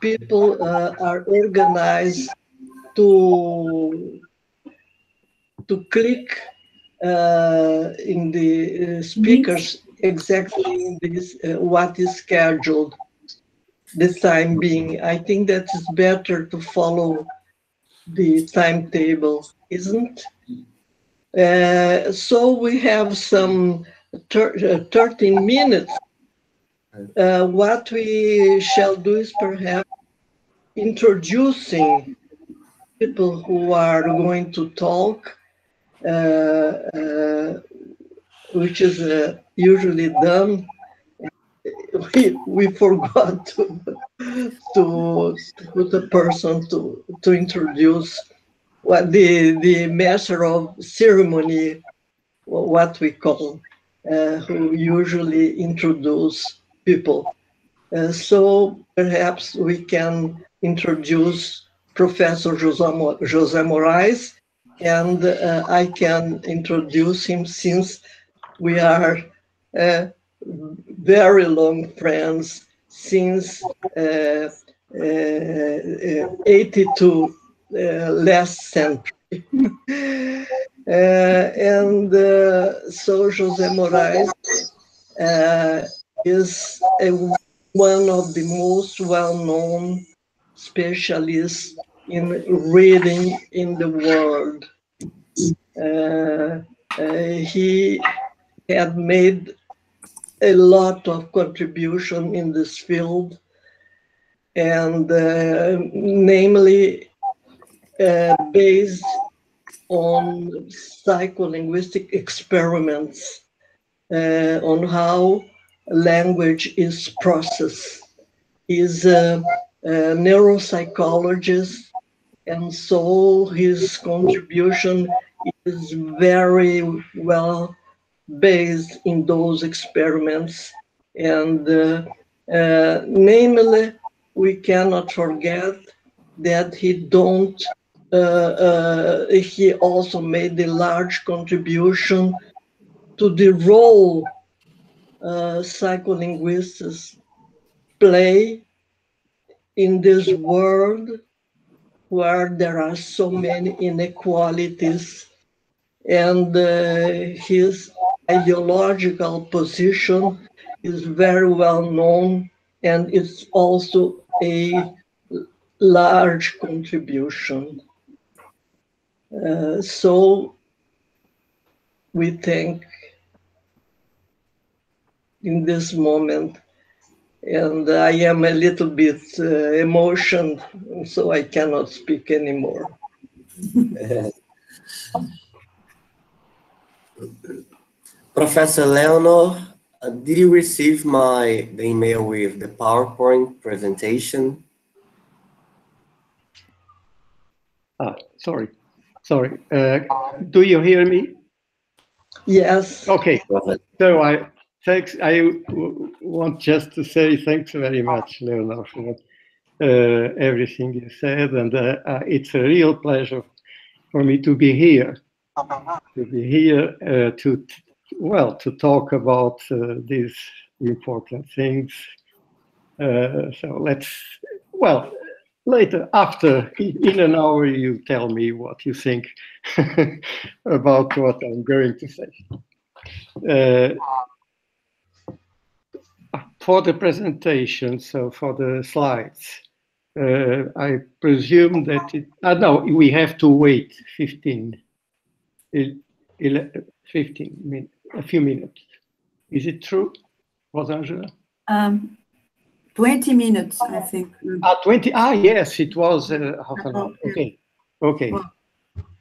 people uh, are organized to to click uh, in the uh, speakers exactly in this uh, what is scheduled the time being. I think that it's better to follow the timetable, isn't? Uh, so we have some uh, 13 minutes. Uh, what we shall do is perhaps introducing people who are going to talk, uh, uh, which is uh, usually done we, we forgot to, to put a person to, to introduce what the, the master of ceremony, what we call, uh, who usually introduce people. Uh, so perhaps we can introduce Professor Jose, Jose Morais, and uh, I can introduce him since we are uh, very long friends since uh, uh, 82 uh, last century. Uh, and so Jose Morais is a, one of the most well-known specialists in reading in the world. he had made a lot of contribution in this field, and uh, namely uh, based on psycholinguistic experiments uh, on how language is processed. A, a neuropsychologist, and so his contribution is very well based in those experiments. And uh, uh, namely, we cannot forget that he don't, uh, uh, he also made a large contribution to the role uh, psycholinguists play in this world where there are so many inequalities and uh, his ideological position is very well known and it's also a large contribution. Uh, so we think in this moment, and I am a little bit uh, emotional, so I cannot speak anymore. Professor Leonor, uh, did you receive my the email with the PowerPoint presentation? Ah, sorry, sorry. Uh, do you hear me? Yes. Okay. So I thanks. I want just to say thanks very much, Leonor, for uh, everything you said, and uh, uh, it's a real pleasure for me to be here. To be here uh, to well, to talk about uh, these important things. Uh, so let's, well, later, after, in an hour, you tell me what you think about what I'm going to say. Uh, for the presentation, so for the slides, uh, I presume that it, uh, no, we have to wait 15, 15 minutes a few minutes. Is it true, Rosangela? Um, 20 minutes, I think. Ah, 20. Ah, yes, it was uh, half an hour. Okay. Okay. Well,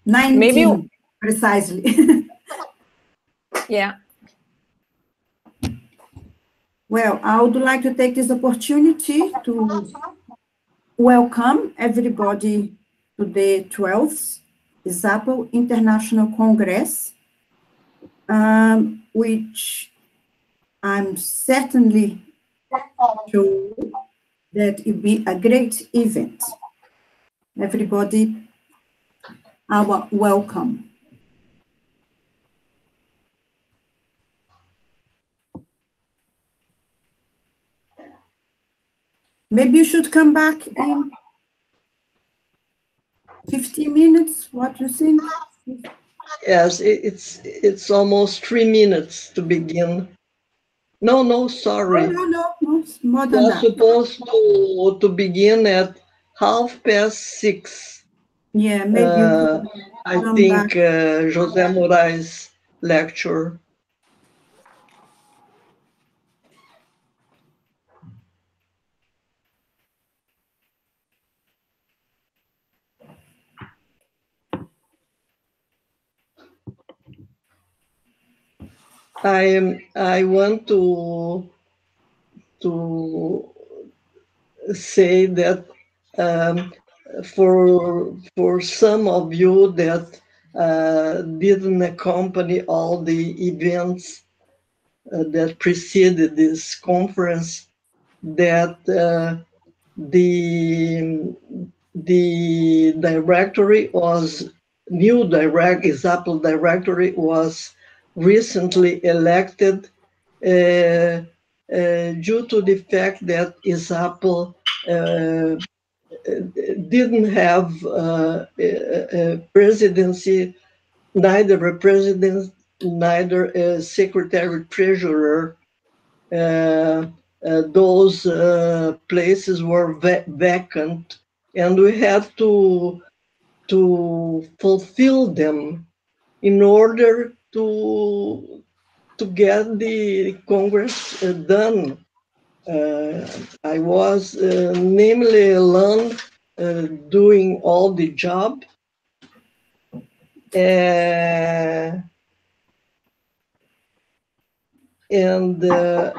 19 Maybe precisely. yeah. Well, I would like to take this opportunity to welcome everybody to the 12th ISAPL International Congress um, which I'm certainly sure that it will be a great event. Everybody, our welcome. Maybe you should come back in 15 minutes. What do you think? Yes, it, it's it's almost three minutes to begin. No, no, Oh, sorry. no, no, no, more than was that. supposed to to begin at half past six. Yeah, maybe. Uh, I think uh, José Morais lecture. I am, I want to, to say that um, for, for some of you that uh, didn't accompany all the events uh, that preceded this conference, that uh, the, the directory was, new direct, example directory was recently elected uh, uh, due to the fact that ISAPL uh, didn't have uh, a, a presidency, neither a president, neither a secretary treasurer. Uh, uh, those uh, places were va- vacant, and we had to to fulfill them in order to to get the Congress uh, done. Uh, I was uh, namely alone uh, doing all the job. Uh, and uh,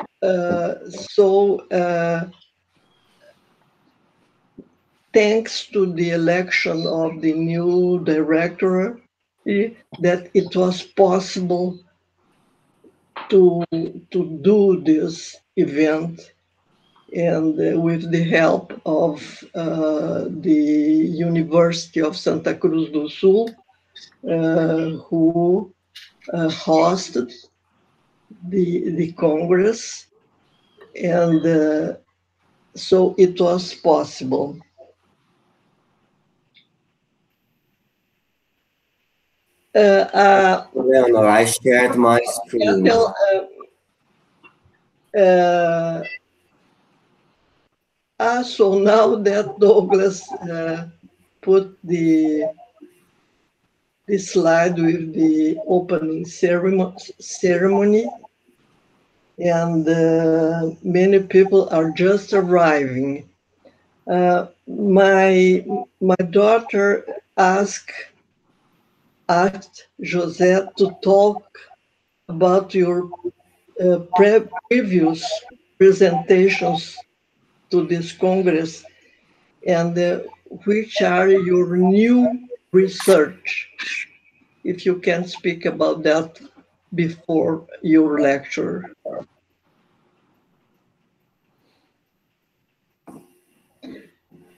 so, thanks to the election of the new director, that it was possible to to do this event and uh, with the help of uh, the University of Santa Cruz do Sul, uh, who uh, hosted the, the Congress. And uh, so it was possible. Uh, uh, Leonor, I shared my screen. Well, uh, ah, so now that Douglas uh, put the the slide with the opening ceremony, ceremony and uh, many people are just arriving. Uh, my my daughter asked asked José to talk about your uh, pre- previous presentations to this Congress and uh, which are your new research. If you can speak about that before your lecture.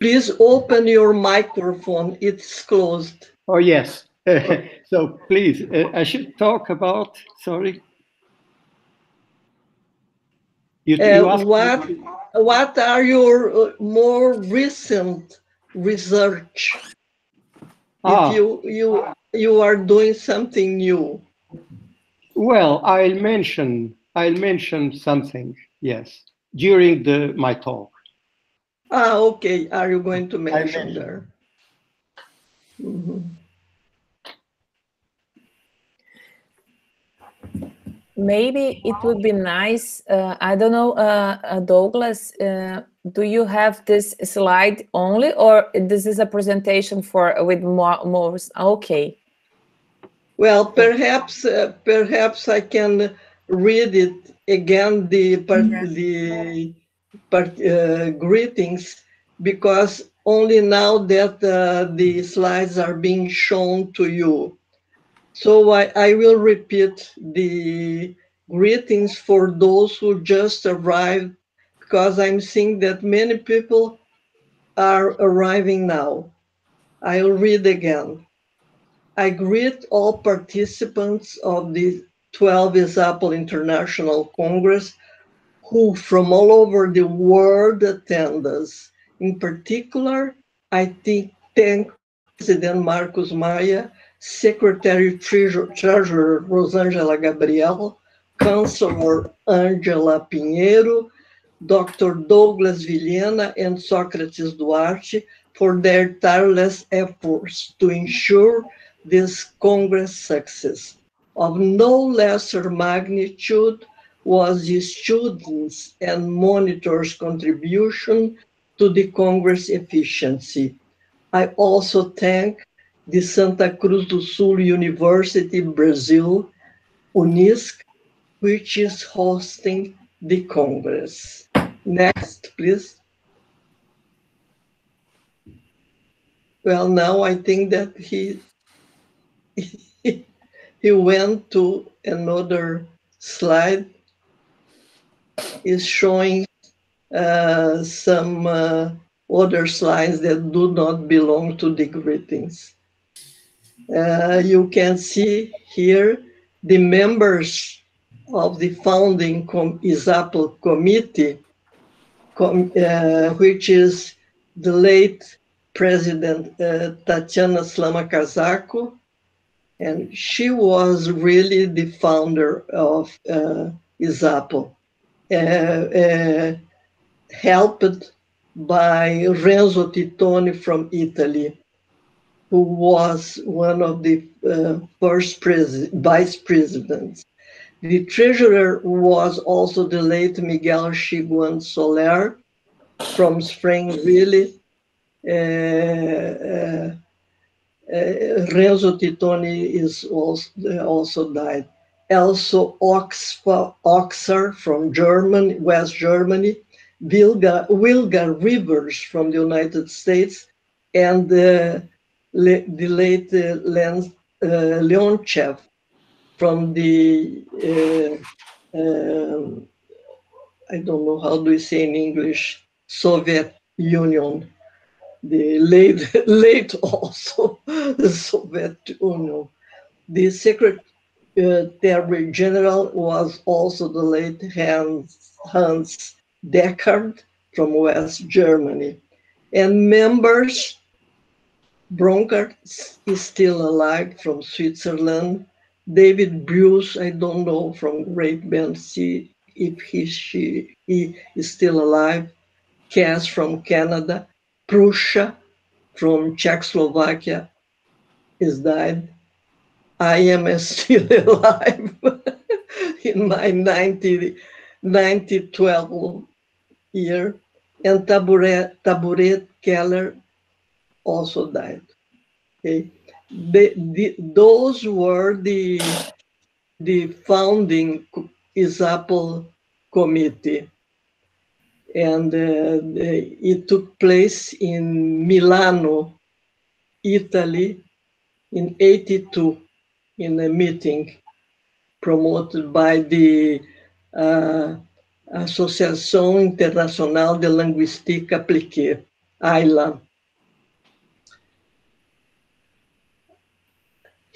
Please open your microphone, it's closed. Oh, yes. so please, uh, I should talk about, sorry. You, you Uh, asked me- what, what are your uh, more recent research? Ah. If you, you, you are doing something new. Well, I'll mention, I'll mention something, yes, during the, my talk. Ah, okay, are you going to mention there? Mhm. Maybe it would be nice. Uh, I don't know, uh, uh, Douglas. Uh, do you have this slide only, or this is a presentation for with more? more okay. Well, perhaps, uh, perhaps I can read it again, the, part, Yes. the part, uh, greetings, because only now that uh, the slides are being shown to you. So I, I will repeat the greetings for those who just arrived, because I'm seeing that many people are arriving now. I'll read again. I greet all participants of the 12 ISAPL International Congress who from all over the world attend us. In particular, I think thank President Marcus Maia, Secretary Treasurer, Rosângela Gabriel, Chancellor Angela Pinheiro, Dr. Douglas Vilhena, and Socrates Duarte for their tireless efforts to ensure this Congress success. Of no lesser magnitude was the students' and monitors' contribution to the Congress efficiency. I also thank the Santa Cruz do Sul University, Brazil, UNISC, which is hosting the Congress. Next, please. Well, now I think that he he went to another slide. Is showing uh, some uh, other slides that do not belong to the greetings. Uh, you can see here the members of the founding com ISAPL committee, com uh, which is the late President uh, Tatiana Slama Cazacu, and she was really the founder of uh, uh, uh, helped by Renzo Titone from Italy, who was one of the uh, first pres vice presidents. The treasurer was also the late Miguel Siguán Soler from Springville. Uh, uh, uh, Renzo Titone is also, also died. Also Oksaar from Germany, West Germany, Wilga, Wilga Rivers from the United States, and uh, le, the late uh, Len, uh, Leontiev from the, uh, um, I don't know how do you say in English, Soviet Union, the late, late also the Soviet Union. The Secretary General was also the late Hans, Hans Dechert from West Germany. And members, Bronckart is still alive from Switzerland. David Bruce, I don't know, from Great Bend, see if he, she, he is still alive. Cass from Canada. Prussia from Czechoslovakia is died. I am still alive in my 90, 90 12 year. And Tabouret, Tabouret Keller also died. Okay. The, the, those were the, the founding ISAPL committee and uh, it took place in Milano, Italy, in 82, in a meeting promoted by the uh, Associação Internacional de Linguistique Appliquée, AILA.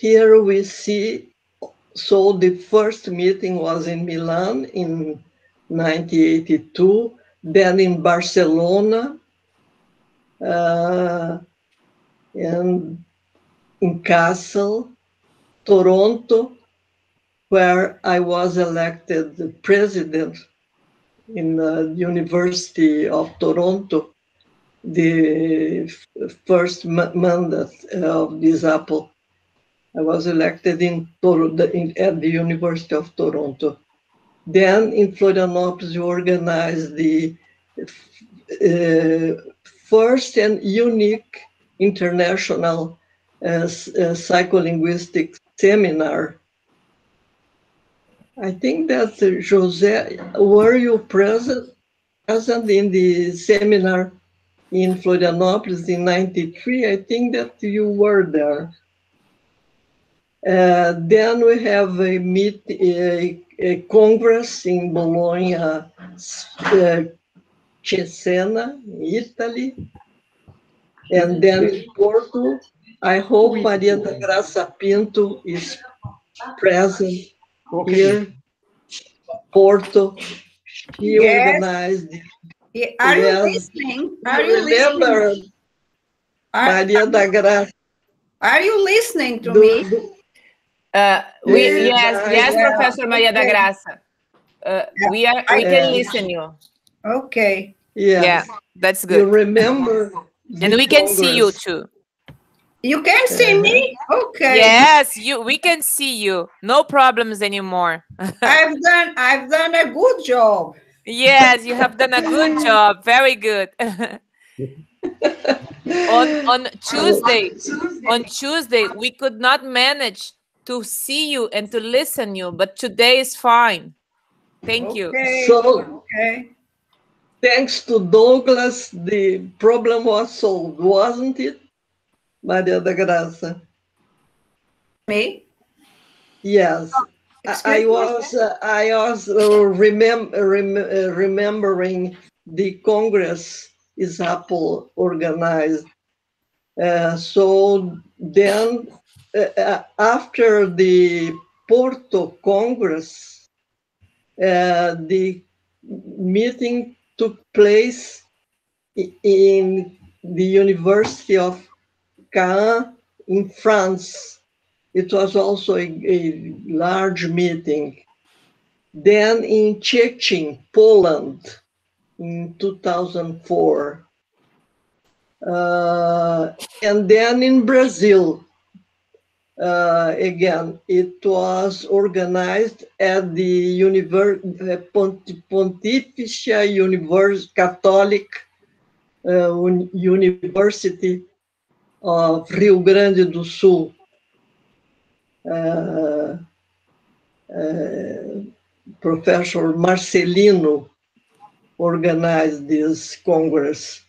Here we see, so the first meeting was in Milan in 1982, then in Barcelona, uh, and in Kassel, Toronto, where I was elected president in the University of Toronto, the first mandate of this apple. I was elected in, in at the University of Toronto. Then in Florianópolis, we organized the uh, first and unique international uh, uh, psycholinguistic seminar. I think that uh, Jose, were you present, present in the seminar in Florianópolis in 93? I think that you were there. Uh, then we have a meet a, a congress in Bologna, uh, Cesena, Italy, and then Porto. I hope Maria da Graça Pinto is present Okay. here. Porto, He Yes. organized. it. Yeah, Are you listening? Are you Remember listening? Are, Maria da Graça? are you listening to do- me? do- Uh, we, Yes, yes, yes, Professor Maria da okay. Graça. Uh, we are, we Yeah. can listen you. Okay. Yeah, Yes, that's you good. remember. And we can see you too. You can see me? Okay. Yes, you. We can see you. No problems anymore. I've done I've done a good job. yes, you have done a good job. Very good. on on Tuesday, on Tuesday, we could not manage to see you and to listen you, but today is fine. Thank you. So- okay. Thanks to Douglas, the problem was solved, wasn't it, Maria da Graça? Me? Yes. I- I me? was uh, I was uh, remem- rem- uh, remembering the Congress ISAPL organized. Uh, so then, uh, uh, after the Porto Congress, uh, the meeting took place in the University of Caen in France. It was also a, a large meeting. Then in Szczecin, Poland, in 2004. Uh, and then in Brazil, uh, again, it was organized at the Univer- Pont- Pontificia Univers- Catholic uh, Un- University of Rio Grande do Sul. Uh, Professor Marcelino organized this congress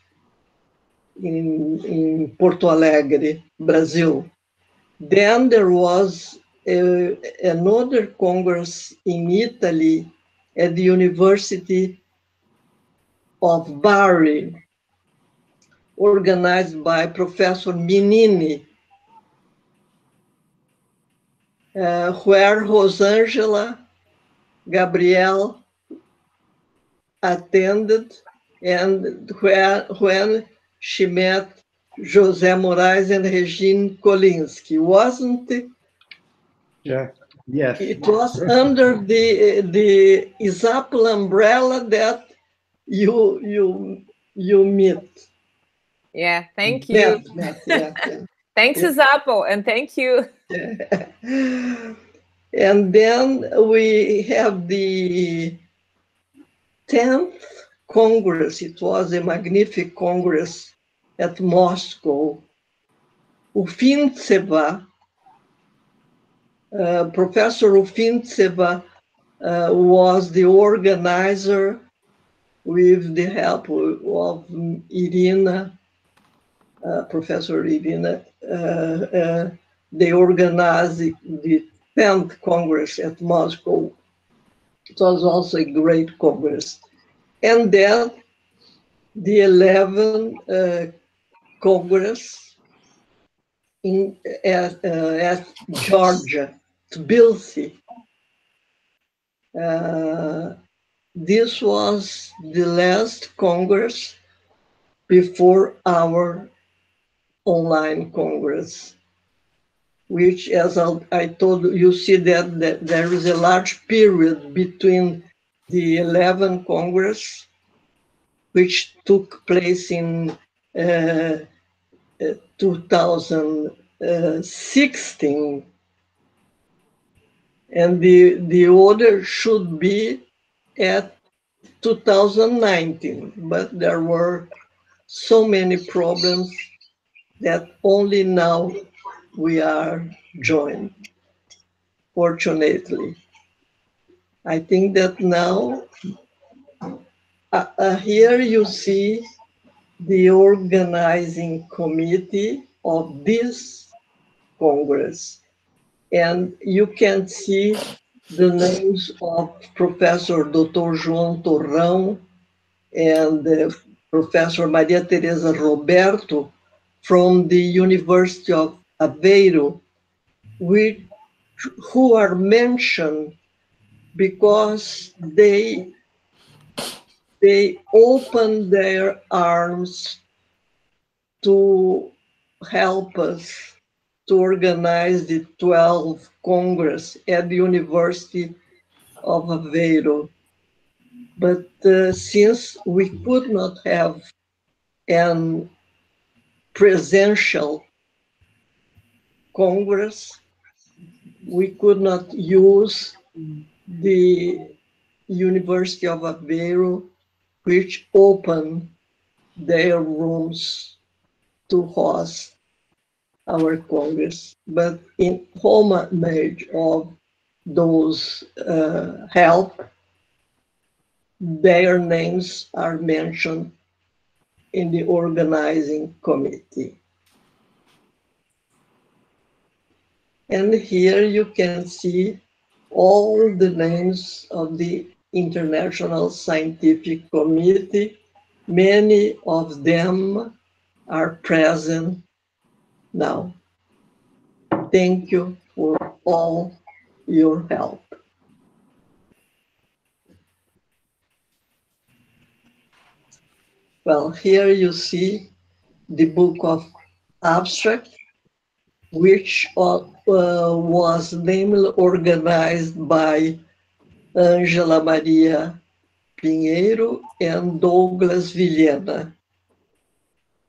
in, in Porto Alegre, Brazil. Then there was a, another congress in Italy at the University of Bari, organized by Professor Minini, uh, where Rosangela Gabriel attended and where, when she met José Morais and Regine Kolinsky, wasn't it? Yeah. Yes. It was under the the ISAPL umbrella that you you you meet. Yeah, thank you. Met, met, yeah, yeah. Thanks, Zapo, and thank you. And then we have the 10th Congress. It was a magnificent Congress at Moscow. Ufimtseva, uh, Professor Ufimtseva uh, was the organizer with the help of Irina, uh, Professor Irina. Uh, uh, they organized the, the 10th Congress at Moscow. It was also a great Congress. And then the 11th uh, Congress in, at, uh, at Georgia, Tbilisi. Uh, this was the last Congress before our online Congress which, as I told you, you see that, that there is a large period between the 11th Congress, which took place in uh, 2016, and the, the order should be at 2019, but there were so many problems that only now we are joined, fortunately. I think that now, uh, uh, here you see the organizing committee of this Congress. And you can see the names of Professor Dr. João Torrão and uh, Professor Maria Teresa Roberto from the University of Aveiro, which, who are mentioned because they they opened their arms to help us to organize the 12th Congress at the University of Aveiro. But uh, since we could not have an presential Congress, we could not use the University of Aveiro, which open their rooms to host our Congress. But in homage of those uh, help, their names are mentioned in the organizing committee. And here you can see all the names of the International Scientific Committee. Many of them are present now. Thank you for all your help. Well, here you see the book of abstract, which uh, uh, was namely organized by Angela Maria Pinheiro and Douglas Vilhena.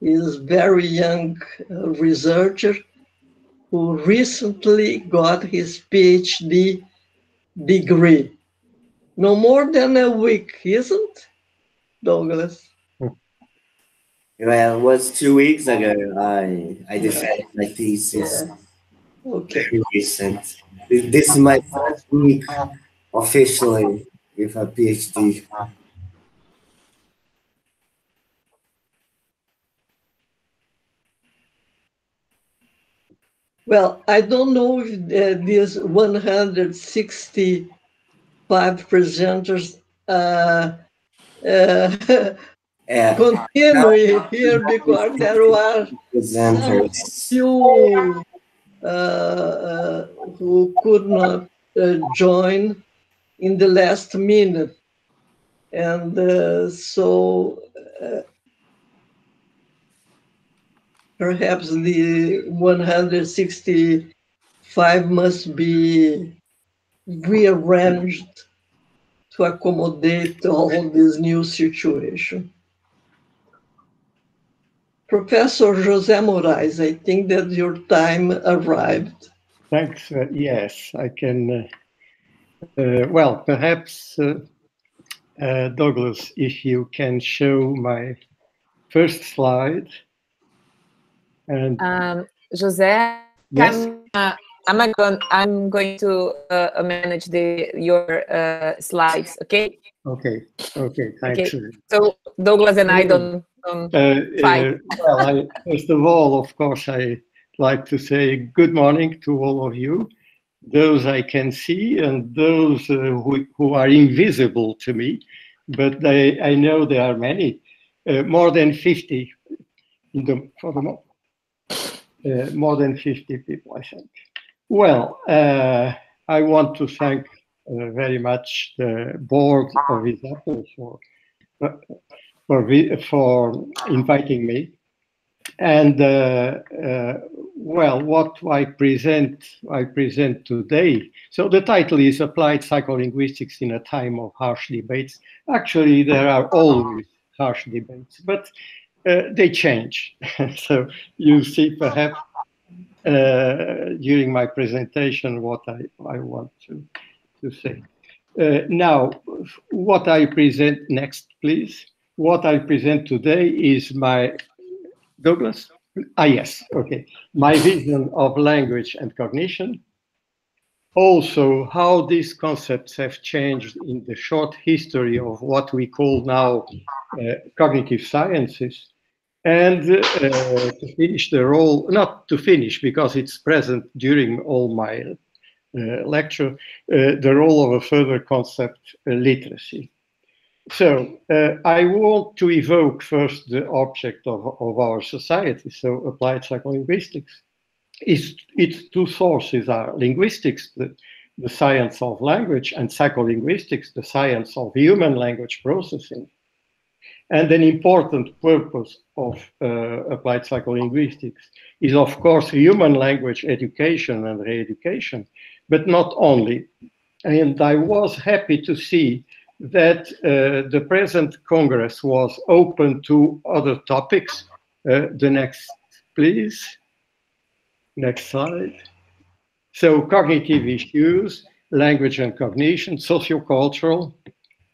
He is very young researcher who recently got his PhD degree. No more than a week, isn't Douglas? Well, it was two weeks ago. I I defended my thesis. Okay. Very recent. This is my first week officially with a PhD. Well, I don't know if uh, these 165 presenters uh, uh, Yeah, continue here because there were presenters. few uh, uh, who could not uh, join in the last minute. And uh, so uh, perhaps the 165 must be rearranged to accommodate all this new situation. Professor José Morais, I think that your time arrived. Thanks. Uh, yes, I can. Uh, well, perhaps, uh, uh, Douglas, if you can show my first slide. And Um, José, yes, I'm, uh, I'm going. I'm going to uh, manage the your uh, slides. Okay. okay, okay, thanks. So Douglas and I don't. Uh, uh, well, I, first of all, of course, I like to say good morning to all of you, those I can see and those uh, who, who are invisible to me, but I, I know there are many, uh, more than 50 in the, for the moment. Uh, more than 50 people, I think. Well, uh, I want to thank uh, very much the board of ISAPL for for for inviting me. And uh, uh, well, what I present I present today. So the title is Applied Psycholinguistics in a Time of Harsh Debates. Actually, there are always harsh debates, but uh, they change. so you see, perhaps uh, during my presentation, what I, I want to to say. Uh, now, what I present next, please what I present today is my Douglas. Ah, yes, okay. My vision of language and cognition. Also, how these concepts have changed in the short history of what we call now uh, cognitive sciences. And uh, to finish the role, not to finish because it's present during all my uh, lecture, uh, the role of a further concept, uh, literacy. So uh, I want to evoke first the object of, of our society, so applied psycholinguistics. Its, its two sources are linguistics, the, the science of language, and psycholinguistics, the science of human language processing. And an important purpose of uh, applied psycholinguistics is, of course, human language education and re-education, but not only. And I was happy to see that uh, the present Congress was open to other topics. Uh, the next, please. Next slide. So cognitive issues, language and cognition, sociocultural,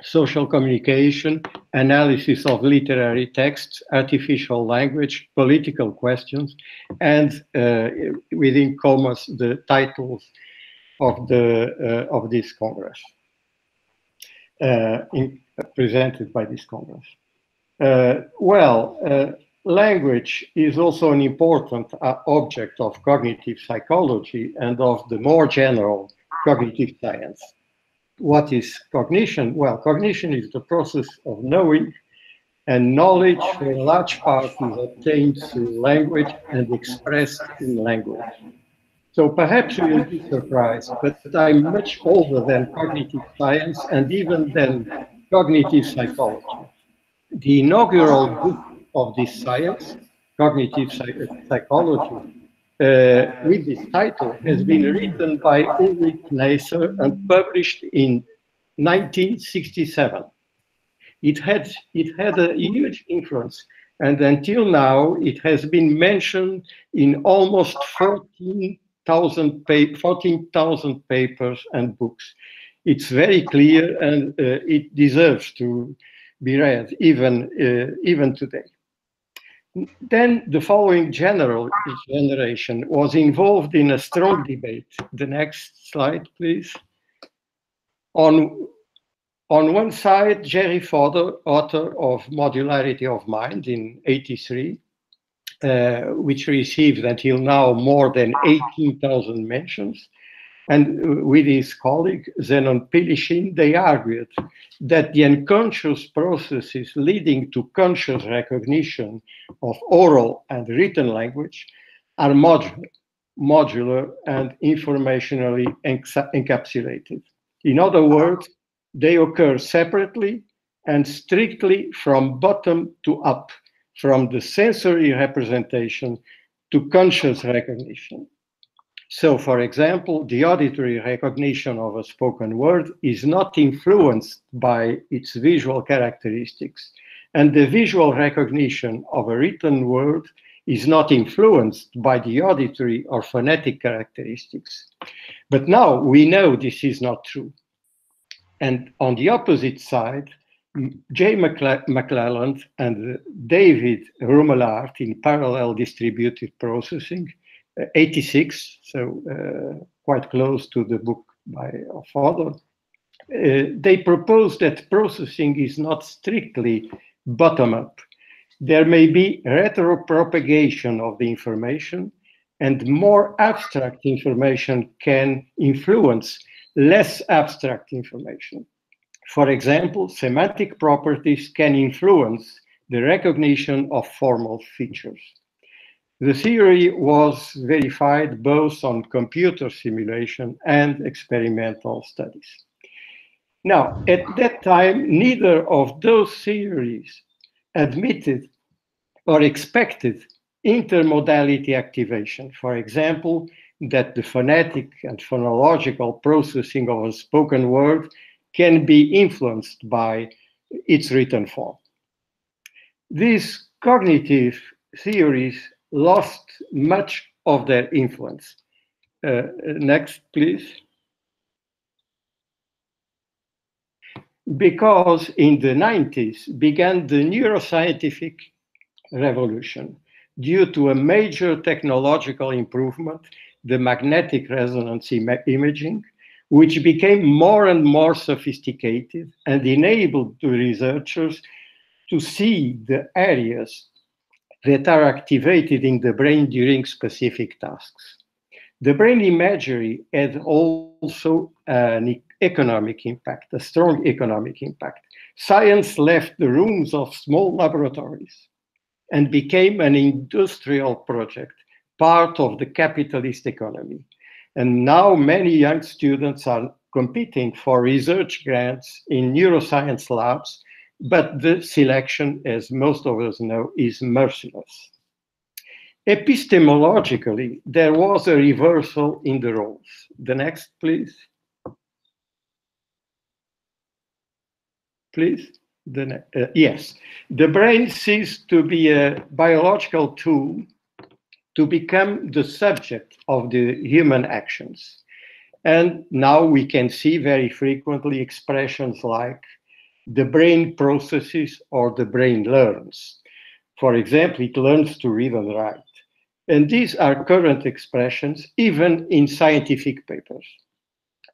social communication, analysis of literary texts, artificial language, political questions, and uh, within commas, the titles of, the, uh, of this Congress, in, presented by this Congress. Uh, well, uh, language is also an important uh, object of cognitive psychology and of the more general cognitive science. What is cognition? Well, cognition is the process of knowing, and knowledge for a large part is obtained through language and expressed in language. So perhaps you will be surprised, but I'm much older than cognitive science and even than cognitive psychology. The inaugural book of this science, cognitive psychology, uh, with this title, has been written by Ulrich Neisser and published in 1967. It had, it had a huge influence, and until now, it has been mentioned in almost 14,000 pa 14, papers and books. It's very clear, and uh, it deserves to be read even, uh, even today. Then the following general generation was involved in a strong debate. The next slide, please. On, on one side, Jerry Fodor, author of Modularity of Mind in 83, uh, Uh, which received until now more than 18,000 mentions. And with his colleague Zenon Pylyshyn, they argued that the unconscious processes leading to conscious recognition of oral and written language are modular, modular and informationally encapsulated. In other words, they occur separately and strictly from bottom to up, from the sensory representation to conscious recognition. So, for example, the auditory recognition of a spoken word is not influenced by its visual characteristics, and the visual recognition of a written word is not influenced by the auditory or phonetic characteristics. But now we know this is not true. And on the opposite side, Jay McClelland and David Rumelhart in parallel distributed processing 86, so uh, quite close to the book by Fodor, uh, they propose that processing is not strictly bottom-up. There may be retropropagation of the information, and more abstract information can influence less abstract information. For example, semantic properties can influence the recognition of formal features. The theory was verified both on computer simulation and experimental studies. Now, at that time, neither of those theories admitted or expected intermodality activation. For example, that the phonetic and phonological processing of a spoken word can be influenced by its written form. These cognitive theories lost much of their influence. Uh, next, please. Because in the 90s began the neuroscientific revolution due to a major technological improvement, the magnetic resonance Im imaging, which became more and more sophisticated and enabled the researchers to see the areas that are activated in the brain during specific tasks. The brain imagery had also an economic impact, a strong economic impact. Science left the rooms of small laboratories and became an industrial project, part of the capitalist economy. And now many young students are competing for research grants in neuroscience labs, but the selection, as most of us know, is merciless. Epistemologically, there was a reversal in the roles. The next, please. Please. The, uh, yes, the brain ceased to be a biological tool to become the subject of the human actions. And now we can see very frequently expressions like the brain processes or the brain learns. For example, it learns to read and write. And these are current expressions, even in scientific papers.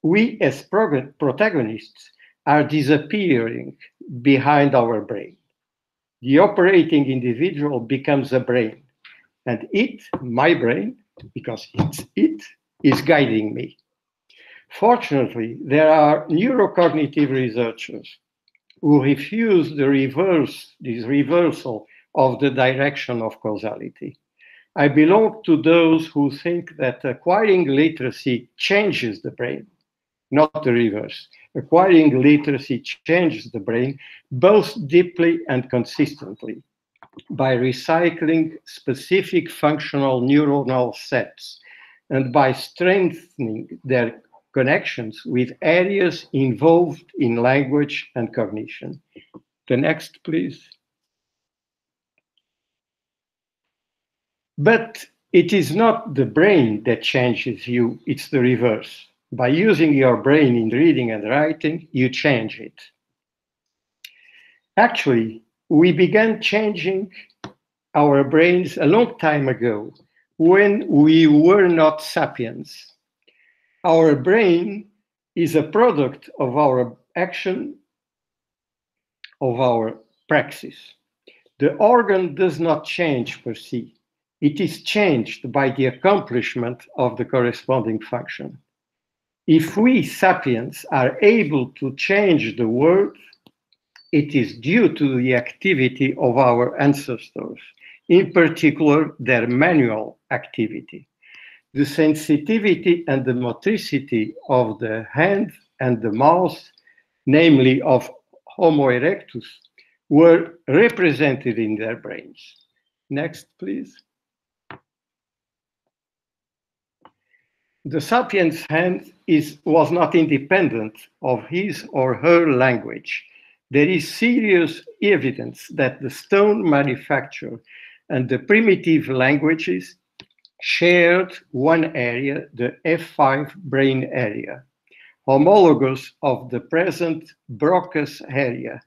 We, as protagonists, are disappearing behind our brain. The operating individual becomes a brain, and it, my brain, because it's it, is guiding me. Fortunately, there are neurocognitive researchers who refuse the reverse, this reversal of the direction of causality. I belong to those who think that acquiring literacy changes the brain, not the reverse. Acquiring literacy changes the brain both deeply and consistently by recycling specific functional neuronal sets and by strengthening their connections with areas involved in language and cognition. The next, please. But it is not the brain that changes you, it's the reverse. By using your brain in reading and writing, you change it. Actually, we began changing our brains a long time ago when we were not sapiens. Our brain is a product of our action, of our praxis. The organ does not change per se. It is changed by the accomplishment of the corresponding function. If we sapiens are able to change the world, it is due to the activity of our ancestors, in particular their manual activity. The sensitivity and the motricity of the hand and the mouth, namely of Homo erectus, were represented in their brains. Next, please. The sapiens hand is, was not independent of his or her language. There is serious evidence that the stone manufacture and the primitive languages shared one area, the F5 brain area, homologous of the present Broca's area,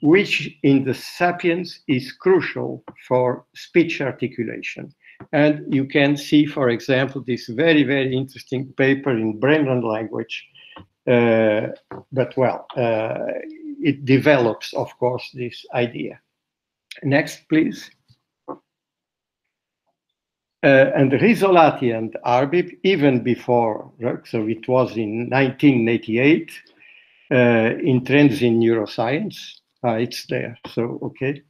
which in the sapiens is crucial for speech articulation. And you can see, for example, this very, very interesting paper in Brain and Language. Uh, but well, uh, it develops, of course, this idea. Next, please. Uh, and Rizzolatti and Arbib, even before, so it was in 1988, uh, in Trends in Neuroscience. Uh, it's there, so okay.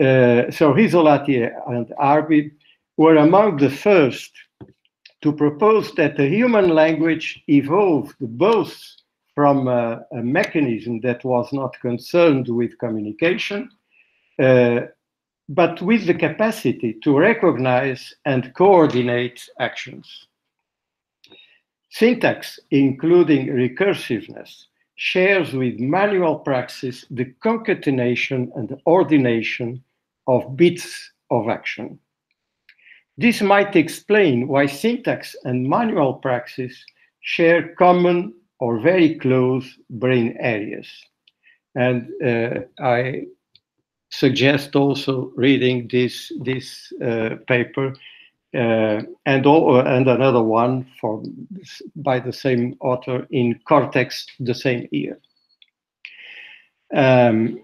Uh, so Rizzolatti and Arbib were among the first to propose that the human language evolved both from a, a mechanism that was not concerned with communication, uh, but with the capacity to recognize and coordinate actions. Syntax, including recursiveness, shares with manual praxis the concatenation and ordination of bits of action. This might explain why syntax and manual praxis share common or very close brain areas. And uh, I suggest also reading this, this uh, paper uh, and, all, and another one for, by the same author in Cortex the same year. Um,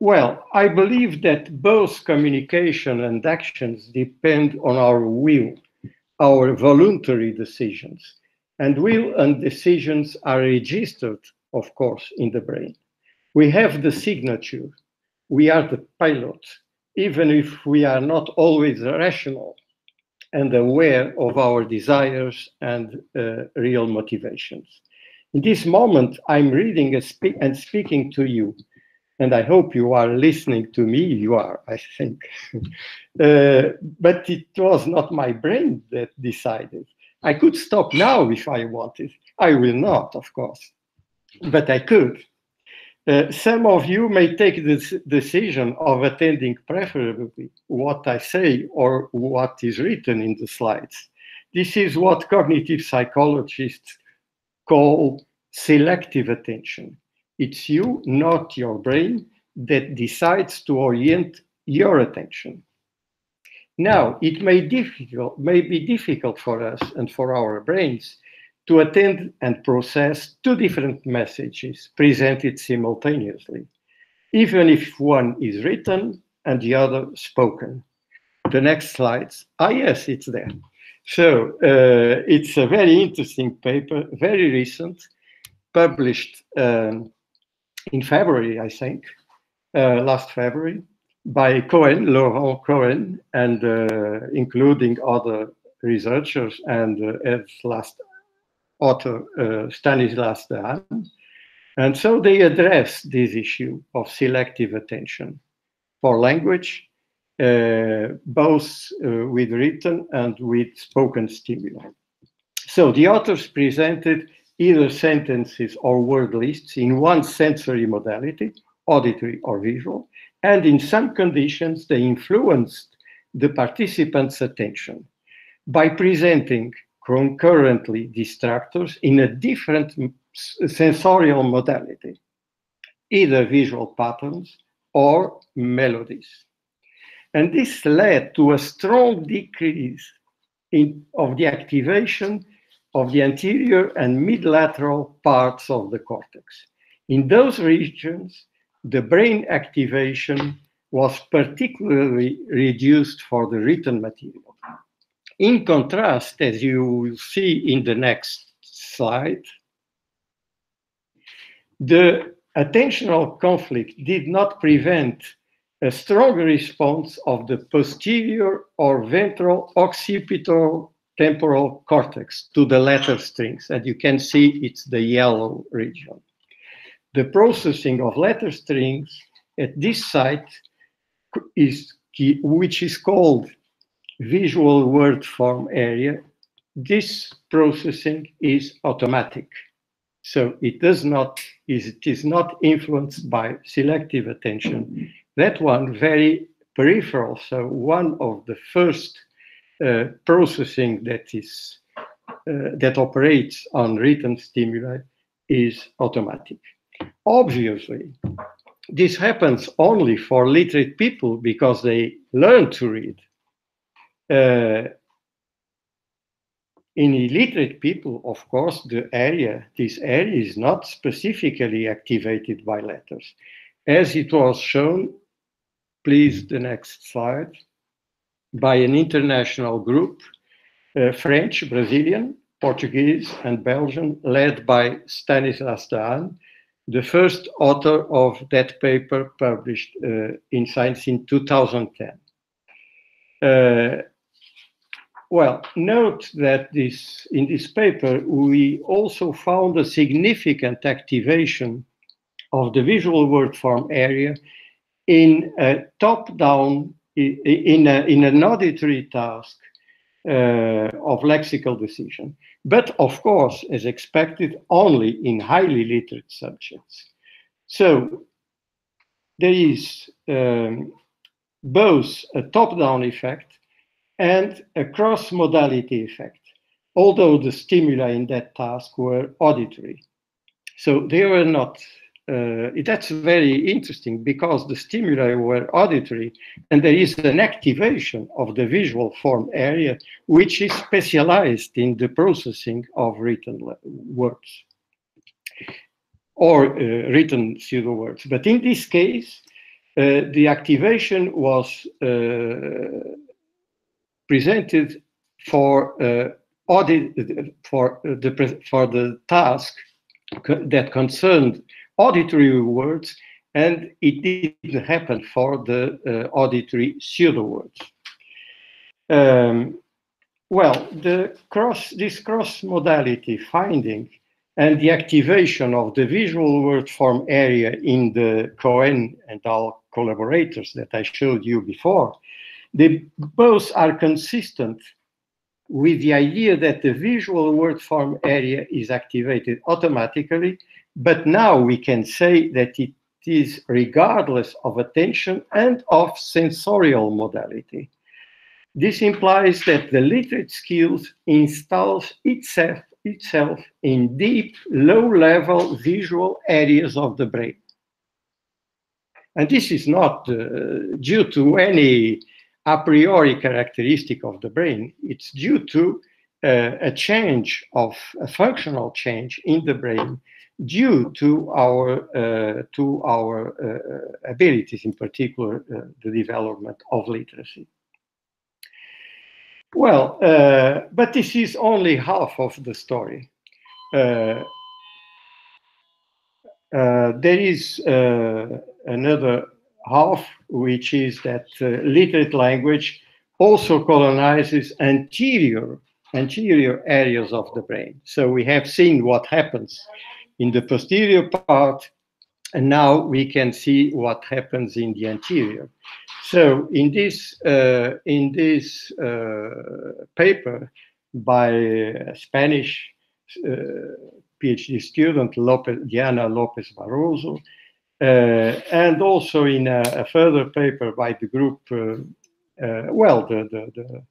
well, I believe that both communication and actions depend on our will, our voluntary decisions. And will and decisions are registered, of course, in the brain. We have the signature. We are the pilot, even if we are not always rational. and aware of our desires and uh, real motivations. In this moment, I'm reading spe and speaking to you, and I hope you are listening to me. You are, I think. uh, but it was not my brain that decided. I could stop now if I wanted. I will not, of course, but I could. Uh, some of you may take the decision of attending preferably what I say or what is written in the slides. This is what cognitive psychologists call selective attention. It's you, not your brain, that decides to orient your attention. Now, it may, difficult, may be difficult for us and for our brains to attend and process two different messages presented simultaneously, even if one is written and the other spoken. The next slides. Ah, yes, it's there. So uh, it's a very interesting paper, very recent, published um, in February, I think, uh, last February, by Cohen, Laurent Cohen, and uh, including other researchers and uh, as last author uh, Stanislas Dehaene. And so they address this issue of selective attention for language, uh, both uh, with written and with spoken stimuli. So the authors presented either sentences or word lists in one sensory modality, auditory or visual, and in some conditions they influenced the participants' attention by presenting concurrently distractors in a different sensorial modality, either visual patterns or melodies. And this led to a strong decrease in, of the activation of the anterior and mid-lateral parts of the cortex. In those regions, the brain activation was particularly reduced for the written material. In contrast, as you will see in the next slide, the attentional conflict did not prevent a strong response of the posterior or ventral occipital temporal cortex to the letter strings. And you can see it's the yellow region. The processing of letter strings at this site is which is called visual word form area, this processing is automatic. So it does not, is it is not influenced by selective attention. That one very peripheral. So one of the first uh, processing that is uh, that operates on written stimuli is automatic. Obviously, this happens only for literate people because they learn to read. Uh, in illiterate people, of course, the area, this area is not specifically activated by letters. As it was shown, please, the next slide, by an international group, uh, French, Brazilian, Portuguese, and Belgian, led by Stanislas Dehaene, the first author of that paper published uh, in Science in 2010. Uh, well, note that this, in this paper, we also found a significant activation of the visual word form area in a top-down, in, a, in an auditory task of lexical decision. But of course, as expected, only in highly literate subjects. So there is um, both a top-down effect and a cross-modality effect, although the stimuli in that task were auditory. So they were not, uh, that's very interesting because the stimuli were auditory and there is an activation of the visual form area, which is specialized in the processing of written words or uh, written pseudo words. But in this case, uh, the activation was uh, presented for uh, audit for the for the task that concerned auditory words, and it didn't happen for the uh, auditory pseudo words. Um, well, the cross, this cross modality finding and the activation of the visual word form area in the Cohen and al collaborators that I showed you before, they both are consistent with the idea that the visual word form area is activated automatically, but now we can say that it is regardless of attention and of sensorial modality. This implies that the literate skills installs itself, itself in deep, low-level visual areas of the brain. And this is not uh, due to any a priori characteristic of the brain. It's due to uh, a change of a functional change in the brain due to our uh, to our uh, abilities, in particular uh, the development of literacy. Well, uh, but this is only half of the story. Uh, there is another half, which is that uh, literate language also colonizes anterior, anterior areas of the brain. So we have seen what happens in the posterior part, and now we can see what happens in the anterior. So in this, uh, in this uh, paper by a Spanish uh, PhD student, Lopez, Diana Lopez Barroso, uh, and also in a, a, further paper by the group, uh, uh, well, the, the, the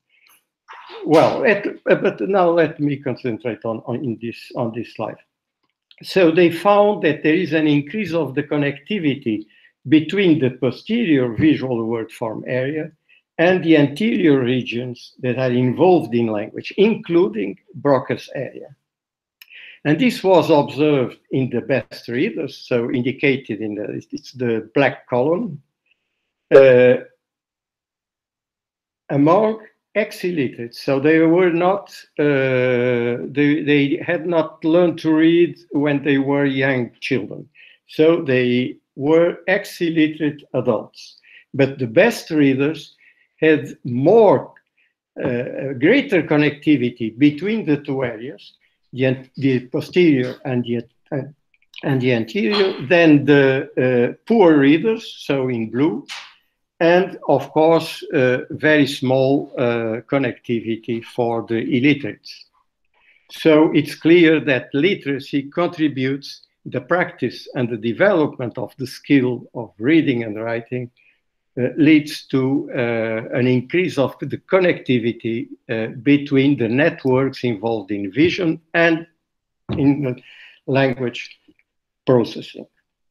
well, at, but now let me concentrate on, on in this on this slide. So they found that there is an increase of the connectivity between the posterior visual word form area and the anterior regions that are involved in language, including Broca's area. And this was observed in the best readers, so indicated in the, it's the black column, uh, among ex-illiterates. So they were not, uh, they, they had not learned to read when they were young children. So they were ex-illiterate adults. But the best readers had more, uh, greater connectivity between the two areas the, the posterior and the, uh, and the anterior, than the uh, poor readers, so in blue, and of course, uh, very small uh, connectivity for the illiterates. So it's clear that literacy contributes the practice and the development of the skill of reading and writing uh, leads to uh, an increase of the connectivity uh, between the networks involved in vision and in language processing.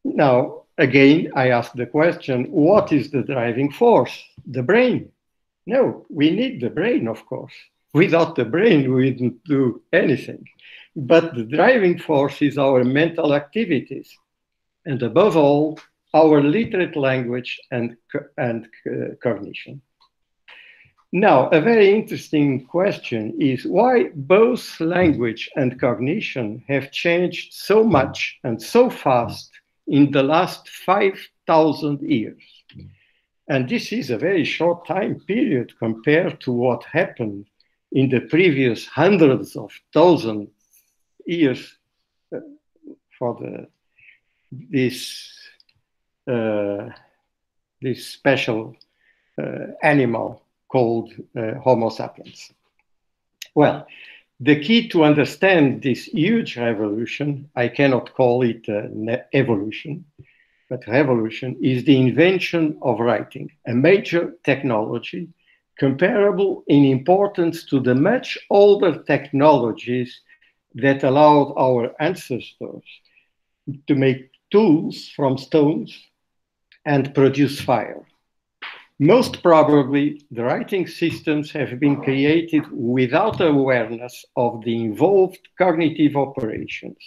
Now, again, I ask the question, what is the driving force? The brain. No, we need the brain, of course. Without the brain, we wouldn't do anything. But the driving force is our mental activities. And above all, our literate language and, and uh, cognition. Now, a very interesting question is why both language and cognition have changed so much and so fast in the last 5,000 years. And this is a very short time period compared to what happened in the previous hundreds of thousands years uh, for the, this uh, this special uh, animal called uh, Homo sapiens. Well, the key to understand this huge revolution, I cannot call it evolution, but revolution is the invention of writing, a major technology comparable in importance to the much older technologies that allowed our ancestors to make tools from stones and produce fire. Most probably, the writing systems have been created without awareness of the involved cognitive operations.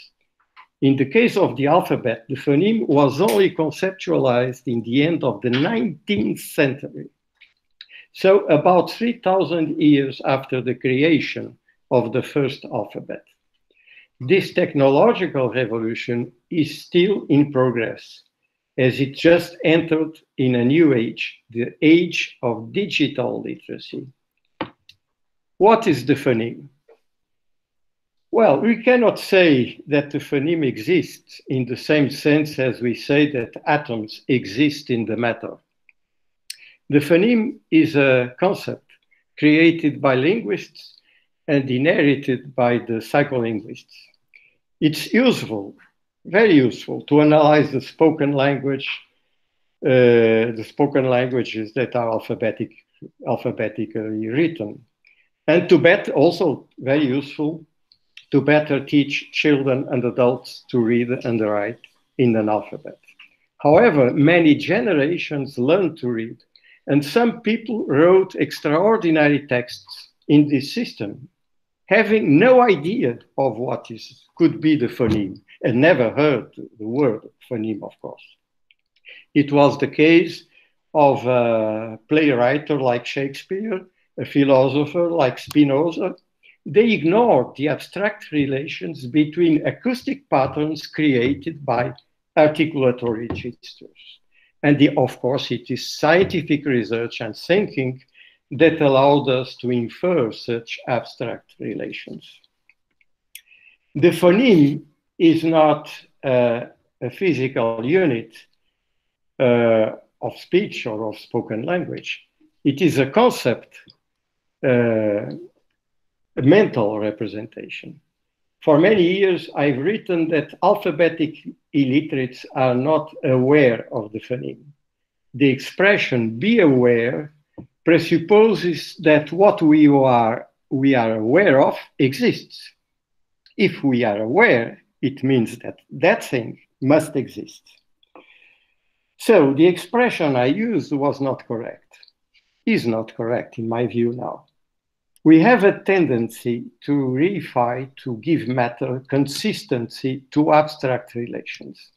In the case of the alphabet, the phoneme was only conceptualized in the end of the 19th century. So about 3,000 years after the creation of the first alphabet. This technological revolution is still in progress as it just entered in a new age, the age of digital literacy. What is the phoneme? Well, we cannot say that the phoneme exists in the same sense as we say that atoms exist in the matter. The phoneme is a concept created by linguists and inherited by the psycholinguists. It's useful, very useful, to analyze the spoken language, uh, the spoken languages that are alphabetic, alphabetically written, and to bet also very useful to better teach children and adults to read and write in an alphabet. However, many generations learned to read, and some people wrote extraordinary texts in this system, having no idea of what is, could be the phoneme, and never heard the word phoneme, of course. It was the case of a playwright like Shakespeare, a philosopher like Spinoza, they ignored the abstract relations between acoustic patterns created by articulatory registers. And the, of course, it is scientific research and thinking that allowed us to infer such abstract relations. The phoneme is not uh, a physical unit uh, of speech or of spoken language. It is a concept uh, mental representation. For many years, I've written that alphabetic illiterates are not aware of the phoneme. The expression be aware presupposes that what we are, we are aware of exists. If we are aware, it means that that thing must exist. So the expression I used was not correct, is not correct in my view now we have a tendency to reify, to give matter consistency to abstract relations.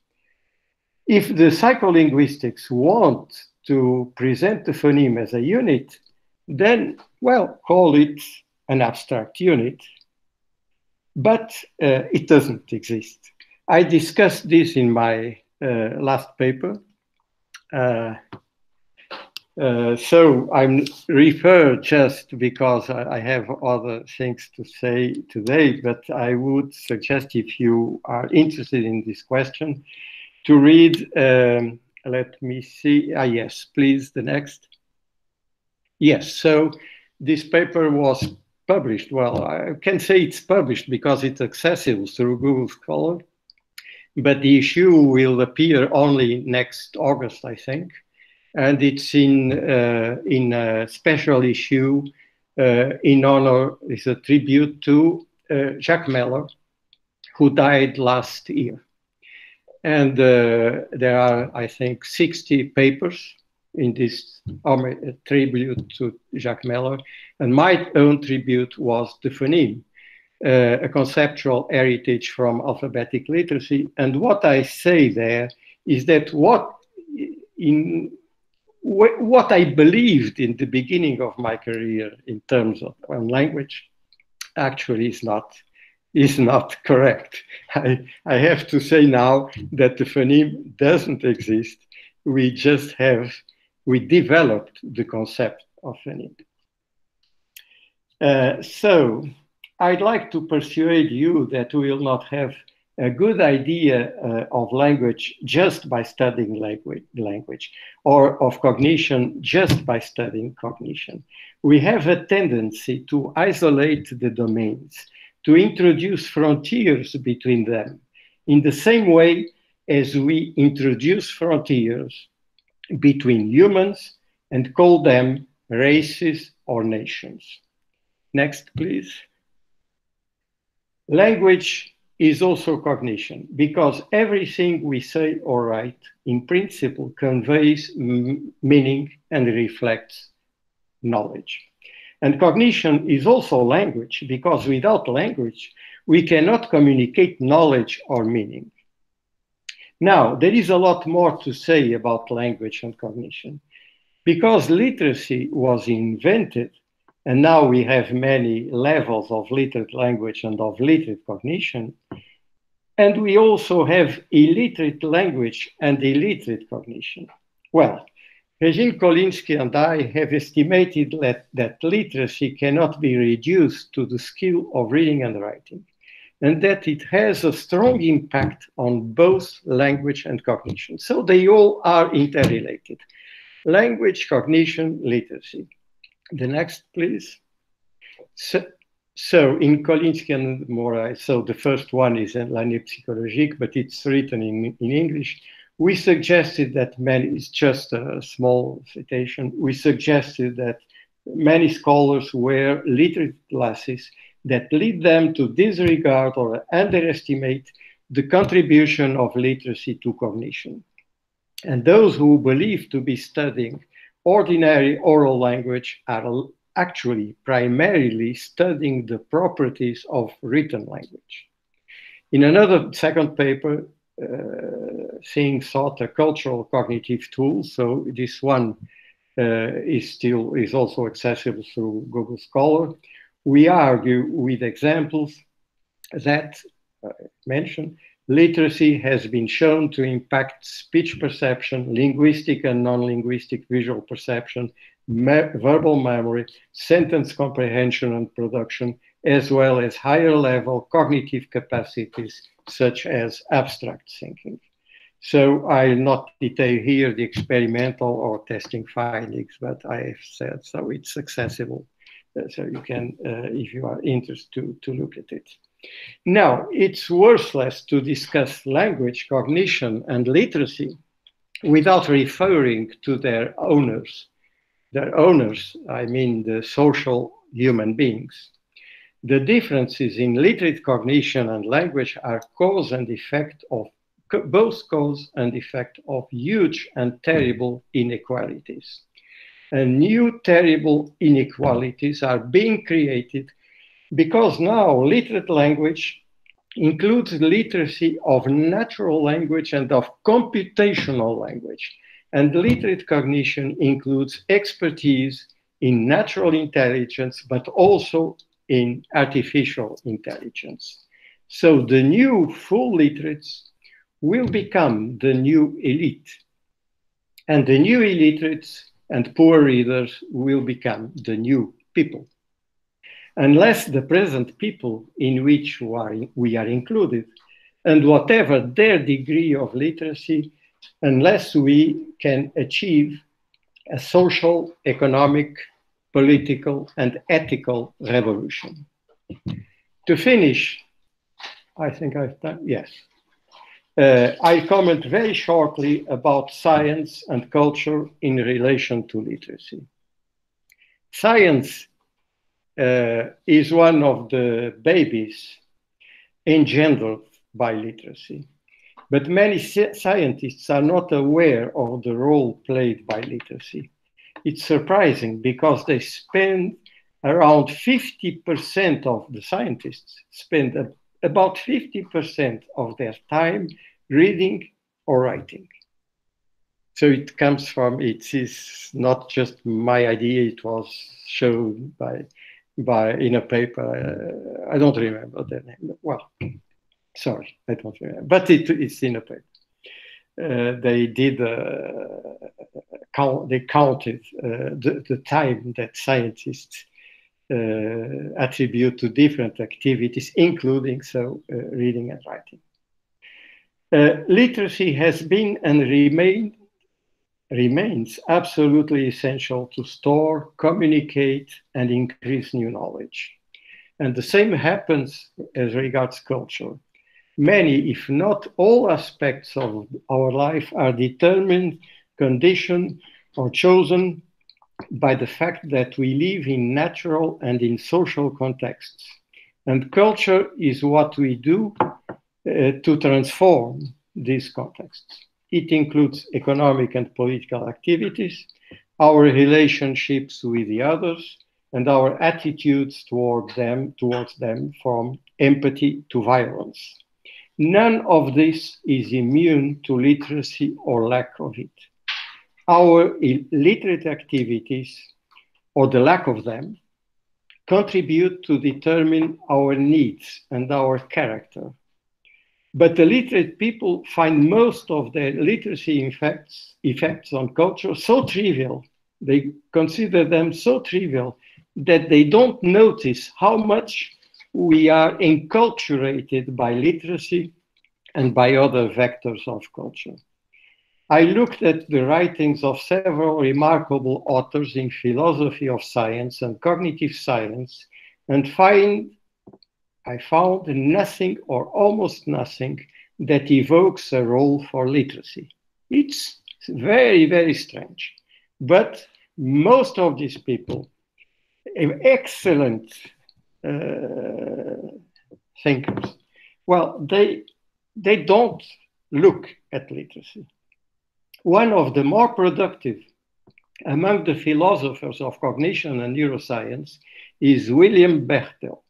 If the psycholinguistics want to present the phoneme as a unit, then, well, call it an abstract unit, but uh, it doesn't exist. I discussed this in my uh, last paper. Uh, uh, so I'm refer just because I, I, have other things to say today, but I would suggest if you are interested in this question to read, um, let me see, ah yes, please, the next. Yes, so this paper was published, well, I can say it's published because it's accessible through Google Scholar, but the issue will appear only next August, I think and it's in uh, in a special issue uh, in honor is a tribute to uh, Jacques Mehler, who died last year. And there are, I think, 60 papers in this tribute to Jacques Mehler. And my own tribute was the phoneme, uh, a conceptual heritage from alphabetic literacy. And what I say there is that what in what I believed in the beginning of my career in terms of language actually is not is not correct. I, I have to say now that the phoneme doesn't exist. We just have, we developed the concept of phoneme. Uh, so I'd like to persuade you that we will not have a good idea uh, of language just by studying language, language or of cognition just by studying cognition. We have a tendency to isolate the domains, to introduce frontiers between them in the same way as we introduce frontiers between humans and call them races or nations. Next, please. Language is also cognition because everything we say or write in principle conveys meaning and reflects knowledge. And cognition is also language because without language, we cannot communicate knowledge or meaning. Now, there is a lot more to say about language and cognition. Because literacy was invented and now we have many levels of literate language and of literate cognition. And we also have illiterate language and illiterate cognition. Well, Regine Kolinsky and I have estimated that, that literacy cannot be reduced to the skill of reading and writing, and that it has a strong impact on both language and cognition. So they all are interrelated. Language, cognition, literacy. The next, please. So, so in Kolinsky and Morais, so the first one is L'année psychologique, but it's written in, in English. We suggested that many, it's just a small citation, we suggested that many scholars wear literate glasses that lead them to disregard or underestimate the contribution of literacy to cognition. And those who believe to be studying ordinary oral language are actually primarily studying the properties of written language. In another second paper, uh, seeing thought a cultural cognitive tool, so this one uh, is still is also accessible through Google Scholar. We argue with examples that uh, mentioned literacy has been shown to impact speech perception, linguistic and non-linguistic visual perception, me verbal memory, sentence comprehension and production, as well as higher level cognitive capacities such as abstract thinking. So I'll not detail here the experimental or testing findings, but I have said so it's accessible. Uh, so you can, uh, if you are interested, to, to look at it. Now, it's worthless to discuss language, cognition, and literacy without referring to their owners. Their owners, I mean the social human beings. The differences in literate cognition and language are cause and effect of both cause and effect of huge and terrible inequalities. And new terrible inequalities are being created because now literate language includes literacy of natural language and of computational language. And literate cognition includes expertise in natural intelligence, but also in artificial intelligence. So the new full literates will become the new elite. And the new illiterates and poor readers will become the new people unless the present people in which we are, included, and whatever their degree of literacy, unless we can achieve a social, economic, political, and ethical revolution. To finish, I think I've done, yes. Uh, I comment very shortly about science and culture in relation to literacy. Science uh, is one of the babies engendered by literacy. But many scientists are not aware of the role played by literacy. It's surprising because they spend around 50% of the scientists spend about 50% of their time reading or writing. So it comes from, it is not just my idea, it was shown by by in a paper. Uh, I don't remember the name. Well, sorry, I don't remember. But it, it's in a paper. Uh, they did uh, count, they counted uh, the, the time that scientists attribute to different activities, including so uh, reading and writing. literacy has been and remain, remains absolutely essential to store, communicate, and increase new knowledge. And the same happens as regards culture. Many, if not all aspects of our life are determined, conditioned, or chosen by the fact that we live in natural and in social contexts. And culture is what we do uh, to transform these contexts. It includes economic and political activities, our relationships with the others, and our attitudes toward them, towards them from empathy to violence. None of this is immune to literacy or lack of it. Our illiterate activities, or the lack of them, contribute to determine our needs and our character But the literate people find most of their literacy effects, effects on culture so trivial, they consider them so trivial that they don't notice how much we are enculturated by literacy and by other vectors of culture. I looked at the writings of several remarkable authors in philosophy of science and cognitive science and find I found nothing or almost nothing that evokes a role for literacy. It's very, very strange. But most of these people, excellent uh, thinkers, well, they, they don't look at literacy one of the more productive among the philosophers of cognition and neuroscience is William Bechtel,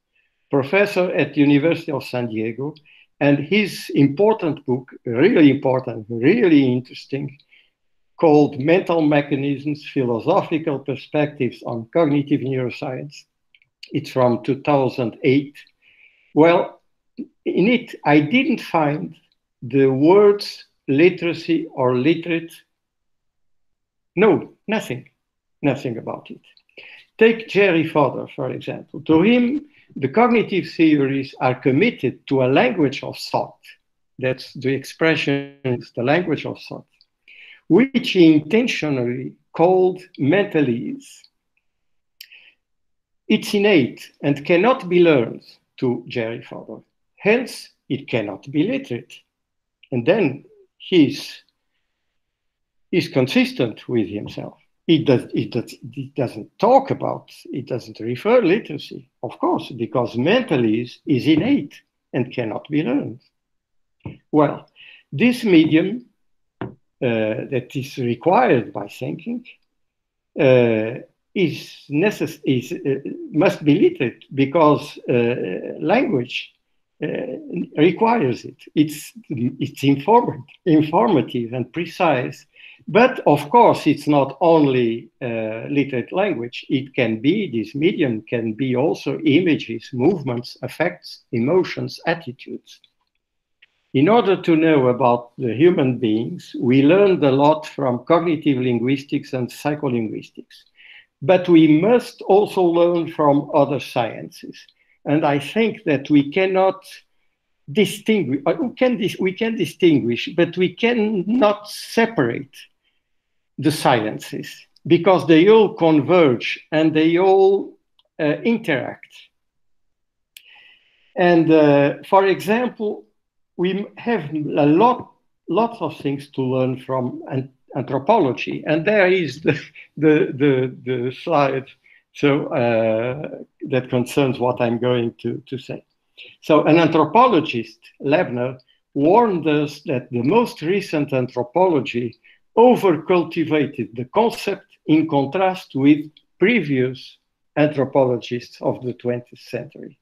professor at the University of San Diego, and his important book, really important, really interesting, called Mental Mechanisms, Philosophical Perspectives on Cognitive Neuroscience. It's from 2008. Well, in it, I didn't find the words literacy or literate? No, nothing, nothing about it. Take Jerry Fodor, for example. To him, the cognitive theories are committed to a language of thought. That's the expression, the language of thought, which he intentionally called mentalese. It's innate and cannot be learned to Jerry Fodor. Hence, it cannot be literate. And then he's, he's consistent with himself. It, does, it, does, it doesn't talk about, it doesn't refer literacy, of course, because mentalese is innate and cannot be learned. Well, this medium uh, that is required by thinking uh, is necess- is, uh, must be literate because uh, language requires it. It's, it's informed, informative and precise. But of course, it's not only uh, literate language. It can be, this medium can be also images, movements, effects, emotions, attitudes. In order to know about the human beings, we learned a lot from cognitive linguistics and psycholinguistics. But we must also learn from other sciences. And I think that we cannot distinguish, uh, we can, dis we can distinguish, but we cannot separate the sciences because they all converge and they all uh, interact. And uh, for example, we have a lot, lots of things to learn from an anthropology. And there is the, the, the, the slide so uh, that concerns what I'm going to, to say. So an anthropologist, Loebner, warned us that the most recent anthropology overcultivated the concept in contrast with previous anthropologists of the 20th century.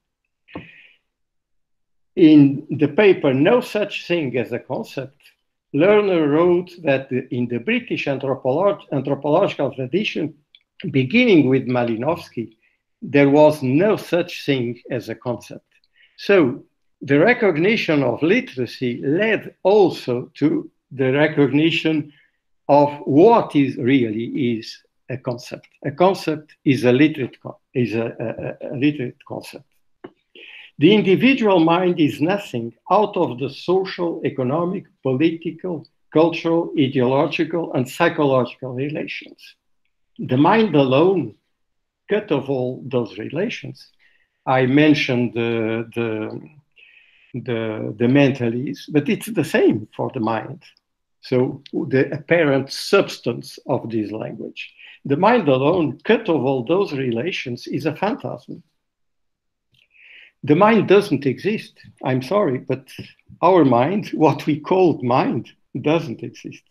In the paper No Such Thing as a Concept, Lerner wrote that in the British anthropolog anthropological tradition, beginning with Malinowski, there was no such thing as a concept. So the recognition of literacy led also to the recognition of what is really is a concept. A concept is a literate, is a, a, a literate concept. The individual mind is nothing out of the social, economic, political, cultural, ideological, and psychological relations the mind alone cut off all those relations. I mentioned the, the, the, the mentalese, but it's the same for the mind. So the apparent substance of this language. The mind alone, cut off all those relations, is a phantasm. The mind doesn't exist. I'm sorry, but our mind, what we call mind, doesn't exist.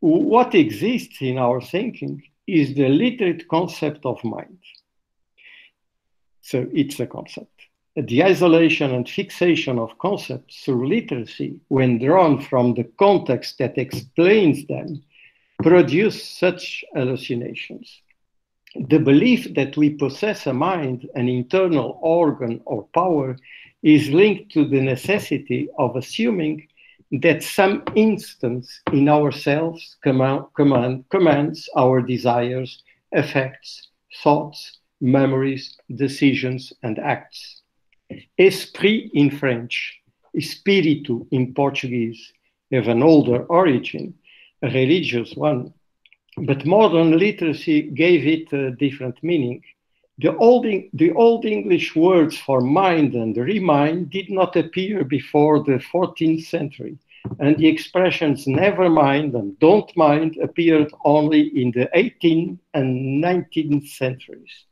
What exists in our thinking is the literate concept of mind. So it's a concept. The isolation and fixation of concepts through literacy, when drawn from the context that explains them, produce such hallucinations. The belief that we possess a mind, an internal organ or power, is linked to the necessity of assuming that some instance in ourselves command, command, commands our desires, affects, thoughts, memories, decisions, and acts. Esprit in French, espírito in Portuguese, have an older origin, a religious one, but modern literacy gave it a different meaning. The old, the old English words for mind and remind did not appear before the 14th century, and the expressions never mind and don't mind appeared only in the 18th and 19th centuries.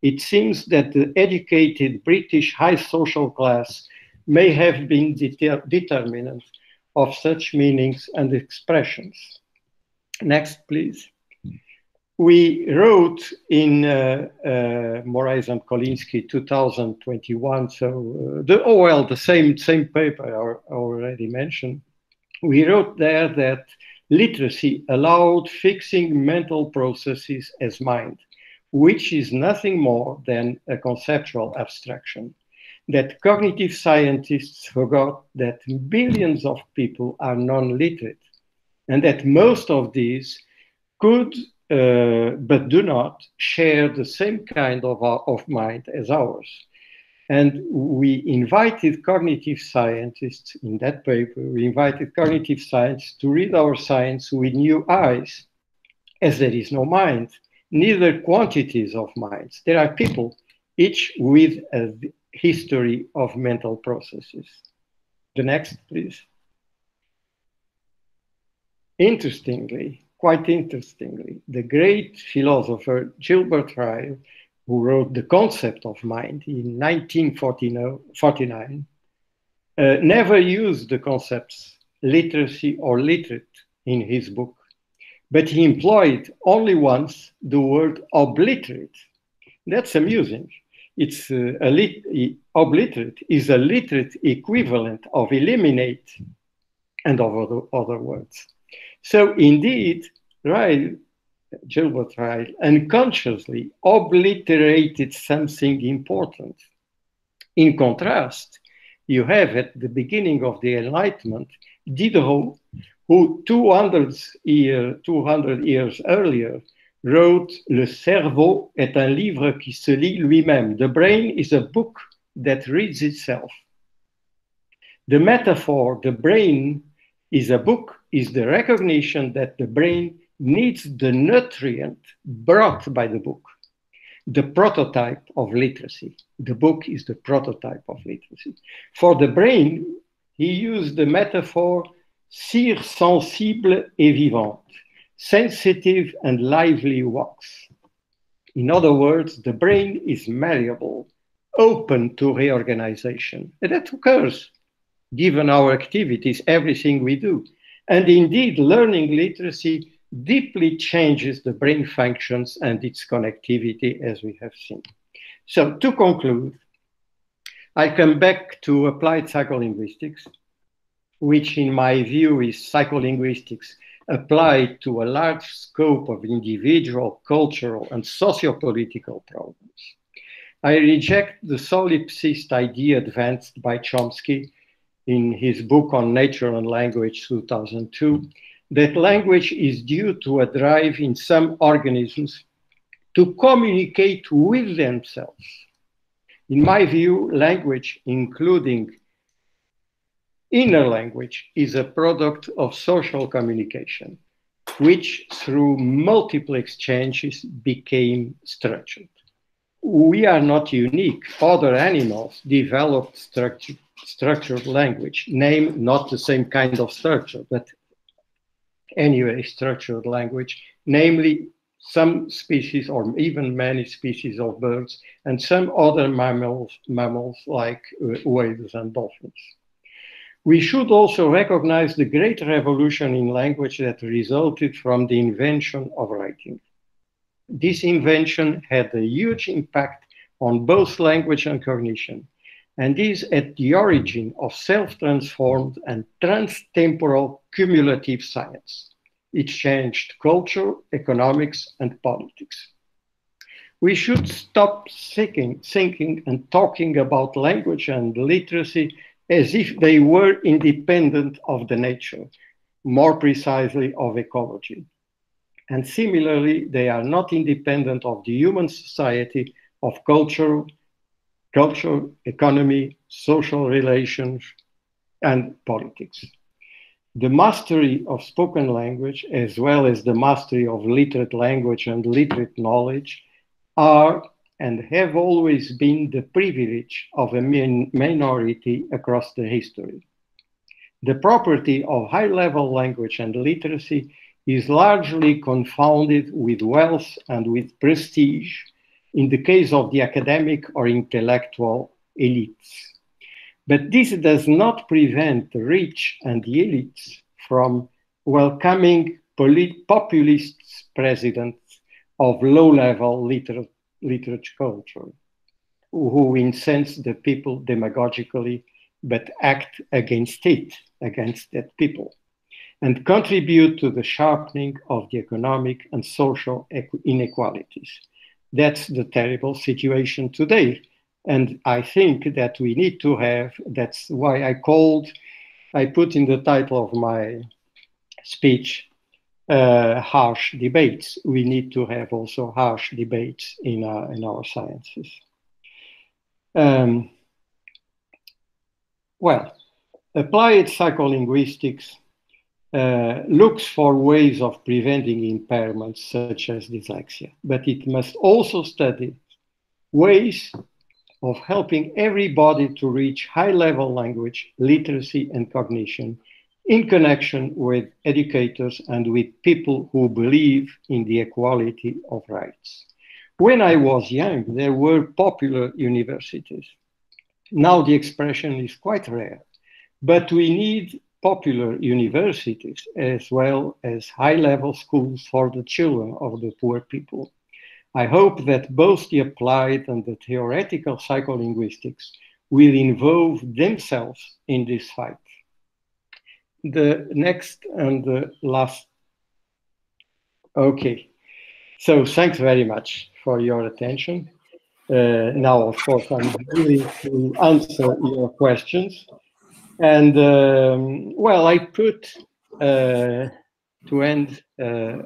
It seems that the educated British high social class may have been deter determinant of such meanings and expressions. Next, please. We wrote in uh, uh, Morais and Kolinsky 2021, so uh, the, oh well, the same, same paper I already mentioned. We wrote there that literacy allowed fixing mental processes as mind, which is nothing more than a conceptual abstraction that cognitive scientists forgot that billions of people are non-literate and that most of these could uh, but do not share the same kind of, uh, of mind as ours. And we invited cognitive scientists in that paper, we invited cognitive science to read our science with new eyes, as there is no mind, neither quantities of minds. There are people, each with a history of mental processes. The next, please. Interestingly, quite interestingly, the great philosopher Gilbert Ryle, who wrote The Concept of Mind in 1949, uh, never used the concepts literacy or literate in his book, but he employed only once the word obliterate. That's amusing it's uh, obliterate is a literate equivalent of eliminate and of other, other words. So indeed, Ryle, Gilbert Ryle, unconsciously obliterated something important. In contrast, you have at the beginning of the Enlightenment Diderot, who 200, year, 200 years earlier wrote Le cerveau est un livre qui se lit lui-même. The brain is a book that reads itself. The metaphor, the brain is a book, is the recognition that the brain needs the nutrient brought by the book. The prototype of literacy. The book is the prototype of literacy. For the brain, he used the metaphor cire sensible et vivante sensitive and lively walks. In other words, the brain is malleable, open to reorganization. And that occurs given our activities, everything we do. And indeed, learning literacy deeply changes the brain functions and its connectivity, as we have seen. So, to conclude, I come back to applied psycholinguistics, which, in my view, is psycholinguistics applied to a large scope of individual, cultural, and socio-political problems. I reject the solipsist idea advanced by Chomsky in his book on Nature and Language 2002 that language is due to a drive in some organisms to communicate with themselves. In my view, language, including Inner language is a product of social communication, which through multiple exchanges became structured. We are not unique. Other animals developed structured, structured language, name not the same kind of structure, but anyway, structured language, namely some species or even many species of birds and some other mammals, mammals like uh, whales and dolphins. We should also recognize the great revolution in language that resulted from the invention of writing. This invention had a huge impact on both language and cognition, and is at the origin of self-transformed and trans-temporal cumulative science. It changed culture, economics, and politics. we should stop thinking, thinking and talking about language and literacy as if they were independent of the nature, more precisely of ecology. And similarly, they are not independent of the human society, of culture, culture, economy, social relations, and politics. The mastery of spoken language, as well as the mastery of literate language and literate knowledge, are and have always been the privilege of a min minority across the history. The property of high level language and literacy is largely confounded with wealth and with prestige in the case of the academic or intellectual elites. But this does not prevent the rich and the elites from welcoming populist presidents of low-level liter literature culture, who incense the people demagogically, but act against it, against that people and contribute to the sharpening of the economic and social inequalities. That's the terrible situation today. And I think that we need to have, that's why I called, I put in the title of my speech, uh, harsh debates. We need to have also harsh debates in our, in our sciences. Um, well, applied psycholinguistics uh, looks for ways of preventing impairments such as dyslexia, but it must also study ways of helping everybody to reach high level language, literacy, and cognition in connection with educators and with people who believe in the equality of rights. When I was young, there were popular universities. Now the expression is quite rare, but we need popular universities as well as high-level schools for the children of the poor people. I hope that both the applied and the theoretical psycholinguistics will involve themselves in this fight. The next and the last. Okay, so thanks very much for your attention. Uh, now, of course, I'm willing to answer your questions. And um, well, I put uh, to end uh,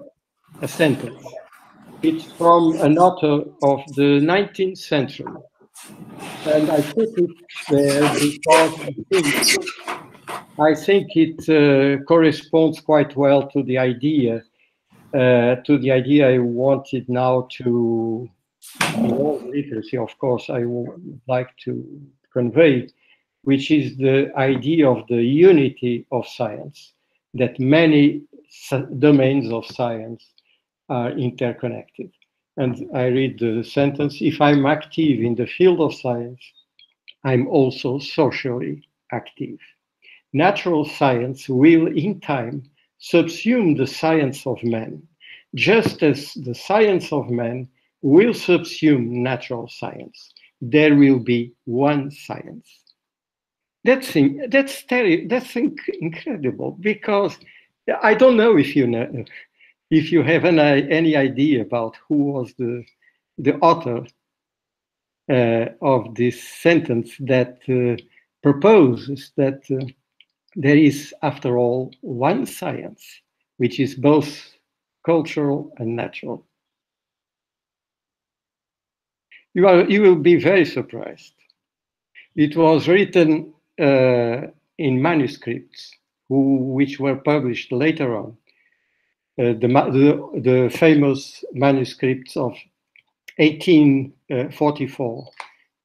a sentence. It's from an author of the 19th century. And I put it there because I think, I think it uh, corresponds quite well to the idea, uh, to the idea I wanted now to, literacy, of course, I would like to convey which is the idea of the unity of science, that many domains of science are interconnected. And I read the sentence, if I'm active in the field of science, I'm also socially active. Natural science will, in time, subsume the science of man, just as the science of man will subsume natural science. There will be one science. That's that's terrible. That's inc incredible because I don't know if you know if you have any any idea about who was the the author uh, of this sentence that uh, proposes that uh, there is, after all, one science which is both cultural and natural. You are you will be very surprised. It was written in manuscripts who, which were published later on. Uh, the, the, the, famous manuscripts of 1844,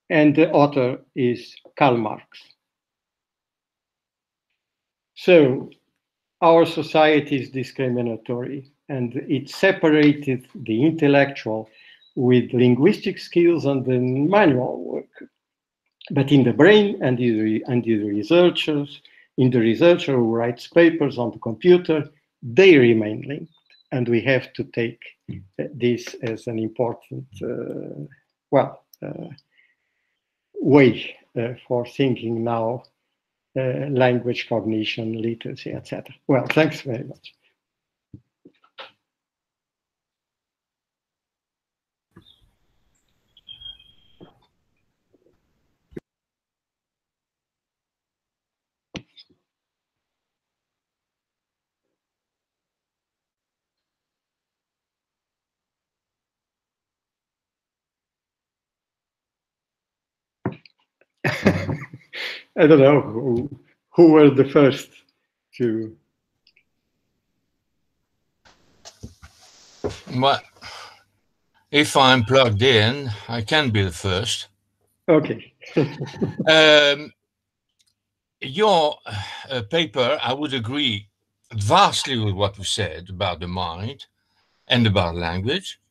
and the author is Karl Marx. So, our society is discriminatory, and it separated the intellectual with linguistic skills and the manual work. But in the brain and the, and the researchers, in the researcher who writes papers on the computer, they remain linked. And we have to take this as an important, uh, well, uh, way uh, for thinking now uh, language, cognition, literacy, etc. Well, thanks very much. I don't know who, who were the first to. Well, if I'm plugged in, I can be the first. Okay. Um, your uh, paper, I would agree vastly with what you said about the mind and about language,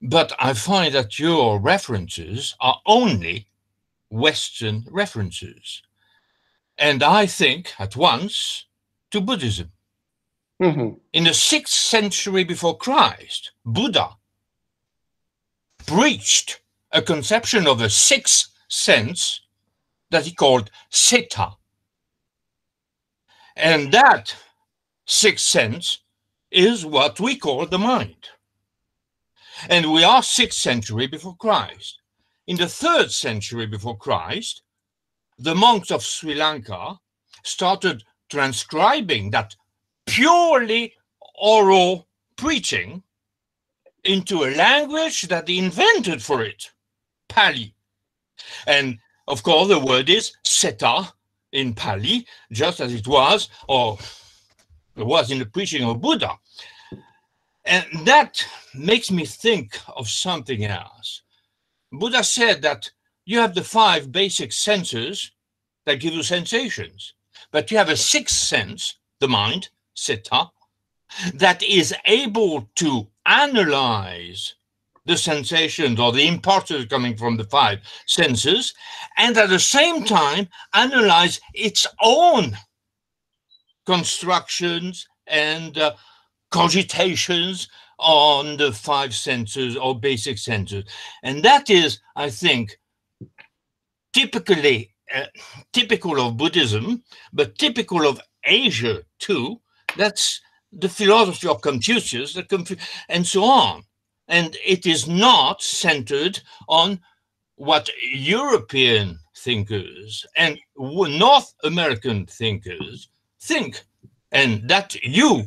but I find that your references are only Western references. And I think at once to Buddhism. Mhm. In the sixth century before Christ, Buddha preached a conception of a sixth sense that he called citta. And that sixth sense is what we call the mind. And we are sixth century before Christ. In the third century before Christ, the monks of Sri Lanka started transcribing that purely oral preaching into a language that they invented for it, Pali. And of course, the word is citta in Pali, just as it was, or it was in the preaching of Buddha. And that makes me think of something else. Buddha said that you have the five basic senses that give you sensations, but you have a sixth sense, the mind, citta, that is able to analyze the sensations or the impulses coming from the five senses, and at the same time analyze its own constructions and uh, cogitations on the five senses or basic senses. And that is, I think, typically uh, typical of Buddhism, but typical of Asia too. That's the philosophy of Confucius, Confu- and so on. And it is not centered on what European thinkers and North American thinkers think. And that you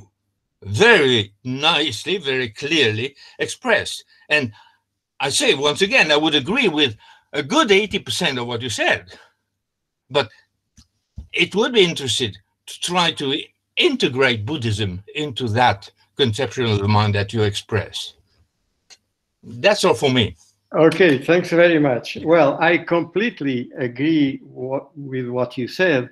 very nicely, very clearly expressed. And I say once again, I would agree with a good 80% of what you said. But it would be interesting to try to integrate Buddhism into that conception of the mind that you express. That's all for me. Okay, thanks very much. Well, I completely agree with what you said,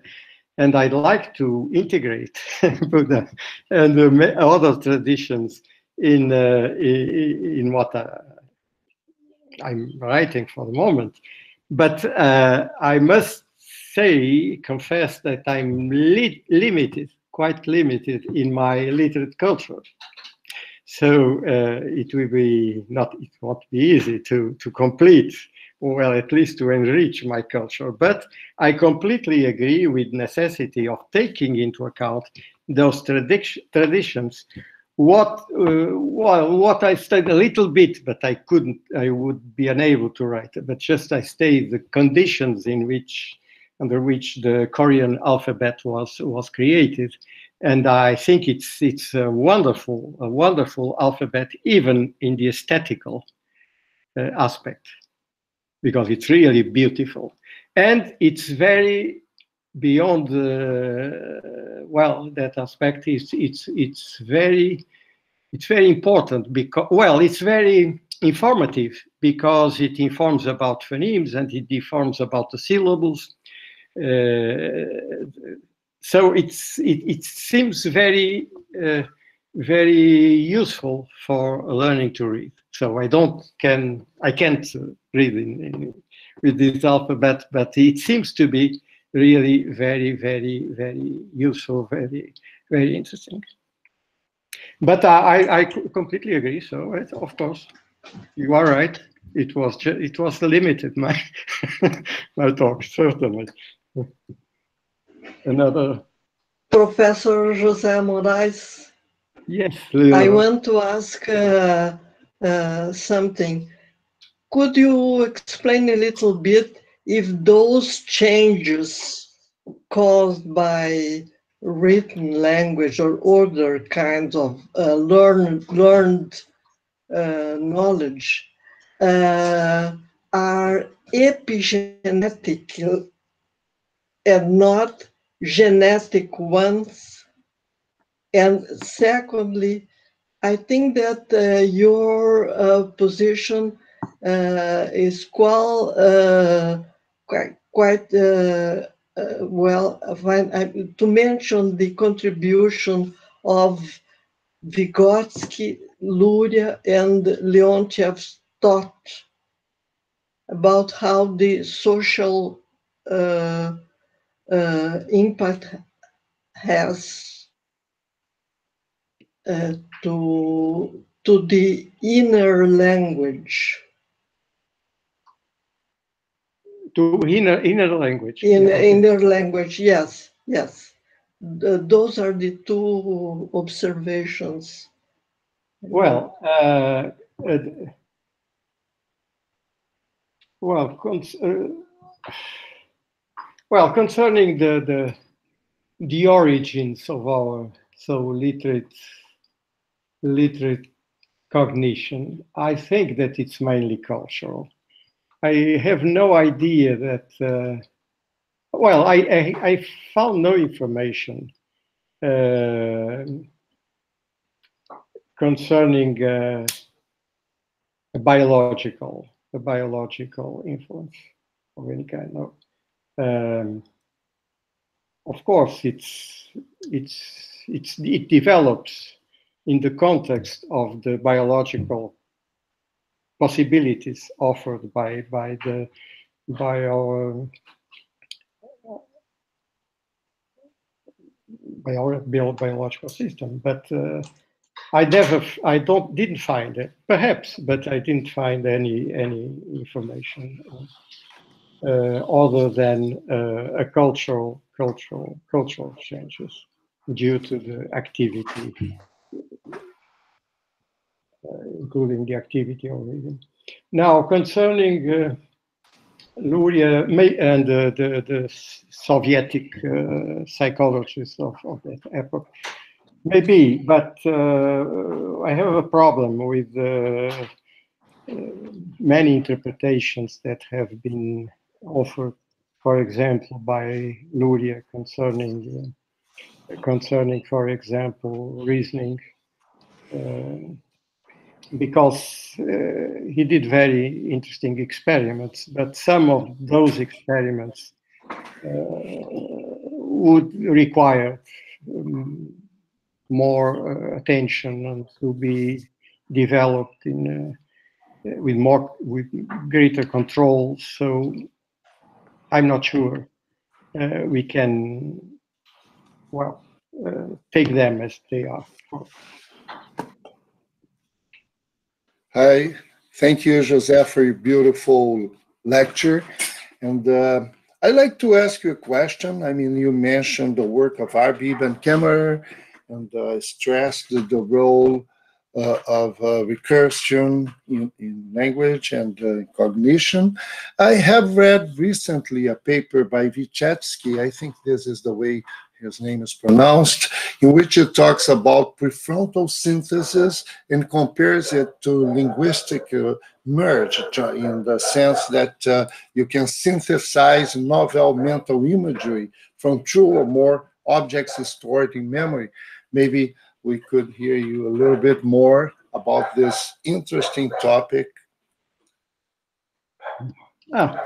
and I'd like to integrate Buddha and ma- other traditions in uh, in, what uh, I'm writing for the moment. But uh, I must say, confess that I'm li- limited, quite limited in my literate culture. So uh, it will be not, it won't be easy to, to complete, well, at least to enrich my culture. But I completely agree with necessity of taking into account those tradi- traditions. What uh, well, what I studied a little bit, but I couldn't, I would be unable to write. But just I stayed the conditions in which, under which the Korean alphabet was was created, and I think it's it's a wonderful, a wonderful alphabet, even in the aesthetical uh, aspect, because it's really beautiful, and it's very beyond the well that aspect. Is it's it's very it's very important because well it's very informative because it informs about phonemes and it informs about the syllables. Uh, so it's it, it seems very uh, very useful for learning to read. So i don't can i can't read in, in, with this alphabet but it seems to be really very very very useful very very interesting. But I, I completely agree. So it, of course you are right. It was it was limited my my talk certainly. Another. Professor José Morais, yes I want to ask uh, uh, something. Could you explain a little bit if those changes caused by written language or other kinds of uh, learned learned uh, knowledge uh, are epigenetic and not genetic ones. And secondly, I think that uh, your uh, position uh, is qual, uh, quite, quite uh, uh, well, to mention the contribution of Vygotsky, Luria, and Leontiev's thought about how the social impact has uh, to to the inner language. To inner inner language. in Yeah, inner language yes yes. Th- those are the two observations. Well, uh, uh, well, uh, well, concerning the, the the origins of our so literate literate cognition, I think that it's mainly cultural. I have no idea that. Uh, well, I, I I found no information. Uh, concerning uh, a biological a biological influence of any kind. No. Um, of course, it's it's it's it develops in the context of the biological possibilities offered by by the by our by our bio- biological system, but. Uh, I never, I don't, didn't find it. Perhaps, but I didn't find any any information uh, other than uh, a cultural, cultural, cultural changes due to the activity, including the activity of reading. Now, concerning uh, Luria and uh, the the Sovietic uh, psychologists of, of that epoch. Maybe, but uh, I have a problem with uh, uh, many interpretations that have been offered, for example, by Luria concerning concerning, for example, reasoning, because uh, he did very interesting experiments, but some of those experiments uh, would require um, more uh, attention and to be developed in uh, with more with greater control. So I'm not sure uh, we can well uh, take them as they are. Hi, thank you, José, for your beautiful lecture. And uh, I'd like to ask you a question. I mean, you mentioned the work of Arbib and Kemmerer and uh, stressed the, role uh, of uh, recursion in, in language and uh, cognition. I have read recently a paper by Vyshedskiy, I think this is the way his name is pronounced, in which it talks about prefrontal synthesis and compares it to linguistic uh, merge uh, in the sense that uh, you can synthesize novel mental imagery from two or more objects stored in memory. Maybe we could hear you a little bit more about this interesting topic. Ah,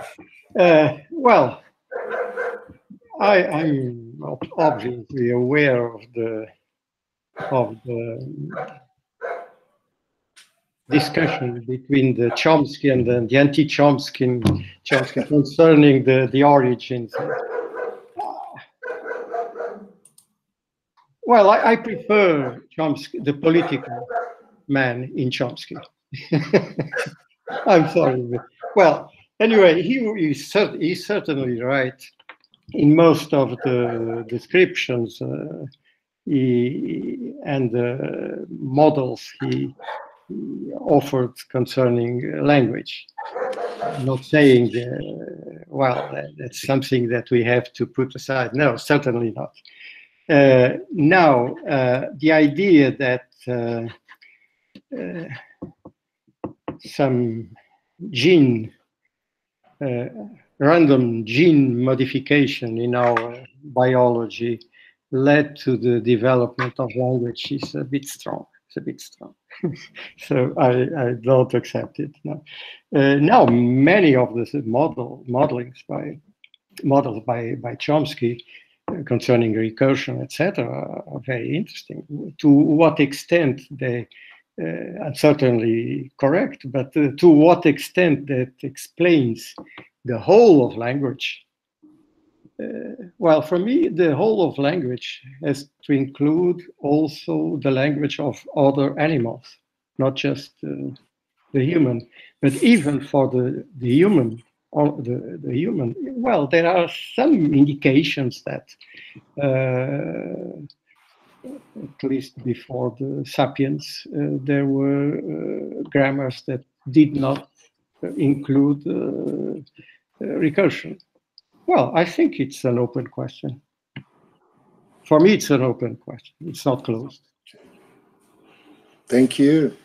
uh, well, I, I'm uh, obviously aware of the of the discussion between the Chomsky and the, the anti-Chomsky Chomsky concerning the, the origins. Well, I, I prefer Chomsky, the political man in Chomsky. I'm sorry. but- Well, anyway, he is cer- he's certainly right in most of the descriptions uh, he, and the models he, offered concerning language. Not saying, uh, well, that's something that we have to put aside. No, certainly not. Uh, now, uh, the idea that uh, uh, some gene random gene modification in our biology led to the development of language is a bit strong. It's a bit strong. so I, I don't accept it. No. Uh, now many of the model modelings by models by by Chomsky uh, concerning recursion, etc., are very interesting. To what extent they uh, are certainly correct, but uh, to what extent that explains the whole of language. Uh, well, for me, the whole of language has to include also the language of other animals, not just uh, the human, but even for the, the human, or the, the human, well, there are some indications that uh, at least before the sapiens, uh, there were uh, grammars that did not include uh, recursion. Well, I think it's an open question. For me, it's an open question. It's not closed. Thank you.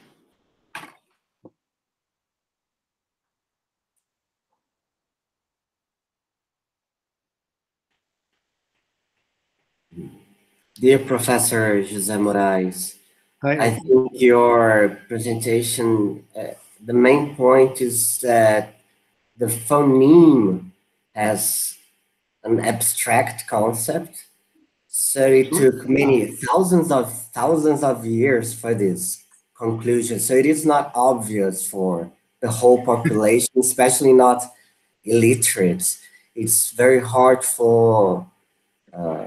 Dear Professor José Morais, Hi. I think your presentation, uh, the main point is that the phoneme has an abstract concept. So it took many thousands of thousands of years for this conclusion. So it is not obvious for the whole population, especially not illiterates. It's very hard for uh,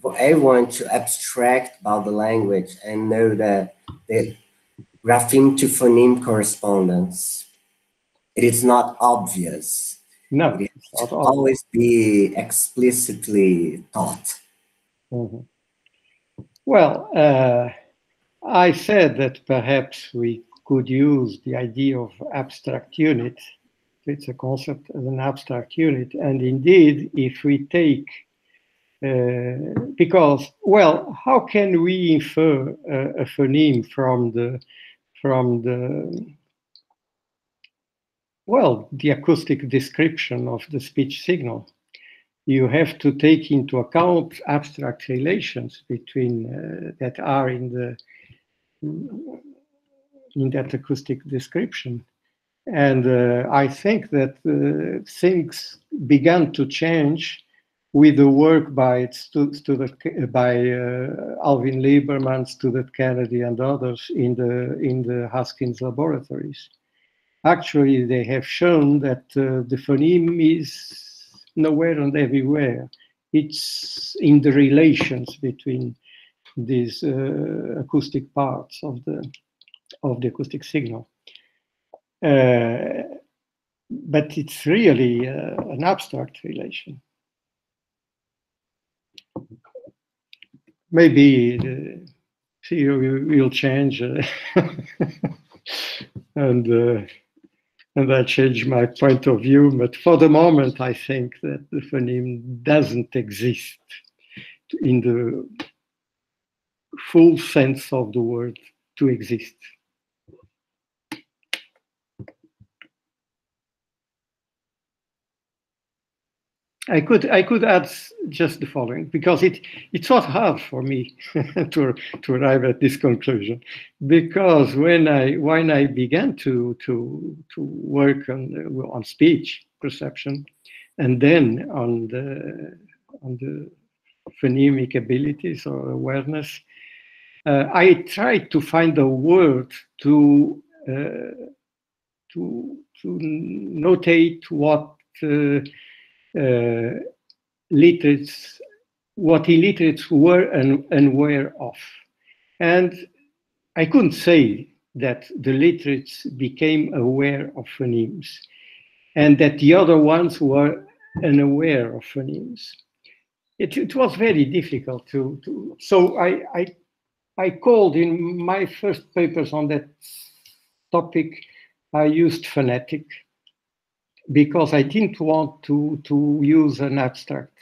for everyone to abstract about the language and know that the grapheme to phoneme correspondence. It is not obvious. No, It it's not always be explicitly taught. Mhm. Well, uh, I said that perhaps we could use the idea of abstract unit. It's a concept as an abstract unit. And indeed, if we take, uh, because, well, how can we infer a, a phoneme from the, from the, well, the acoustic description of the speech signal? you have to take into account abstract relations between uh, that are in the in that acoustic description and uh, i think that uh, things began to change with the work by Stu- by uh, Alvin Liberman, Stuart Kennedy, and others in the in the Haskins laboratories. Actually, they have shown that uh, the phoneme is nowhere and everywhere. It's in the relations between these uh, acoustic parts of the of the acoustic signal. Uh, but it's really uh, an abstract relation. Maybe the theory will change, uh, and uh, and I change my point of view. But for the moment, I think that the phoneme doesn't exist in the full sense of the word to exist. I could I could add just the following because it it's not hard for me to to arrive at this conclusion because when I when I began to to to work on on speech perception and then on the on the phonemic abilities or awareness, uh, I tried to find a word to uh, to to notate what. Uh, uh, Uh, literates, what illiterates were and unaware of. And I couldn't say that the literates became aware of phonemes and that the other ones were unaware of phonemes. It, it was very difficult to, to so I, I, I called in my first papers on that topic, I used phonetic because I didn't want to, to use an abstract,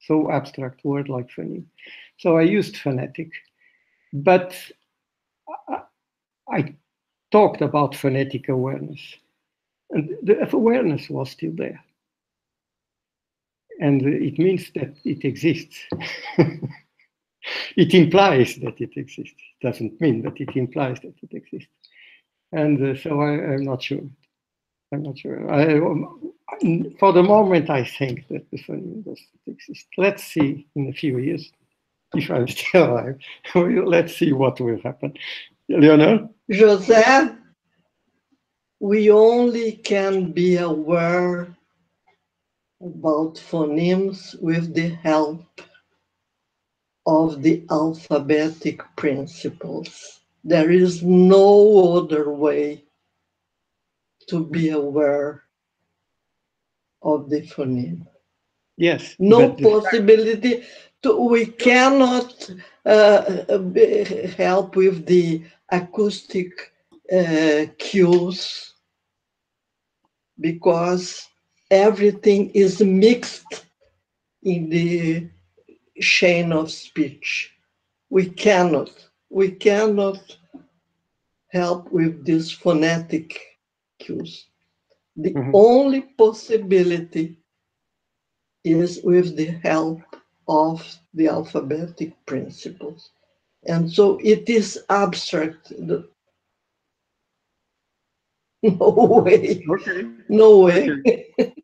so abstract word like phoneme. So I used phonetic. But I, I talked about phonetic awareness. And the awareness was still there. and it means that it exists. it implies that it exists. It doesn't mean, but it implies that it exists. And uh, so I, am not sure. I'm not sure. I, um, for the moment, I think that the phoneme does exist. Let's see in a few years if I'm still alive. Let's see what will happen. Leonor? José, we only can be aware about phonemes with the help of the alphabetic principles. There is no other way to be aware of the phoneme. Yes. No possibility to, we cannot uh, help with the acoustic uh, cues because everything is mixed in the chain of speech. We cannot, we cannot help with this phonetic cues. The mm-hmm. only possibility is with the help of the alphabetic principles. And so it is abstract. No way. Okay. No way. Okay,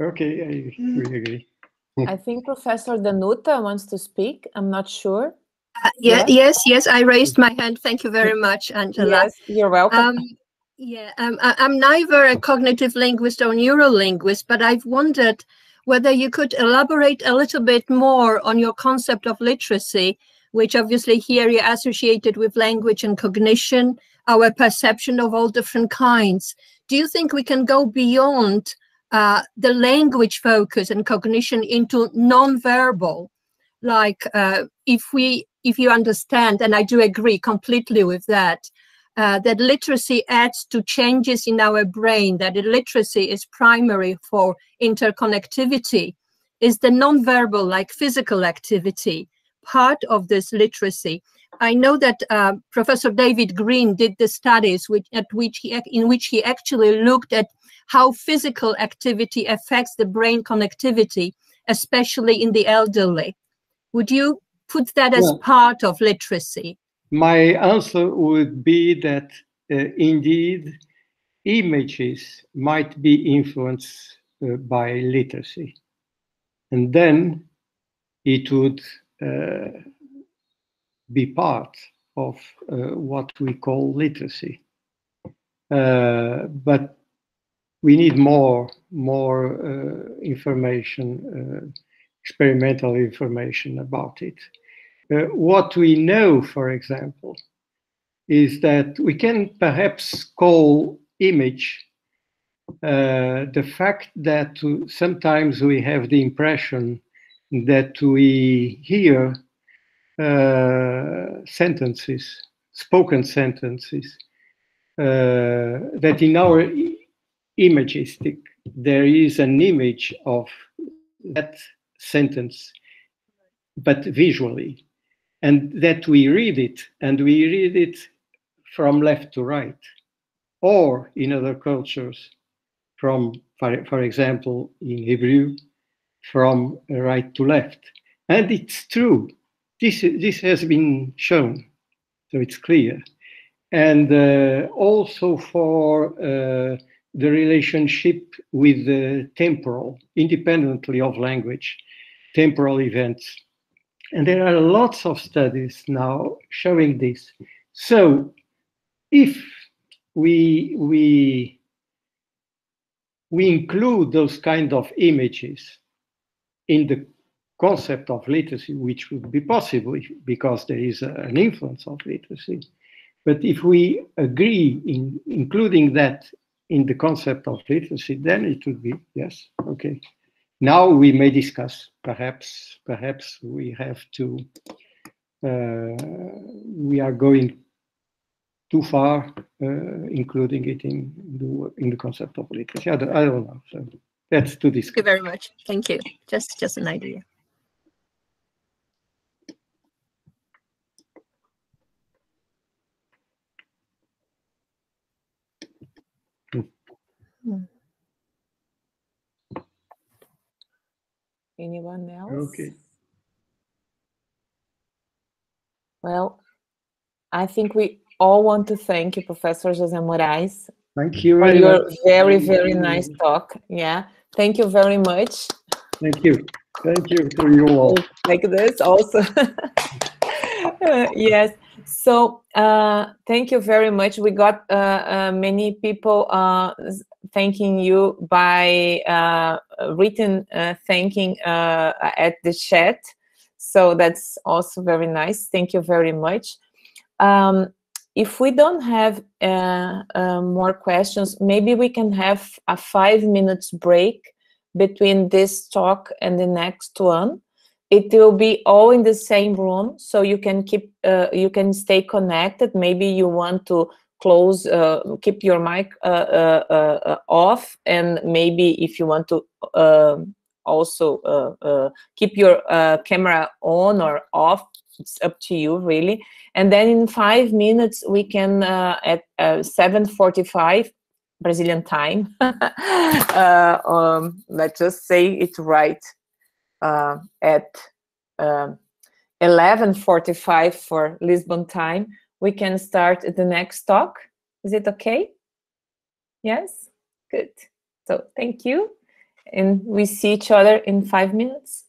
okay I really agree. I think Professor Danuta wants to speak. I'm not sure. Uh, yeah, yes, yes, I raised my hand. Thank you very much, Angela. Yes, you're welcome. Um, yeah, um, I, am neither a cognitive linguist or neurolinguist, but I've wondered whether you could elaborate a little bit more on your concept of literacy, which obviously here you associated with language and cognition, our perception of all different kinds. Do you think we can go beyond uh, the language focus and cognition into non-verbal? Like uh, if we, if you understand, and I do agree completely with that, uh, that literacy adds to changes in our brain, that literacy is primary for interconnectivity. Is the nonverbal, like physical activity, part of this literacy? I know that uh, Professor David Green did the studies which, at which he, in which he actually looked at how physical activity affects the brain connectivity, especially in the elderly. Would you put that as part of literacy? My answer would be that uh, indeed images might be influenced uh, by literacy. And then it would uh, be part of uh, what we call literacy. Uh, but we need more, more uh, information, experimental information about it. Uh, what we know, for example, is that we can perhaps call image uh, the fact that sometimes we have the impression that we hear uh, sentences, spoken sentences, uh, that in our imagistic there is an image of that sentence, but visually and that we read it, and we read it from left to right, or in other cultures, from, for, for example, in Hebrew, from right to left. And it's true. This, this has been shown, so it's clear. And uh, also for uh, the relationship with the temporal, independently of language, temporal events. And there are lots of studies now showing this. So if we, we, we include those kind of images in the concept of literacy, which would be possible because there is a, an influence of literacy. But if we agree in including that in the concept of literacy, then it would be, yes, okay. Now we may discuss, perhaps, perhaps we have to, uh, we are going too far, uh, including it in the, in the concept of literacy. I don't, I don't know. So that's to discuss. Thank you very much. Thank you. Just, just an idea. Hmm. Anyone else? Okay. Well, I think we all want to thank you, Professor José Morais, Thank you for your much. very, very nice talk. Yeah, thank you very much. Thank you. Thank you to you all. like this also. Uh, yes. So uh, thank you very much. We got uh, uh, many people uh, thanking you by uh, written uh, thanking at the chat. So that's also very nice. Thank you very much. Um, if we don't have more questions, maybe we can have a five minutes break between this talk and the next one it will be all in the same room so you can keep uh, you can stay connected. Maybe you want to close uh, keep your mic uh, uh, uh, off and maybe if you want to um also uh, keep your camera on or off it's up to you really. And then in five minutes we can at uh, 7.45 brazilian time um, let's just say it right uh, at um 11:45 for Lisbon time, we can start the next talk. Is it okay? Yes, good. So thank you, and we see each other in five minutes.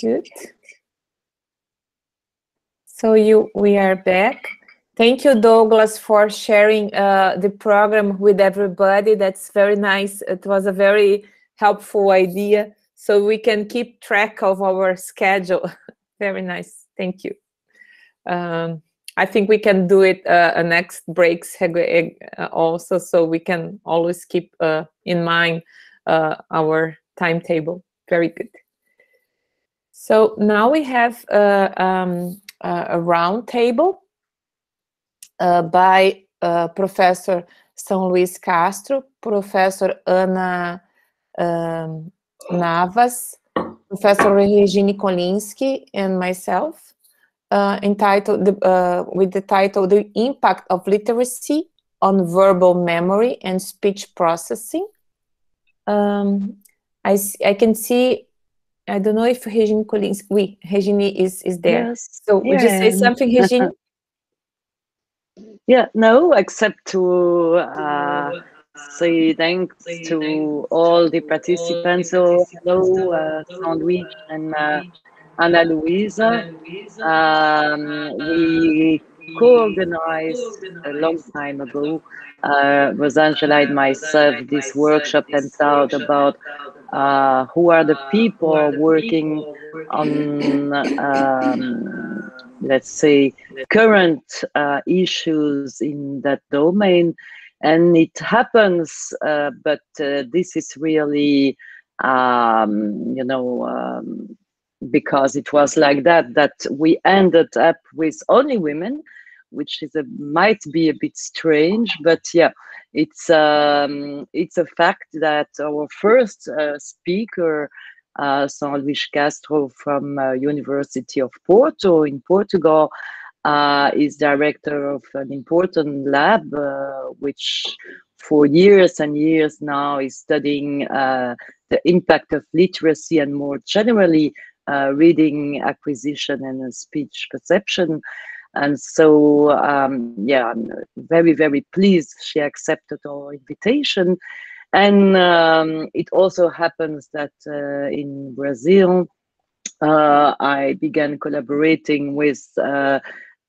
Good. So you, we are back. Thank you, Douglas, for sharing uh, the program with everybody. That's very nice. It was a very helpful idea, so we can keep track of our schedule. very nice. Thank you. Um, I think we can do it uh, next breaks uh, also, so we can always keep uh, in mind uh, our timetable. Very good. So now we have um, a round table uh, by uh, Professor São Luís Castro, Professor Ana um, Navas, Professor Regine Kolinsky, and myself, uh, entitled the, uh, with the title "The Impact of Literacy on Verbal Memory and Speech Processing." Um, I I can see. I don't know if Regine Kolinsky. Oui, Regine is is there. Yes. So would you say something, Regine? Yeah, no, except to uh, say thanks to all the participants. So hello, uh, Sandwich and uh, Ana Luiza. Um, we co-organized a long time ago, uh, Rosângela and myself, this workshop and thought about uh, who are the people working on um, let's say, current uh, issues in that domain. And it happens, uh, but uh, this is really, um, you know, um, because it was like that, that we ended up with only women, which is a, might be a bit strange, but yeah, it's um, it's a fact that our first uh, speaker uh, São Luís Castro from uh, University of Porto in Portugal uh, is director of an important lab uh, which for years and years now is studying uh, the impact of literacy and more generally uh, reading acquisition and speech perception and so um, yeah i'm very very pleased she accepted our invitation and um, it also happens that uh, in Brazil, uh, I began collaborating with uh,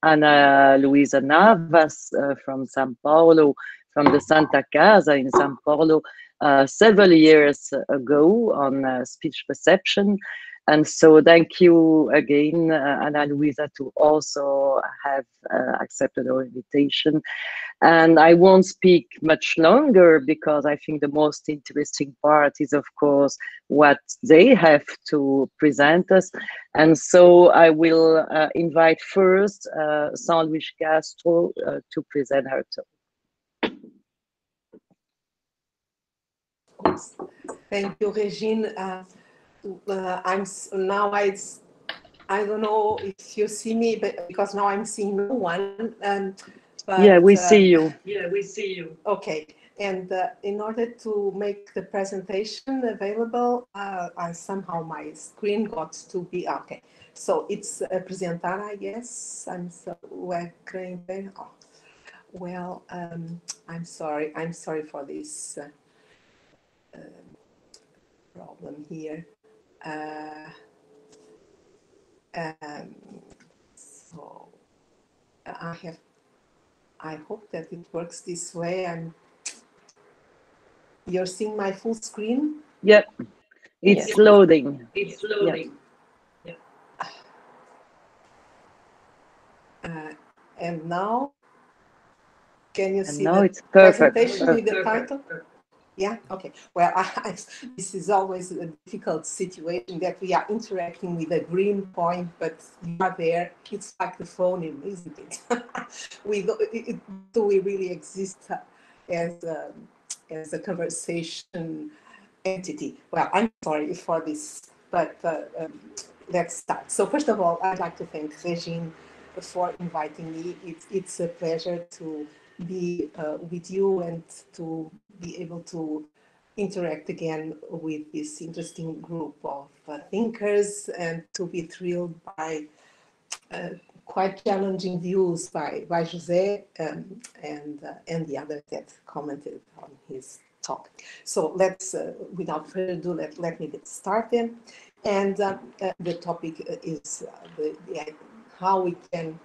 Ana Luiza Navas uh, from Sao Paulo, from the Santa Casa in Sao Paulo, uh, several years ago on uh, speech perception. And so thank you again, uh, Ana Luiza, to also have uh, accepted our invitation. And I won't speak much longer because I think the most interesting part is, of course, what they have to present us. And so I will uh, invite first uh, São Luís Castro uh, to present her talk. Thank you, Regine. Uh, I'm now I I don't know if you see me, but because now I'm seeing no one. Um, but, yeah, we uh, see you. Yeah, we see you. Okay. And uh, in order to make the presentation available, uh, I somehow my screen got to be okay. So it's uh, presentar, I guess. I'm so well, oh. well um, I'm sorry. I'm sorry for this uh, uh, problem here. Uh, um, so I have, I hope that it works this way. I'm, you're seeing my full screen? Yep, it's Yes. loading. It's loading. Uh, and now, can you And see now the it's perfect. presentation with the Perfect. title? Yeah, okay. Well, I, this is always a difficult situation that we are interacting with a green point, but you are there. It's like the phone, isn't it? we do, it, it- do we really exist as a, as a conversation entity? Well, I'm sorry for this, but uh, um, let's start. So first of all, I'd like to thank Regine for inviting me. It's, it's a pleasure to be uh, with you and to be able to interact again with this interesting group of uh, thinkers and to be thrilled by uh, quite challenging views by, by Jose um, and, uh, and the others that commented on his talk. So let's, uh, without further ado, let, let me get started. And uh, the topic is the, the, how we can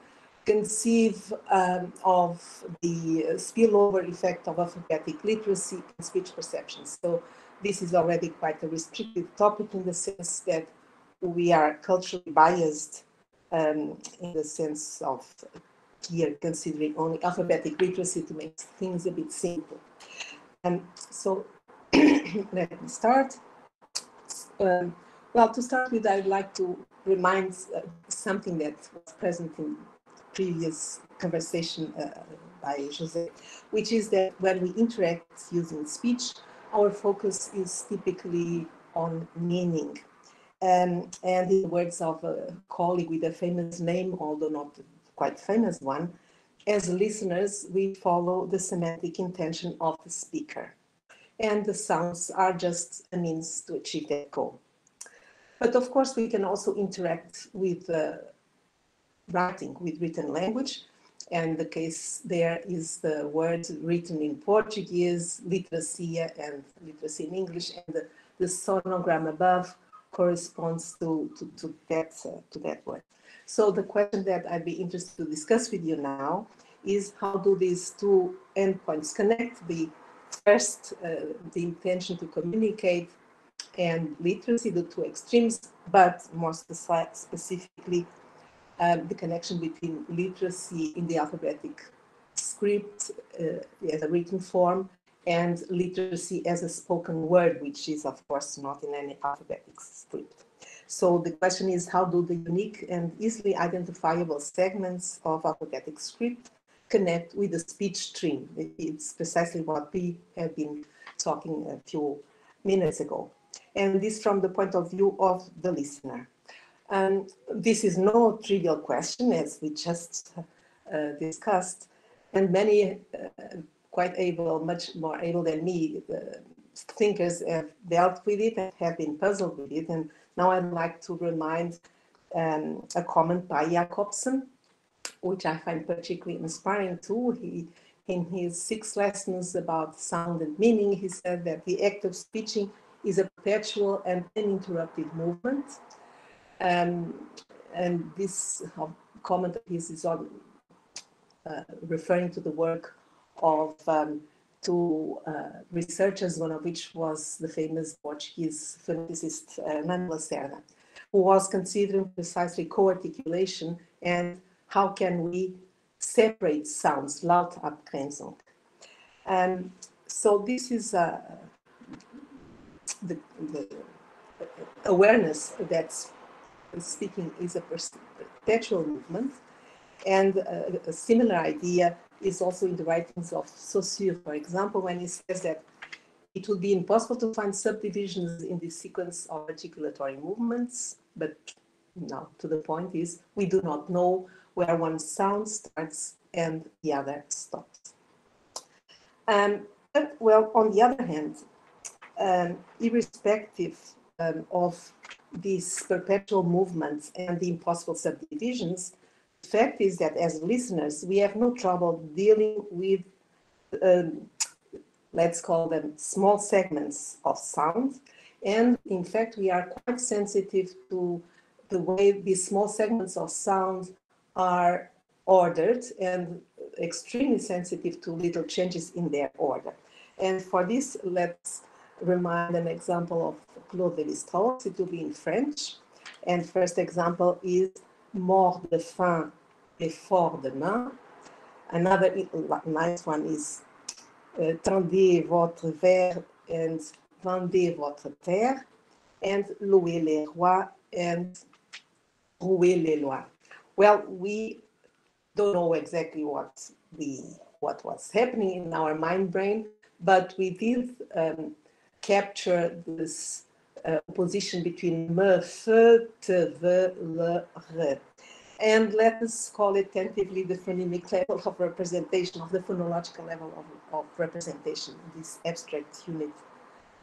conceive um, of the spillover effect of alphabetic literacy and speech perception. So this is already quite a restricted topic in the sense that we are culturally biased um, in the sense of here considering only alphabetic literacy to make things a bit simple. And so let me start. Um, well, to start with, I'd like to remind uh, something that was present in previous conversation uh, by Jose, which is that when we interact using speech, our focus is typically on meaning. Um, and in the words of a colleague with a famous name, although not quite famous one, as listeners, we follow the semantic intention of the speaker. And the sounds are just a means to achieve that goal. But of course, we can also interact with uh, writing, with written language. And the case there is the word written in Portuguese, literacy, and literacy in English. And the, the sonogram above corresponds to, to, to, that, uh, to that word. So the question that I'd be interested to discuss with you now is how do these two endpoints connect the first, uh, the intention to communicate and literacy, the two extremes, but more specifically, um, the connection between literacy in the alphabetic script uh, as a written form and literacy as a spoken word, which is, of course, not in any alphabetic script. So the question is, how do the unique and easily identifiable segments of alphabetic script connect with the speech stream? It's precisely what we have been talking a few minutes ago and this from the point of view of the listener. And this is no trivial question, as we just uh, discussed, and many uh, quite able, much more able than me, uh, thinkers have dealt with it and have been puzzled with it. And now I'd like to remind um, a comment by Jakobson, which I find particularly inspiring too. He, in his six lessons about sound and meaning, he said that the act of speaking is a perpetual and uninterrupted movement. Um, and this comment of is on uh, referring to the work of um, two uh, researchers, one of which was the famous Portuguese phoneticist uh, Manuel Lacerda, who was considering precisely co-articulation and how can we separate sounds, Lautabgrenzung. Um, so this is a, the, the awareness that speaking is a perpetual movement. And a, a, similar idea is also in the writings of Saussure, for example, when he says that it would be impossible to find subdivisions in the sequence of articulatory movements, but now to the point is we do not know where one sound starts and the other stops. Um, but, well, on the other hand, um, irrespective um, of these perpetual movements and the impossible subdivisions, the fact is that as listeners, we have no trouble dealing with, um, let's call them small segments of sound. And in fact, we are quite sensitive to the way these small segments of sound are ordered and extremely sensitive to little changes in their order. And for this, let's remind an example of Claude Lévi-Strauss. It will be in French. And first example is Mort de faim et fort main. Another nice one is uh, Tendez votre verre and vendez votre terre. And Louez les rois and Rouez les lois. Well, we don't know exactly what we what was happening in our mind brain, but we did um, capture this uh, opposition between me, fe, te, ve, le, re. And let us call it tentatively the phonemic level of representation, of the phonological level of, of representation, this abstract unit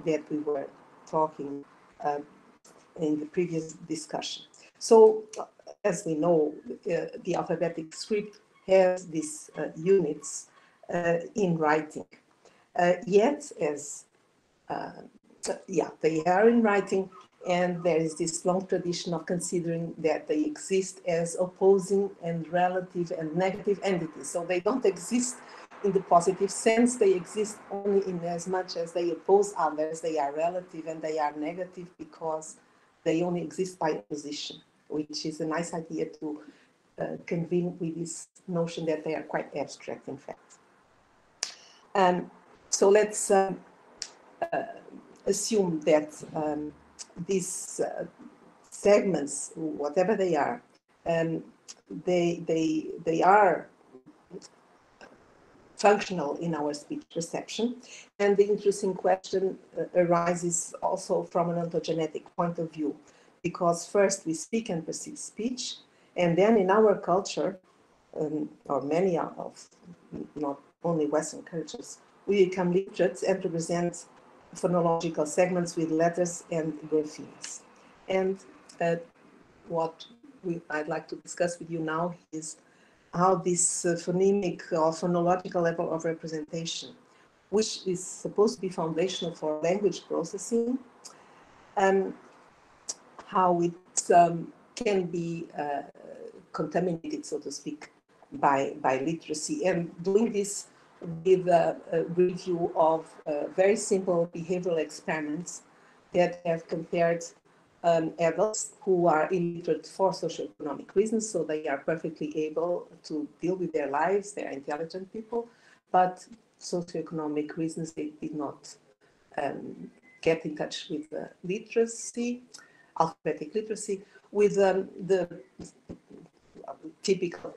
that we were talking uh, in the previous discussion. So, as we know, uh, the alphabetic script has these uh, units uh, in writing. Uh, yet, as yeah, they are in writing, And there is this long tradition of considering that they exist as opposing and relative and negative entities. So they don't exist in the positive sense, they exist only in as much as they oppose others, they are relative and they are negative because they only exist by opposition, which is a nice idea to uh, convene with this notion that they are quite abstract, in fact. Um, so let's um, uh, assume that um, these uh, segments, whatever they are, um, they, they, they are functional in our speech perception. And the interesting question uh, arises also from an ontogenetic point of view, because first we speak and perceive speech, and then in our culture, um, or many of, not only Western cultures, we become literates and represent phonological segments with letters and graphemes. And uh, what we, I'd like to discuss with you now is how this uh, phonemic or phonological level of representation, which is supposed to be foundational for language processing, um, how it um, can be uh, contaminated, so to speak, by, by literacy. And doing this with a, a review of uh, very simple behavioral experiments that have compared um, adults who are illiterate for socioeconomic reasons, so they are perfectly able to deal with their lives, they're intelligent people, but socioeconomic reasons they did not um, get in touch with uh, literacy, alphabetic literacy, with um, the typical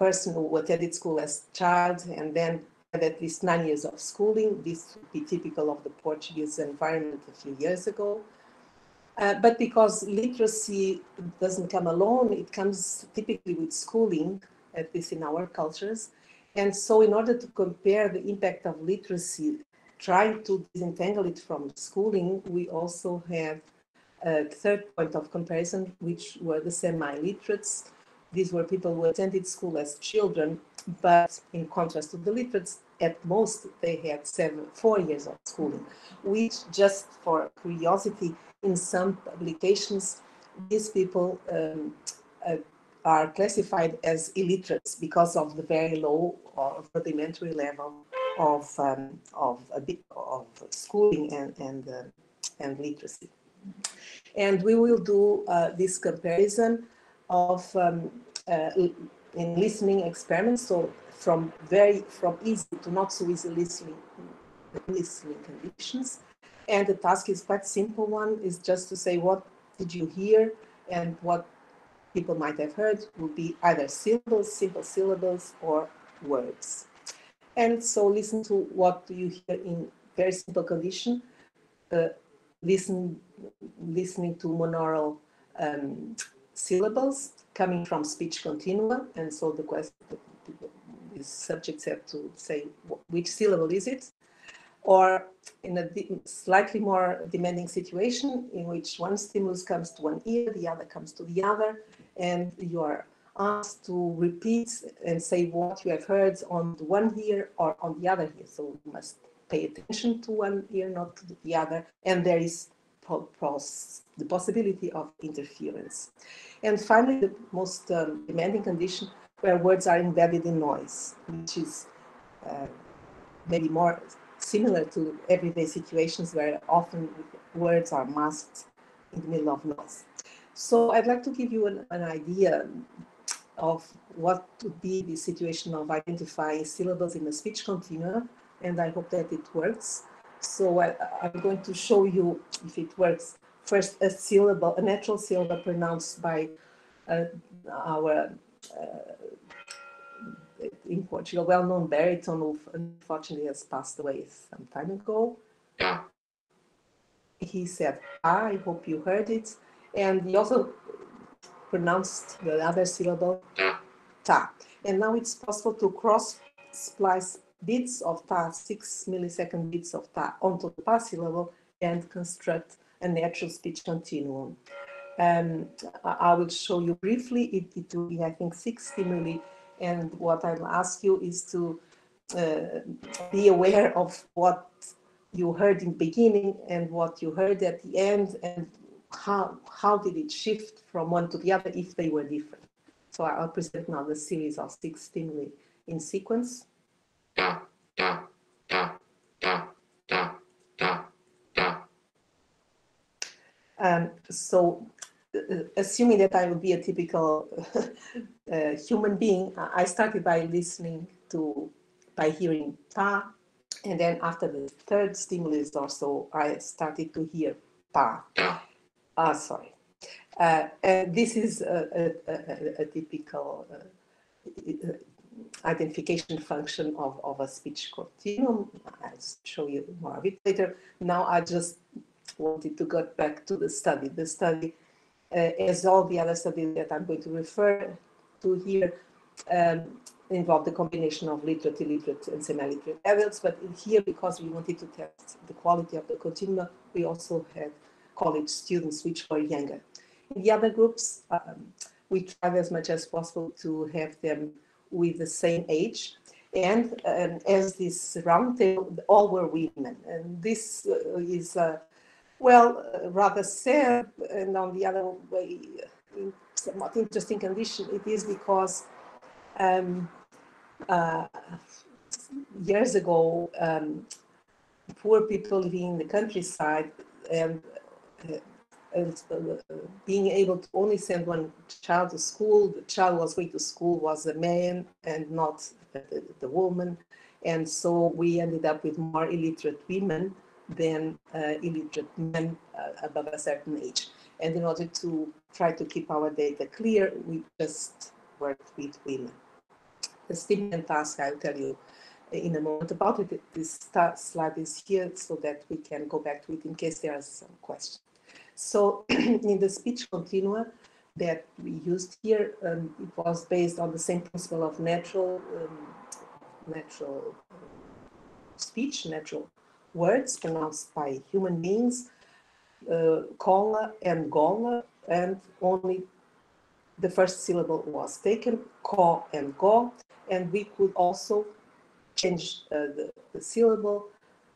person who attended school as child and then had at least nine years of schooling. This would be typical of the Portuguese environment a few years ago. Uh, but because literacy doesn't come alone, it comes typically with schooling, at least in our cultures. And so in order to compare the impact of literacy, trying to disentangle it from schooling, we also have a third point of comparison, which were the semi-literates. These were people who attended school as children, but in contrast to the literates, at most they had seven, four years of schooling, which just for curiosity, in some publications, these people um, uh, are classified as illiterates because of the very low or rudimentary level of um, of of schooling and and uh, and literacy. And we will do uh, this comparison of um, uh, in listening experiments. So from very from easy to not so easy listening listening conditions and the task is quite simple one, is just to say what did you hear and what people might have heard will be either syllables, simple syllables, or words. And so listen to what you hear in very simple condition. Uh, listen, listening to monaural um, syllables coming from speech continua. And so the question, the subjects have to say which syllable is it or in a slightly more demanding situation in which one stimulus comes to one ear, the other comes to the other, and you are asked to repeat and say what you have heard on the one ear or on the other ear. So you must pay attention to one ear, not to the other, and there is the possibility of interference. And finally, the most um, demanding condition where words are embedded in noise, which is uh, maybe more similar to everyday situations where often words are masked in the middle of noise. So I'd like to give you an, an idea of what would be the situation of identifying syllables in a speech continuum, and I hope that it works. So I, am going to show you if it works. First, a syllable, a natural syllable pronounced by uh, our uh, in Portugal, well-known baritone who unfortunately has passed away some time ago. He said, ah, I hope you heard it. And he also pronounced the other syllable, ta. And now it's possible to cross-splice bits of ta, six millisecond bits of ta onto the pa syllable and construct a natural speech continuum. Um, I will show you briefly. It, it will be, I think, six stimuli and what I'll ask you is to uh, be aware of what you heard in the beginning and what you heard at the end and how, how did it shift from one to the other if they were different. So I'll present now the series of six stimuli in sequence. Um, so uh, assuming that I would be a typical uh, human being, I started by listening to, by hearing pa, and then after the third stimulus or so, I started to hear pa. Ah, sorry. Uh, and this is a, a, a, a typical uh, identification function of, of a speech continuum. I'll show you more of it later. Now I just wanted to get back to the study. The study, uh, as all the other studies that I'm going to refer to here, um, involved the combination of literate, illiterate, and semi-literate adults. But here, because we wanted to test the quality of the continuum, we also had college students which were younger. In the other groups, um, we tried as much as possible to have them with the same age. And um, as this roundtable, all were women. And this uh, is, uh, well, uh, rather sad. And on the other way, in somewhat interesting condition, it is because um, uh, years ago, um, poor people living in the countryside and uh, uh, being able to only send one child to school, the child was going to school was a man and not the, the woman. And so we ended up with more illiterate women than uh, illiterate men uh, above a certain age. And in order to try to keep our data clear, we just worked with women. The stimulant task, I'll tell you in a moment about it. This slide is here so that we can go back to it in case there are some questions. So in the speech continua that we used here, um, it was based on the same principle of natural, um, natural um, speech, natural words pronounced by human beings, uh, and gola, and only the first syllable was taken, ko and go, and we could also change uh, the, the syllable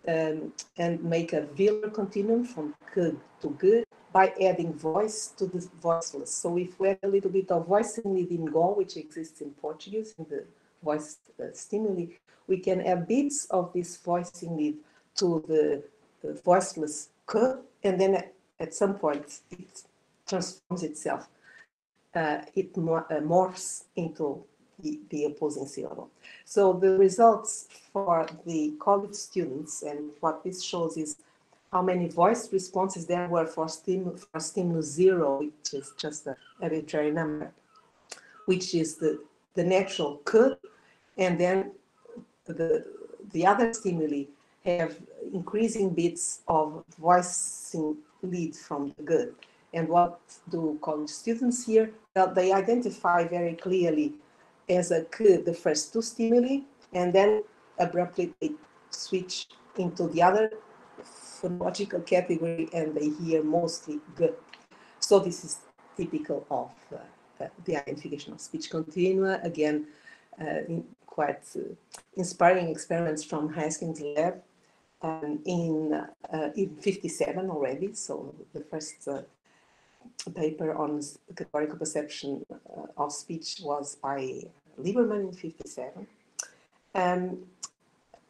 um, and make a velar continuum from k to g by adding voice to the voiceless. So if we add a little bit of voicing in Go, which exists in Portuguese, in the voice uh, stimuli, we can add bits of this voicing lead to the, the voiceless k, and then at, at, some point it transforms itself. Uh, it mor uh, morphs into the, the opposing syllable. So the results for the college students and what this shows is how many voice responses there were for, stim for stimulus zero, which is just an arbitrary number, which is the, the natural could, and then the, the other stimuli have increasing bits of voicing lead from the good. And what do college students here? Well, they identify very clearly as a could the first two stimuli, and then abruptly they switch into the other phonological category and they hear mostly good. So this is typical of uh, the identification of speech continua. Again, uh, quite uh, inspiring experiments from Haskins lab um, in, uh, in 57 already. So the first paper on categorical perception uh, of speech was by Liberman in 57. Um,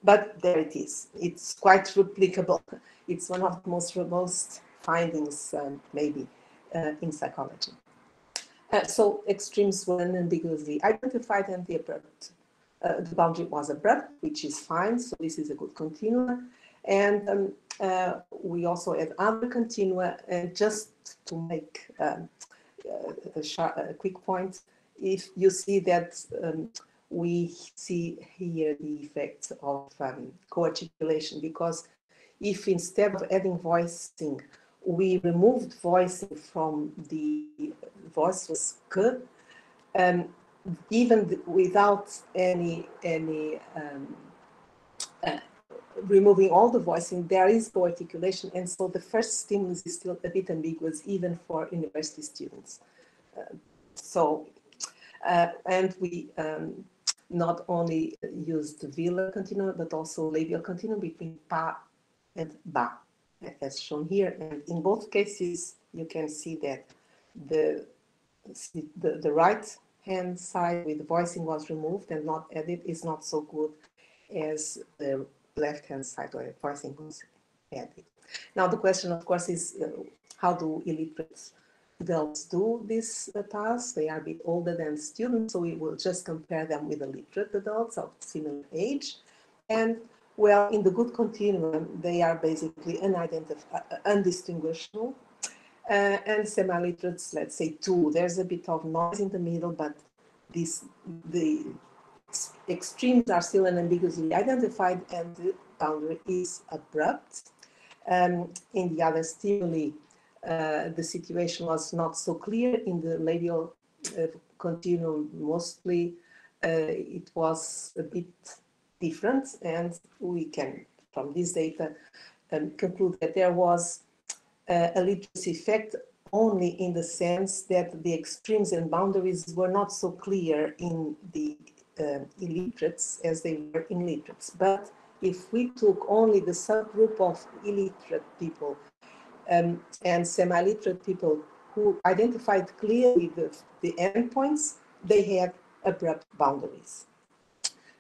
but there it is. It's quite replicable. It's one of the most robust findings, um, maybe, uh, in psychology. Uh, so extremes were unambiguously identified and the abrupt, uh, the boundary was abrupt, which is fine. So this is a good continuum. And um, uh, we also have other continua. And just to make um, uh, a, sharp, a, quick point, if you see that um, we see here the effect of um, co-articulation because if instead of adding voicing, we removed voicing from the voiceless k, um, even without any any um, uh, removing all the voicing, there is co-articulation, and so the first stimulus is still a bit ambiguous, even for university students. Uh, so, uh, and we um, not only used the velar continuum, but also labial continuum between pa and ba, as shown here. And in both cases, you can see that the, the, the right hand side with voicing was removed and not added is not so good as the left hand side or voicing was added. Now the question, of course, is uh, how do illiterate adults do this uh, task? They are a bit older than students, so we will just compare them with the literate adults of similar age. And well, in the good continuum, they are basically unidentified, uh, undistinguishable. Uh, and semi-literates, let's say two. There's a bit of noise in the middle, but this, the extremes are still unambiguously identified and the boundary is abrupt. Um, in the other stimuli, uh, the situation was not so clear. In the labial uh, continuum, mostly uh, it was a bit different, and we can, from this data, um, conclude that there was uh, a literacy effect only in the sense that the extremes and boundaries were not so clear in the uh, illiterates as they were illiterates. But if we took only the subgroup of illiterate people um, and semi-literate people who identified clearly the, the endpoints, they had abrupt boundaries.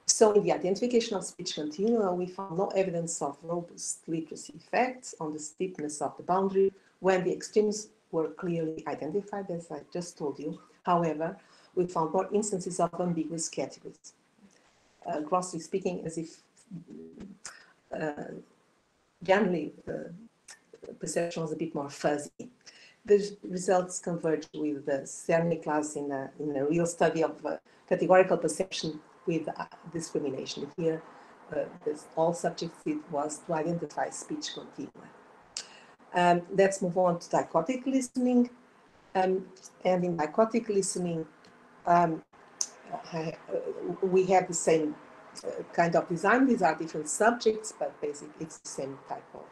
So in the identification of speech continua, we found no evidence of robust literacy effects on the steepness of the boundary when the extremes were clearly identified, as I just told you. However, we found more instances of ambiguous categories. Uh, grossly speaking, as if uh, generally the perception was a bit more fuzzy. The results converged with the Serniclaes in a, in a real study of uh, categorical perception with uh, discrimination. Here, uh, this, all subjects did was to identify speech continua. Um, let's move on to dichotic listening. Um, and in dichotic listening, um, I, we have the same uh, kind of design. These are different subjects, but basically it's the same type of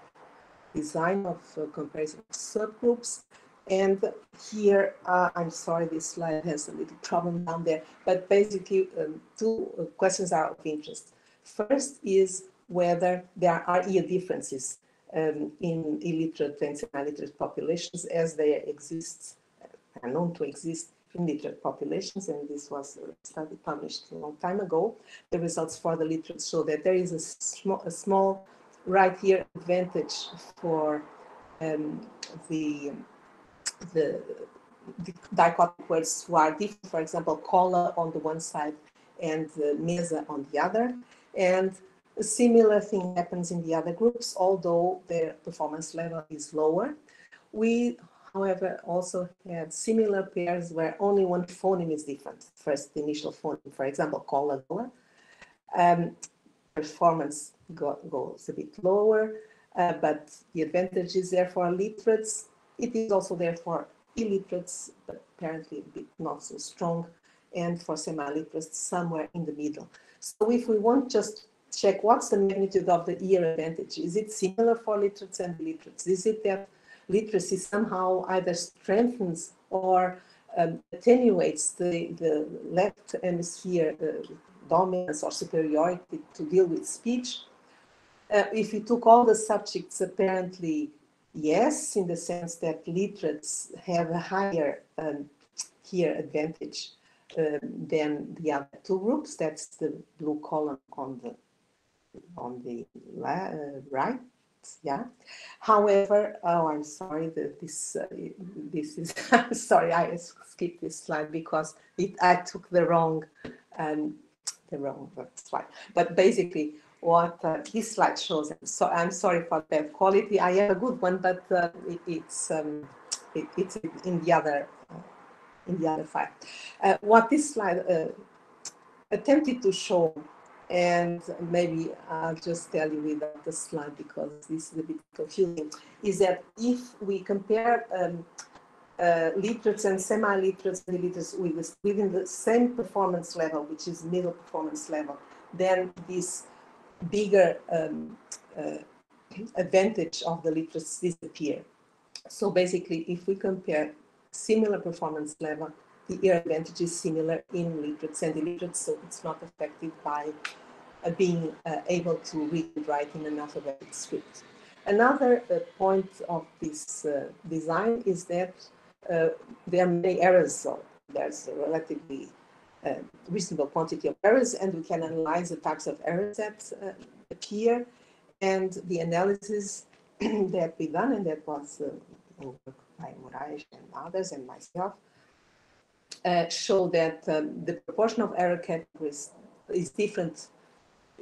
design of uh, comparison of subgroups. And here, uh, I'm sorry, this slide has a little problem down there, but basically um, two uh, questions are of interest. First is whether there are ear differences um, in illiterate and semi-literate populations as they exist, are known to exist in literate populations, and this was a study published a long time ago. The results for the literate show that there is a, sm a small right here advantage for um, the the, the dichotic words who are different, for example, cola on the one side and the mesa on the other. And a similar thing happens in the other groups, although their performance level is lower. We, however, also had similar pairs where only one phoneme is different. First, the initial phoneme, for example, cola. Um, performance go, goes a bit lower, uh, but the advantage is there for literates it is also there for illiterates, but apparently a bit not so strong, and for semi-literates somewhere in the middle. So if we want just check what's the magnitude of the ear advantage, is it similar for literates and illiterates? Is it that literacy somehow either strengthens or um, attenuates the, the left hemisphere uh, dominance or superiority to deal with speech? Uh, if you took all the subjects apparently yes, in the sense that literates have a higher um, here advantage um, than the other two groups. That's the blue column on the on the uh, right. Yeah. However, oh, I'm sorry that this uh, this is sorry I skipped this slide because it I took the wrong um, the wrong slide. But basically, what uh, this slide shows. So I'm sorry for the quality. I have a good one, but uh, it, it's um, it, it's in the other uh, in the other file. Uh, what this slide uh, attempted to show, and maybe I'll just tell you without the slide because this is a bit confusing, is that if we compare um, uh, literates and semi-literates and literates with within the same performance level, which is middle performance level, then this bigger um, uh, advantage of the literates disappear. So basically, if we compare similar performance level, the advantage is similar in literates and illiterates, so it's not affected by being uh, able to read and write in an alphabetic script. Another uh, point of this uh, design is that there are many errors, so there's a relatively reasonable quantity of errors, and we can analyze the types of errors that appear. And the analysis that we done, and that was uh, work by Morais and others and myself, uh, show that um, the proportion of error categories is different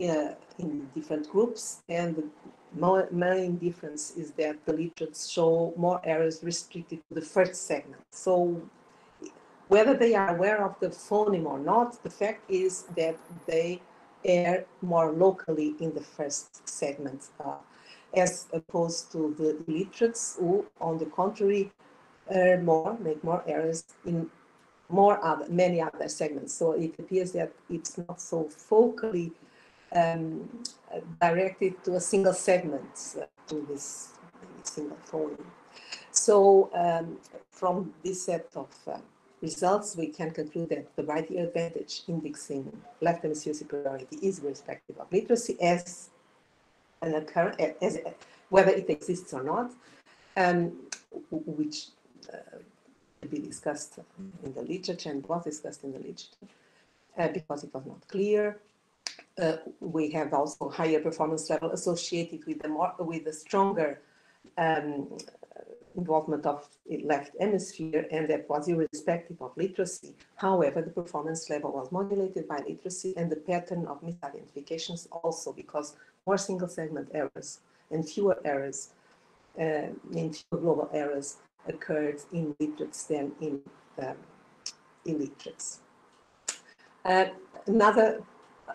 uh, in different groups, and the main difference is that the literates show more errors restricted to the first segment. So whether they are aware of the phoneme or not, the fact is that they err more locally in the first segment, uh, as opposed to the literates who, on the contrary, err more, make more errors in more other, many other segments. So it appears that it's not so focally um, directed to a single segment, uh, to this single phoneme. So um, from this set of uh, results, we can conclude that the right advantage indexing left hemisphere superiority is irrespective of literacy as an occurrence, as, whether it exists or not, um, which uh, be discussed in the literature and was discussed in the literature uh, because it was not clear. Uh, we have also higher performance level associated with the more with the stronger um, involvement of left hemisphere, and that was irrespective of literacy. However, the performance level was modulated by literacy and the pattern of misidentifications also because more single segment errors and fewer errors uh, in fewer global errors occurred in literates than in um, illiterates. Uh, another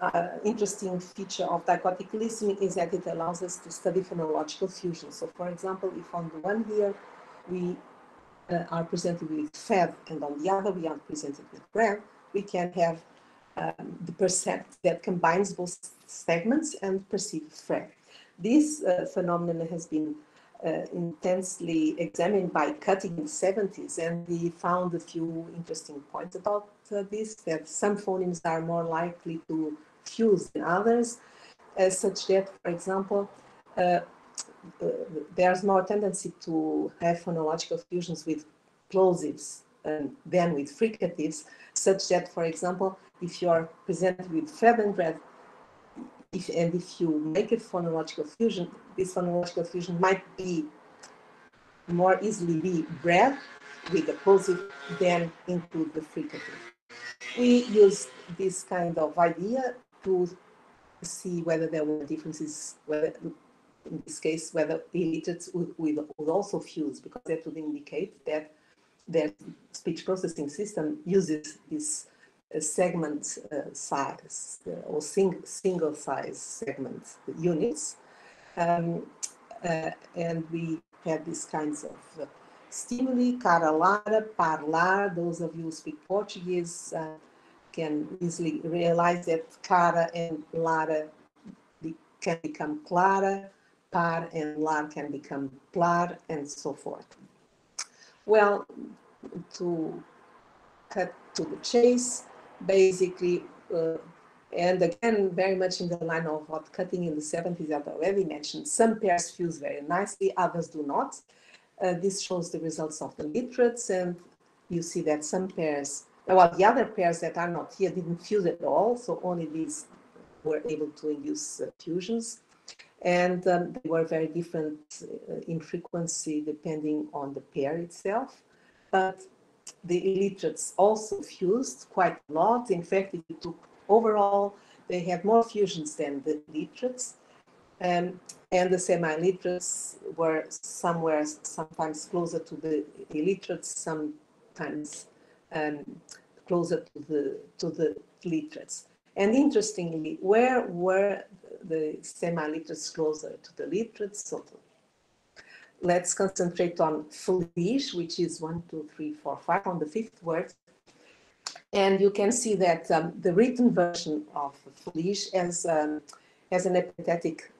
uh, interesting feature of dichotic listening is that it allows us to study phonological fusion. So for example, if on the one here we uh, are presented with fed and on the other we are presented with breath, we can have um, the percept that combines both segments and perceived fred. This uh, phenomenon has been intensely examined by Cutting in the 70s and we found a few interesting points about uh, this, that some phonemes are more likely to fuse than others, uh, such that, for example, uh, uh, there's more tendency to have phonological fusions with plosives um, than with fricatives, such that, for example, if you are presented with feathered if, and if you make a phonological fusion, this phonological fusion might be more easily be bred with the plosive than into the fricative. We use this kind of idea to see whether there were differences, whether in this case, whether illiterates would, would, would also fuse, because that would indicate that their speech processing system uses this segment uh, size uh, or sing, single size segment units. Um, uh, and we have these kinds of stimuli, cara lara, parlar. Those of you who speak Portuguese can easily realize that cara and lara can become clara, par and lar can become plar, and so forth. Well, to cut to the chase, basically, uh, and again, very much in the line of what Cutting in the 70s I've already mentioned, some pairs fuse very nicely, others do not. Uh, this shows the results of the literates, and you see that some pairs, well, the other pairs that are not here didn't fuse at all, so only these were able to induce uh, fusions. And um, they were very different uh, in frequency depending on the pair itself. But the illiterates also fused quite a lot. In fact, you took overall, they had more fusions than the literates. Um, and the semi-literates were somewhere sometimes closer to the illiterates, sometimes um, closer to the to the literates. And interestingly, where were the semi-literates closer to the literates? So let's concentrate on feliz, which is one, two, three, four, five, on the fifth word. And you can see that um, the written version of feliz has, um, has an epithetic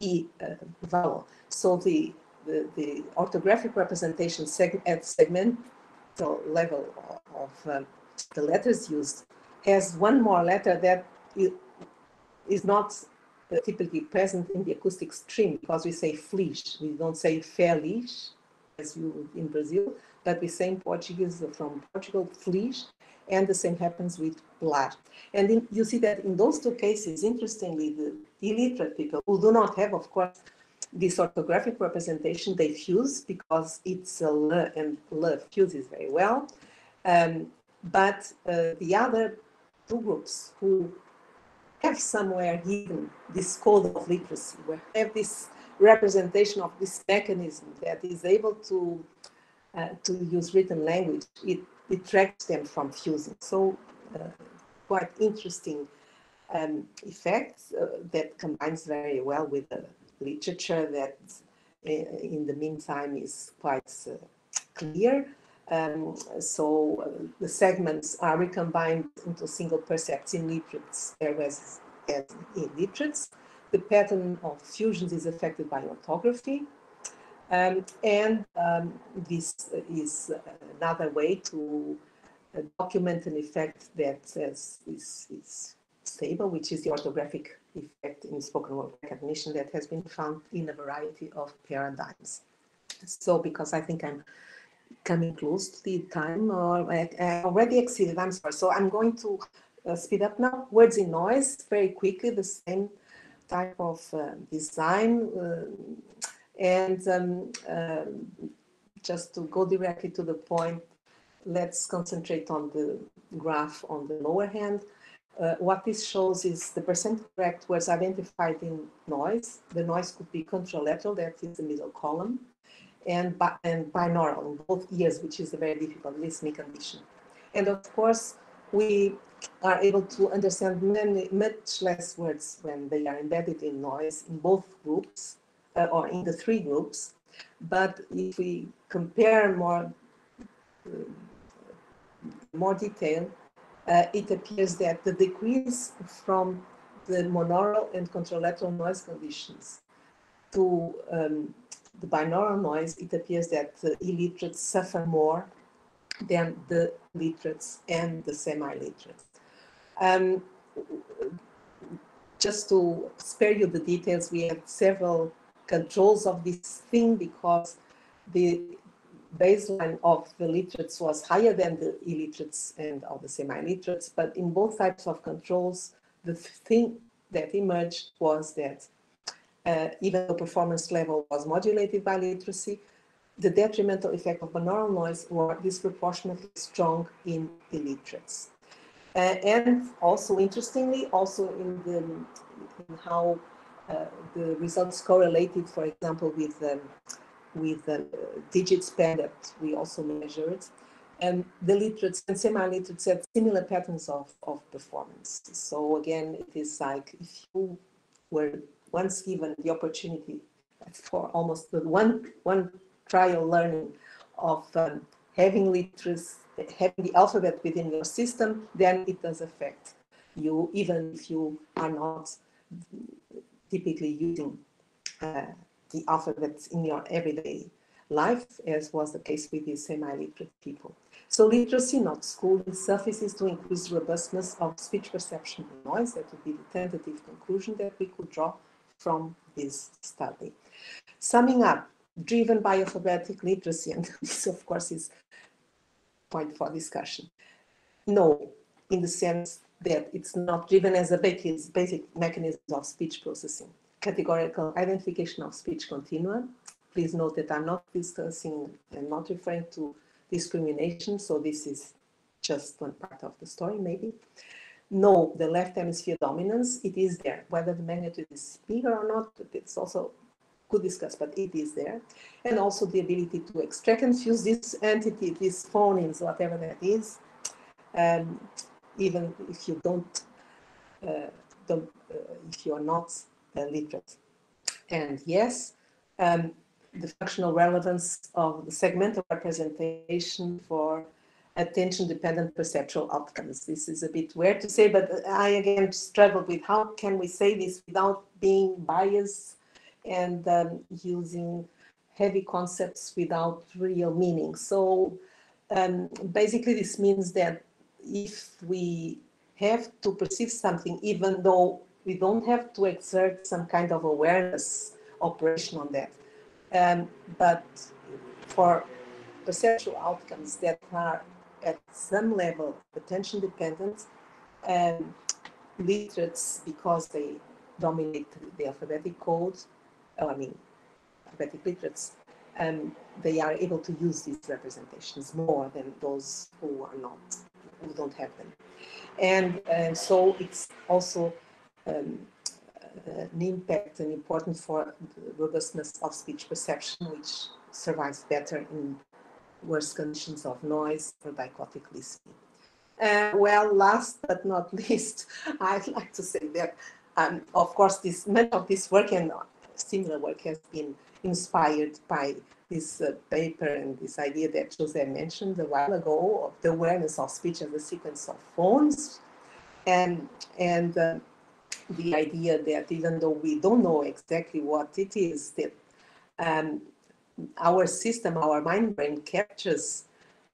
E uh, vowel. So the, the, the, orthographic representation seg at segmental level of, um, the letters used has one more letter that is not typically present in the acoustic stream because we say flesh. We don't say feliz, as you in Brazil, but we say in Portuguese uh, from Portugal, flesh, and the same happens with blood. And in, you see that in those two cases, interestingly, the illiterate people who do not have, of course, this orthographic representation, they fuse because it's a L and L fuses very well. Um, but uh, the other two groups who have somewhere hidden this code of literacy, where have this representation of this mechanism that is able to uh, to use written language, it detracts them from fusing. So uh, quite interesting um, effect uh, that combines very well with the literature that uh, in the meantime is quite uh, clear. Um, so uh, the segments are recombined into single percepts in literates, whereas as in literates. The pattern of fusions is affected by orthography. Um, and um, this is another way to uh, document an effect that is, is stable, which is the orthographic effect in spoken word recognition that has been found in a variety of paradigms. So because I think I'm coming close to the time or I, I already exceeded, I'm sorry. So I'm going to uh, speed up now. Words in noise, very quickly, the same type of uh, design. Uh, and um, um, just to go directly to the point, let's concentrate on the graph on the lower hand. Uh, what this shows is the percent correct words identified in noise. The noise could be contralateral, that is the middle column, and, and binaural in both ears, which is a very difficult listening condition. And of course, we are able to understand many, much less words when they are embedded in noise in both groups uh, or in the three groups. But if we compare more, uh, more detail, uh, it appears that the decrease from the monaural and contralateral noise conditions to um, the binaural noise, it appears that the illiterates suffer more than the literates and the semi-literates. Um, just to spare you the details, we had several controls of this thing because the baseline of the literates was higher than the illiterates and of the semi-literates, but in both types of controls, the thing that emerged was that uh, even though performance level was modulated by literacy, the detrimental effect of binaural noise were disproportionately strong in illiterates. Uh, and also interestingly, also in, the, in how uh, the results correlated, for example, with um, with the digit span that we also measured. And the literates and semi-literates had similar patterns of, of performance. So again, it is like if you were once given the opportunity for almost one, one trial learning of um, having literacy, having the alphabet within your system, then it does affect you, even if you are not typically using uh, the alphabet in your everyday life, as was the case with the semi-literate people. So literacy, not schooling, suffices to increase robustness of speech perception and noise. That would be the tentative conclusion that we could draw from this study. Summing up, driven by alphabetic literacy, and this of course is point for discussion. No, in the sense that it's not driven as a basic, basic mechanism of speech processing. Categorical identification of speech continua. Please note that I'm not discussing and not referring to discrimination, so this is just one part of the story, maybe. No, the left hemisphere dominance, it is there. Whether the magnitude is bigger or not, it's also could discuss, but it is there. And also the ability to extract and fuse this entity, these phonemes, whatever that is, um, even if you don't, uh, don't uh, if you are not uh, literate. And yes, um, the functional relevance of the segmental representation for attention-dependent perceptual outcomes. This is a bit weird to say, but I again struggled with how can we say this without being biased and um, using heavy concepts without real meaning. So um, basically this means that if we have to perceive something, even though we don't have to exert some kind of awareness operation on that. Um, but for perceptual outcomes that are at some level attention dependent, um, literates, because they dominate the alphabetic code, oh, I mean, alphabetic literates, um, they are able to use these representations more than those who are not, who don't have them. And, and so it's also um, uh, an impact and important for the robustness of speech perception, which survives better in worse conditions of noise or dichotic listening. Uh, well, last but not least, I'd like to say that, um, of course, this much of this work and similar work has been inspired by this uh, paper and this idea that Jose mentioned a while ago of the awareness of speech as a sequence of phones, and and uh, the idea that even though we don't know exactly what it is, that um, our system, our mind brain captures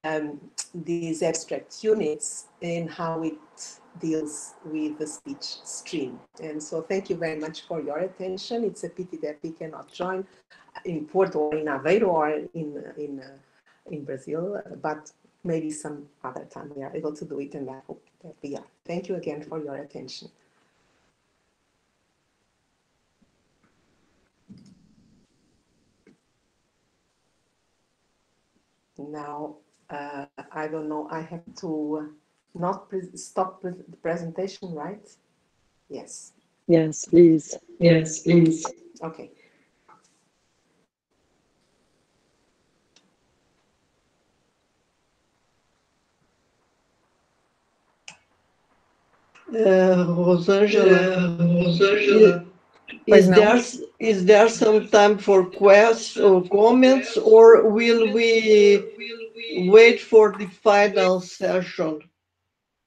um, these abstract units and how it deals with the speech stream. And so thank you very much for your attention. It's a pity that we cannot join in Porto or in Aveiro or in, in, uh, in Brazil, but maybe some other time we are able to do it and I hope that we are. Thank you again for your attention. Now, uh, I don't know, I have to not pre- stop pre- the presentation, right? Yes, Yes, please. yes, please. Okay. Uh, Rosângela, Pois is não. there, is there some time for questions or comments, or will we wait for the final session?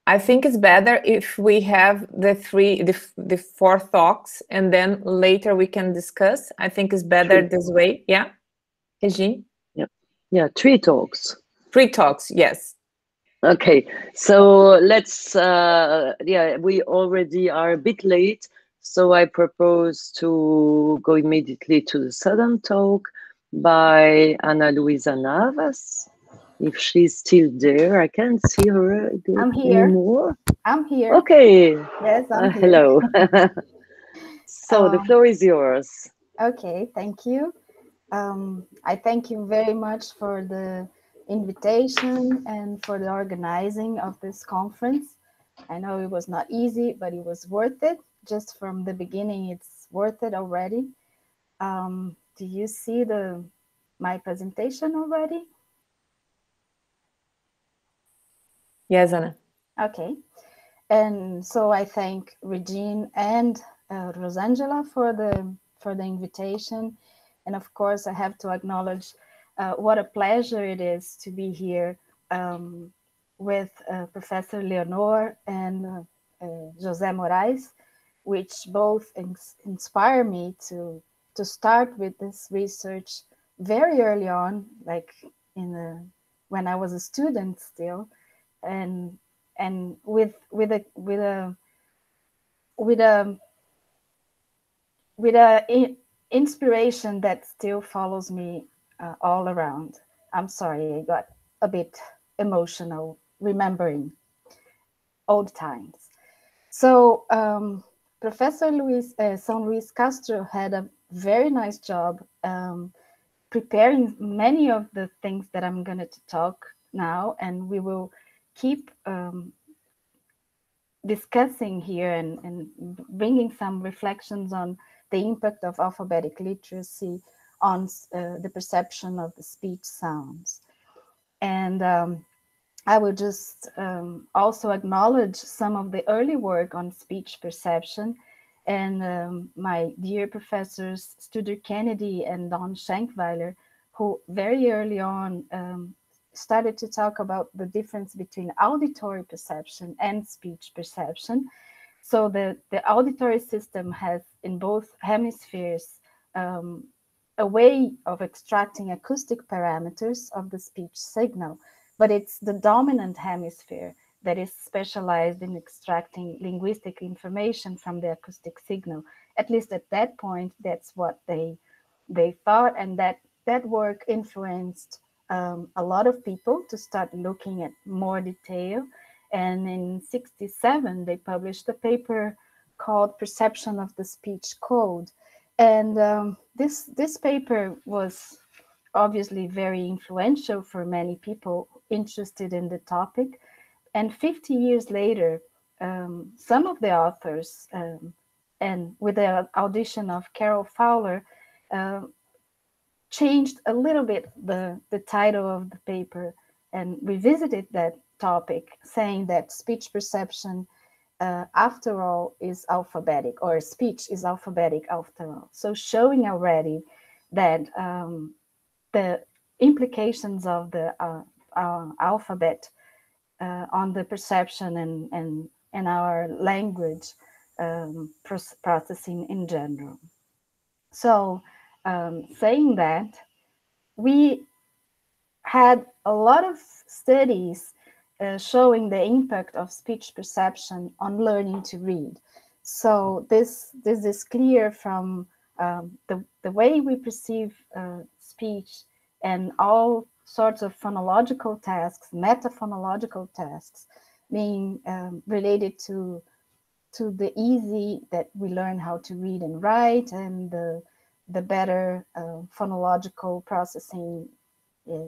I think it's better if we have the three, the, the four talks, and then later we can discuss. I think it's better Sure. this way. Yeah, Regine? Yeah, three talks. Three talks, yes. Okay, so let's, uh, yeah, we already are a bit late, so I propose to go immediately to the second talk by Ana Luiza Navas. If she's still there, I can't see her again I'm here. anymore. I'm here. Okay, Yes, I'm uh, here. hello. so the Um, floor is yours. Okay, thank you. Um, I thank you very much for the invitation and for the organizing of this conference. I know it was not easy, but it was worth it. Just from the beginning, it's worth it already. Um, do you see the my presentation already? Yes, Ana. Okay. And so I thank Regine and uh, Rosângela for the for the invitation. And of course, I have to acknowledge uh, what a pleasure it is to be here um, with uh, Professor Leonor and uh, uh, José Morais, which both ins- inspire me to to start with this research very early on, like in the, when I was a student still and and with with a with a with a with a inspiration that still follows me uh, all around. I'm sorry, I got a bit emotional remembering old times. So um, Professor Luis uh, São Luis Castro had a very nice job um, preparing many of the things that I'm going to talk now, and we will keep um, discussing here and, and bringing some reflections on the impact of alphabetic literacy on uh, the perception of the speech sounds. And um, I will just um, also acknowledge some of the early work on speech perception and um, my dear professors Studdert-Kennedy and Don Shankweiler, who very early on um, started to talk about the difference between auditory perception and speech perception. So the, the auditory system has in both hemispheres um, a way of extracting acoustic parameters of the speech signal, but it's the dominant hemisphere that is specialized in extracting linguistic information from the acoustic signal. At least at that point, that's what they they thought, and that that work influenced um, a lot of people to start looking at more detail. And in 67, they published a paper called Perception of the Speech Code. And um, this, this paper was obviously very influential for many people interested in the topic. And 50 years later, um, some of the authors, um, and with the audition of Carol Fowler, uh, changed a little bit the, the title of the paper and revisited that topic, saying that speech perception, uh, after all, is alphabetic, or speech is alphabetic after all. So showing already that um, the implications of the uh, uh, alphabet uh, on the perception and, and, and our language um, processing in general. So um, saying that, we had a lot of studies uh, showing the impact of speech perception on learning to read. So this this is clear from um, the the way we perceive uh, speech and all sorts of phonological tasks, metaphonological tasks, being um, related to to the easy that we learn how to read and write and the the better uh, phonological processing, uh,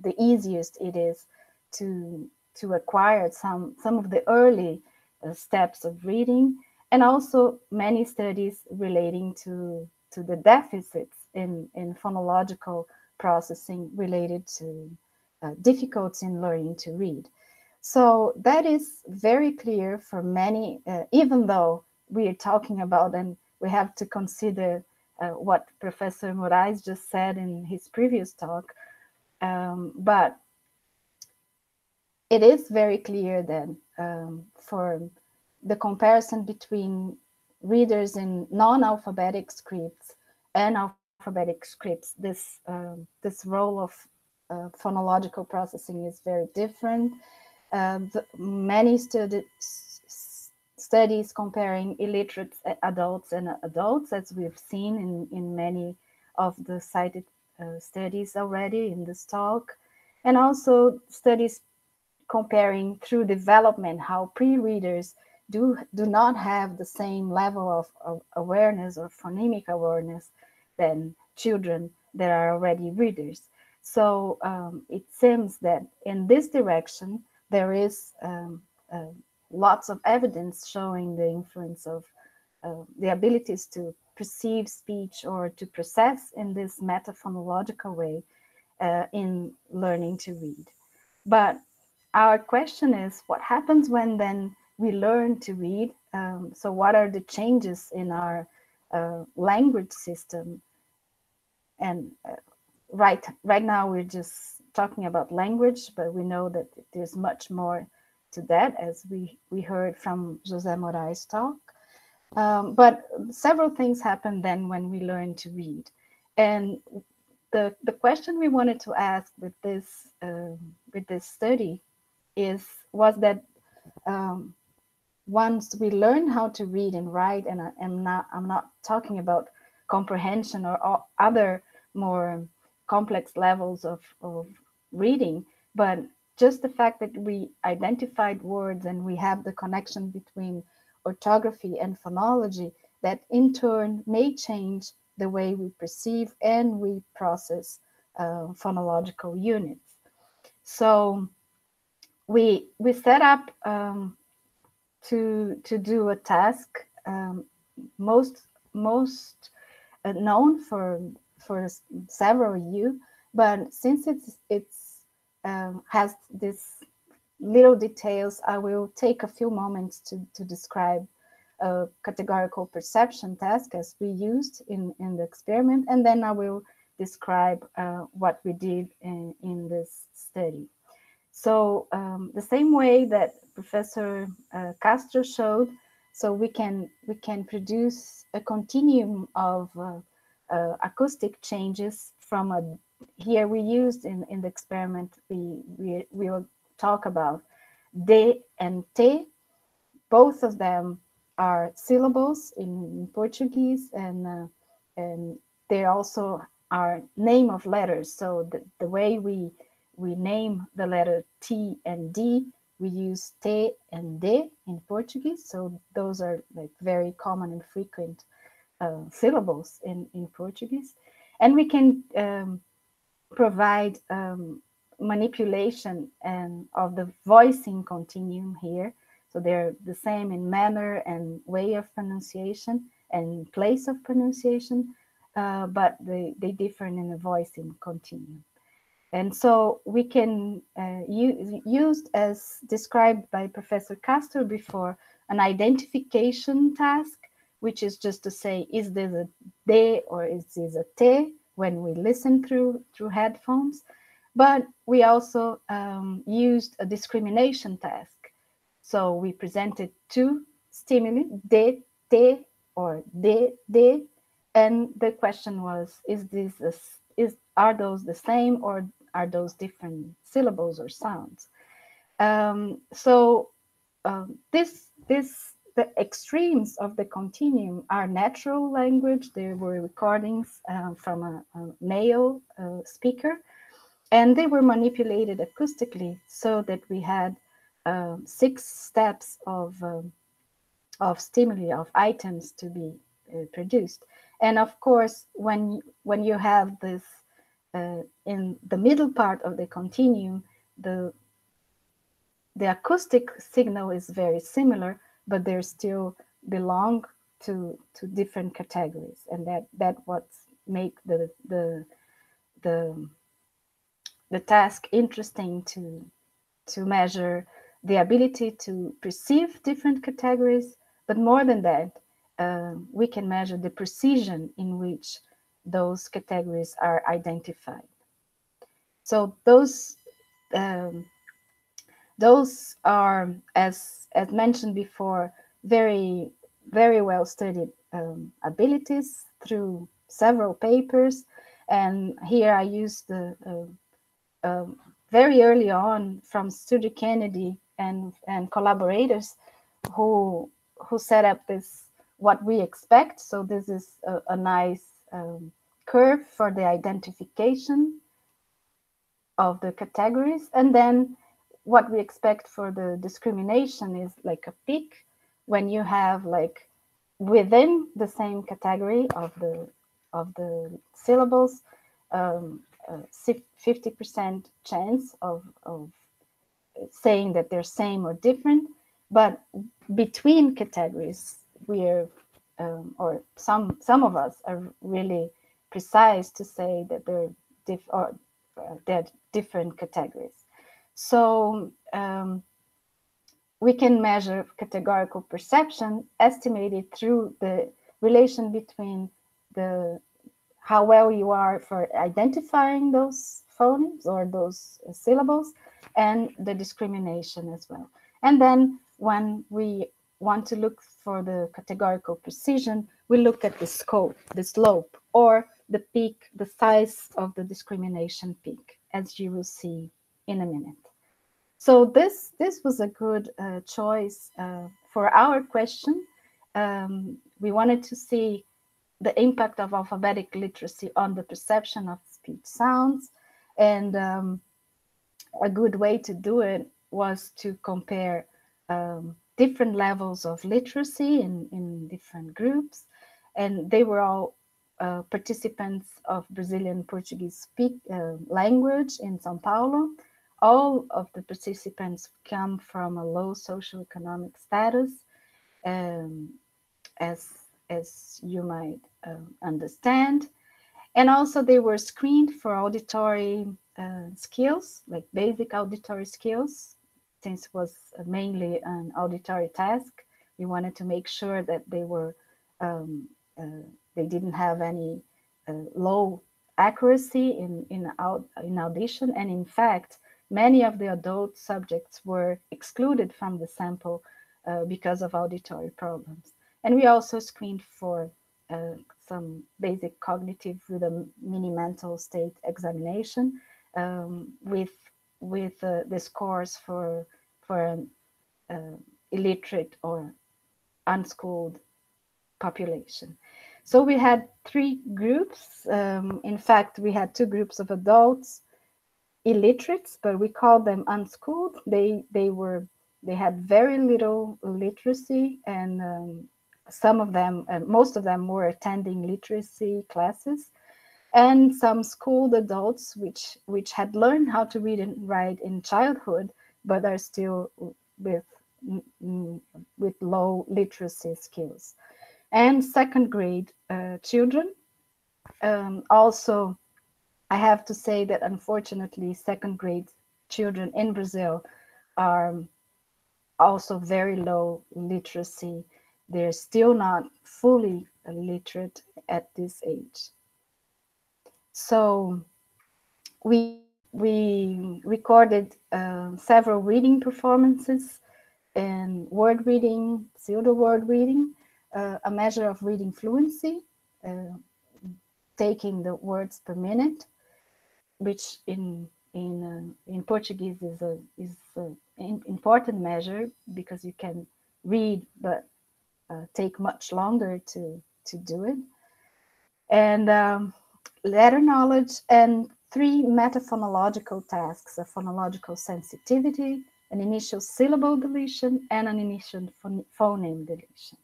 the easiest it is to to acquire some some of the early uh, steps of reading, and also many studies relating to to the deficits in in phonological processing related to uh, difficulty in learning to read. So that is very clear for many, uh, even though we are talking about and we have to consider uh, what Professor Morais just said in his previous talk. Um, but it is very clear that um, for the comparison between readers in non-alphabetic scripts and alphabetic scripts, this um, this role of uh, phonological processing is very different. Uh, the, many students studies comparing illiterate adults and adults, as we've seen in, in many of the cited uh, studies already in this talk, and also studies comparing through development how pre-readers do, do not have the same level of, of awareness or phonemic awareness than children that are already readers. So um, it seems that in this direction, there is um, uh, lots of evidence showing the influence of uh, the abilities to perceive speech or to process in this metaphonological way uh, in learning to read. But our question is what happens when then we learn to read? Um, so what are the changes in our uh, language system? And uh, right, right now we're just talking about language, but we know that there's much more to that, as we, we heard from Jose Morais' talk. Um, but several things happen then when we learn to read. And the, the question we wanted to ask with this, uh, with this study is, was that um, once we learn how to read and write, and I am not, I'm not talking about comprehension or other more complex levels of, of reading, but just the fact that we identified words and we have the connection between orthography and phonology that in turn may change the way we perceive and we process uh, phonological units. So we we set up um, to to do a task um, most most uh, known for for several you, but since it's it's um, has this little details, I will take a few moments to, to describe a categorical perception task as we used in, in the experiment, and then I will describe uh, what we did in, in this study. So um, the same way that Professor uh, Castro showed, so we can we can produce a continuum of uh, uh acoustic changes from a here we used in, in the experiment, we, we, we will talk about de and te. Both of them are syllables in Portuguese, and uh, and they also are name of letters. So the, the way we we name the letter T and D, we use te and de in Portuguese. So those are like very common and frequent uh, syllables in, in Portuguese. And we can um, provide um, manipulation and of the voicing continuum here. So they're the same in manner and way of pronunciation and place of pronunciation, uh, but they, they differ in the voicing continuum. And so we can uh, use used as described by Professor Castro before, an identification task, which is just to say, is this a de or is this a te when we listen through through headphones. But we also um, used a discrimination task. So we presented two stimuli, de, te, or de, de, and the question was, is this a, is are those the same or are those different syllables or sounds? Um, so um, this this the extremes of the continuum are natural language. There were recordings um, from a, a male uh, speaker, and they were manipulated acoustically so that we had uh, six steps of um, of stimuli of items to be uh, produced. And of course, when when you have this uh, in the middle part of the continuum, the the acoustic signal is very similar, but they still belong to to different categories, and that that what make the the the the task interesting to to measure the ability to perceive different categories, but more than that, uh, we can measure the precision in which those categories are identified. So those um, those are, as as mentioned before, very very well studied um, abilities through several papers. And here I use the uh, um, very early on from Studdert-Kennedy and and collaborators who who set up this what we expect. So this is a, a nice um, curve for the identification of the categories. And then what we expect for the discrimination is like a peak when you have like within the same category of the of the syllables um, 50% chance of, of saying that they're same or different but between categories we're um, or some some of us are really precise to say that they're diff or uh, they're different categories. So um, we can measure categorical perception estimated through the relation between the how well you are for identifying those phonemes or those syllables and the discrimination as well. And then when we want to look for the categorical precision, we look at the scope, the slope, or the peak, the size of the discrimination peak, as you will see in a minute. So this, this was a good uh, choice uh, for our question. Um, we wanted to see the impact of alphabetic literacy on the perception of speech sounds. And um, a good way to do it was to compare um, different levels of literacy in, in different groups. And they were all uh, participants of Brazilian Portuguese speak uh, language in Sao Paulo. All of the participants come from a low socioeconomic status, um, as as you might uh, understand. And also they were screened for auditory uh, skills, like basic auditory skills, since it was mainly an auditory task. We wanted to make sure that they were um, uh, they didn't have any uh, low accuracy in, in, out, in audition. And in fact, many of the adult subjects were excluded from the sample uh, because of auditory problems. And we also screened for uh, some basic cognitive with a mini mental state examination um, with with uh, the scores for for an uh, illiterate or unschooled population. So we had three groups. Um, in fact, we had two groups of adults, illiterates, but we call them unschooled. They they were they had very little literacy, and um, some of them, uh, most of them, were attending literacy classes, and some schooled adults, which which had learned how to read and write in childhood, but are still with with low literacy skills and second grade uh, children. Um, also, I have to say that unfortunately, second grade children in Brazil are also very low literacy. They're still not fully literate at this age. So we we recorded uh, several reading performances and word reading, pseudo word reading, uh, a measure of reading fluency, uh, taking the words per minute, which in in uh, in Portuguese is a is an important measure because you can read but uh, take much longer to to do it, and um, letter knowledge and three metaphonological tasks: a phonological sensitivity, an initial syllable deletion, and an initial phoneme deletion.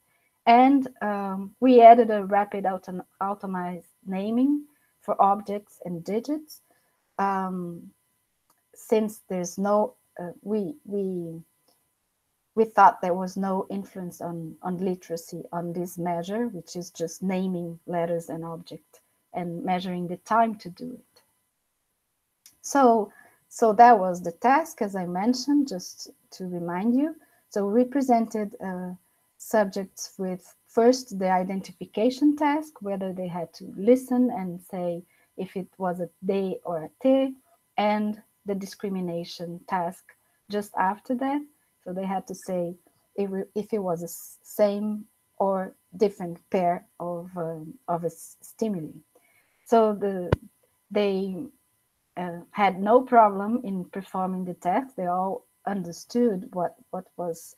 And um, we added a rapid autom automized naming for objects and digits. Um, since there's no, uh, we, we, we thought there was no influence on, on literacy on this measure, which is just naming letters and object and measuring the time to do it. So, so that was the task, as I mentioned, just to remind you. So we presented uh, subjects with first the identification task, whether they had to listen and say if it was a they or a and the discrimination task just after that. So they had to say if, if it was a same or different pair of, um, of a stimuli. So the they uh, had no problem in performing the task. They all understood what what was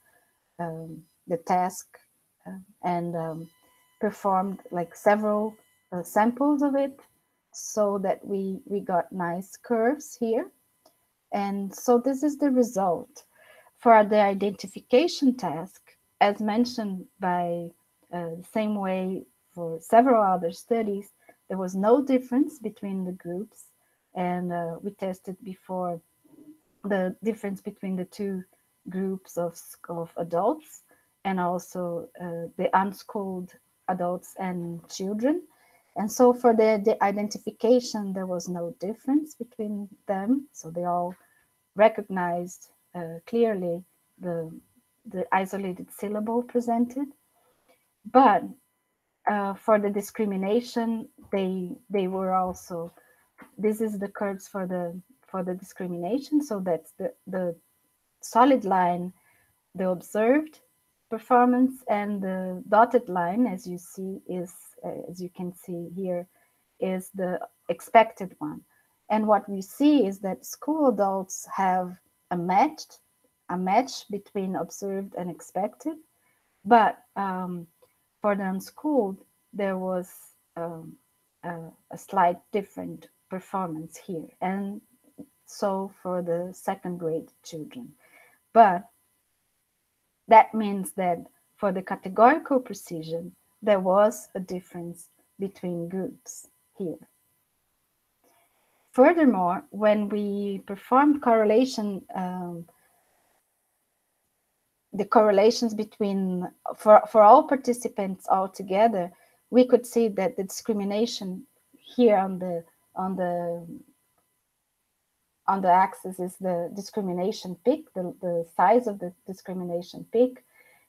um, the task uh, and um, performed like several uh, samples of it so that we we got nice curves here and so this is the result for the identification task as mentioned by uh, the same way for several other studies there was no difference between the groups and uh, we tested before the difference between the two groups of, of adults and also uh, the unschooled adults and children. And so for the, the identification, there was no difference between them. So they all recognized uh, clearly the, the isolated syllable presented. But uh, for the discrimination, they they were also, this is the curves for the for the discrimination. So that's the, the solid line, the observed performance and the dotted line as you see is as you can see here is the expected one. And what we see is that school adults have a matched a match between observed and expected. But um, for the unschooled there was um, a, a slight different performance here. And so for the second grade children. But that means that for the categorical precision, there was a difference between groups here. Furthermore, when we performed correlation, um, the correlations between, for, for all participants altogether, we could see that the discrimination here on the, on the on the axis is the discrimination peak, the, the size of the discrimination peak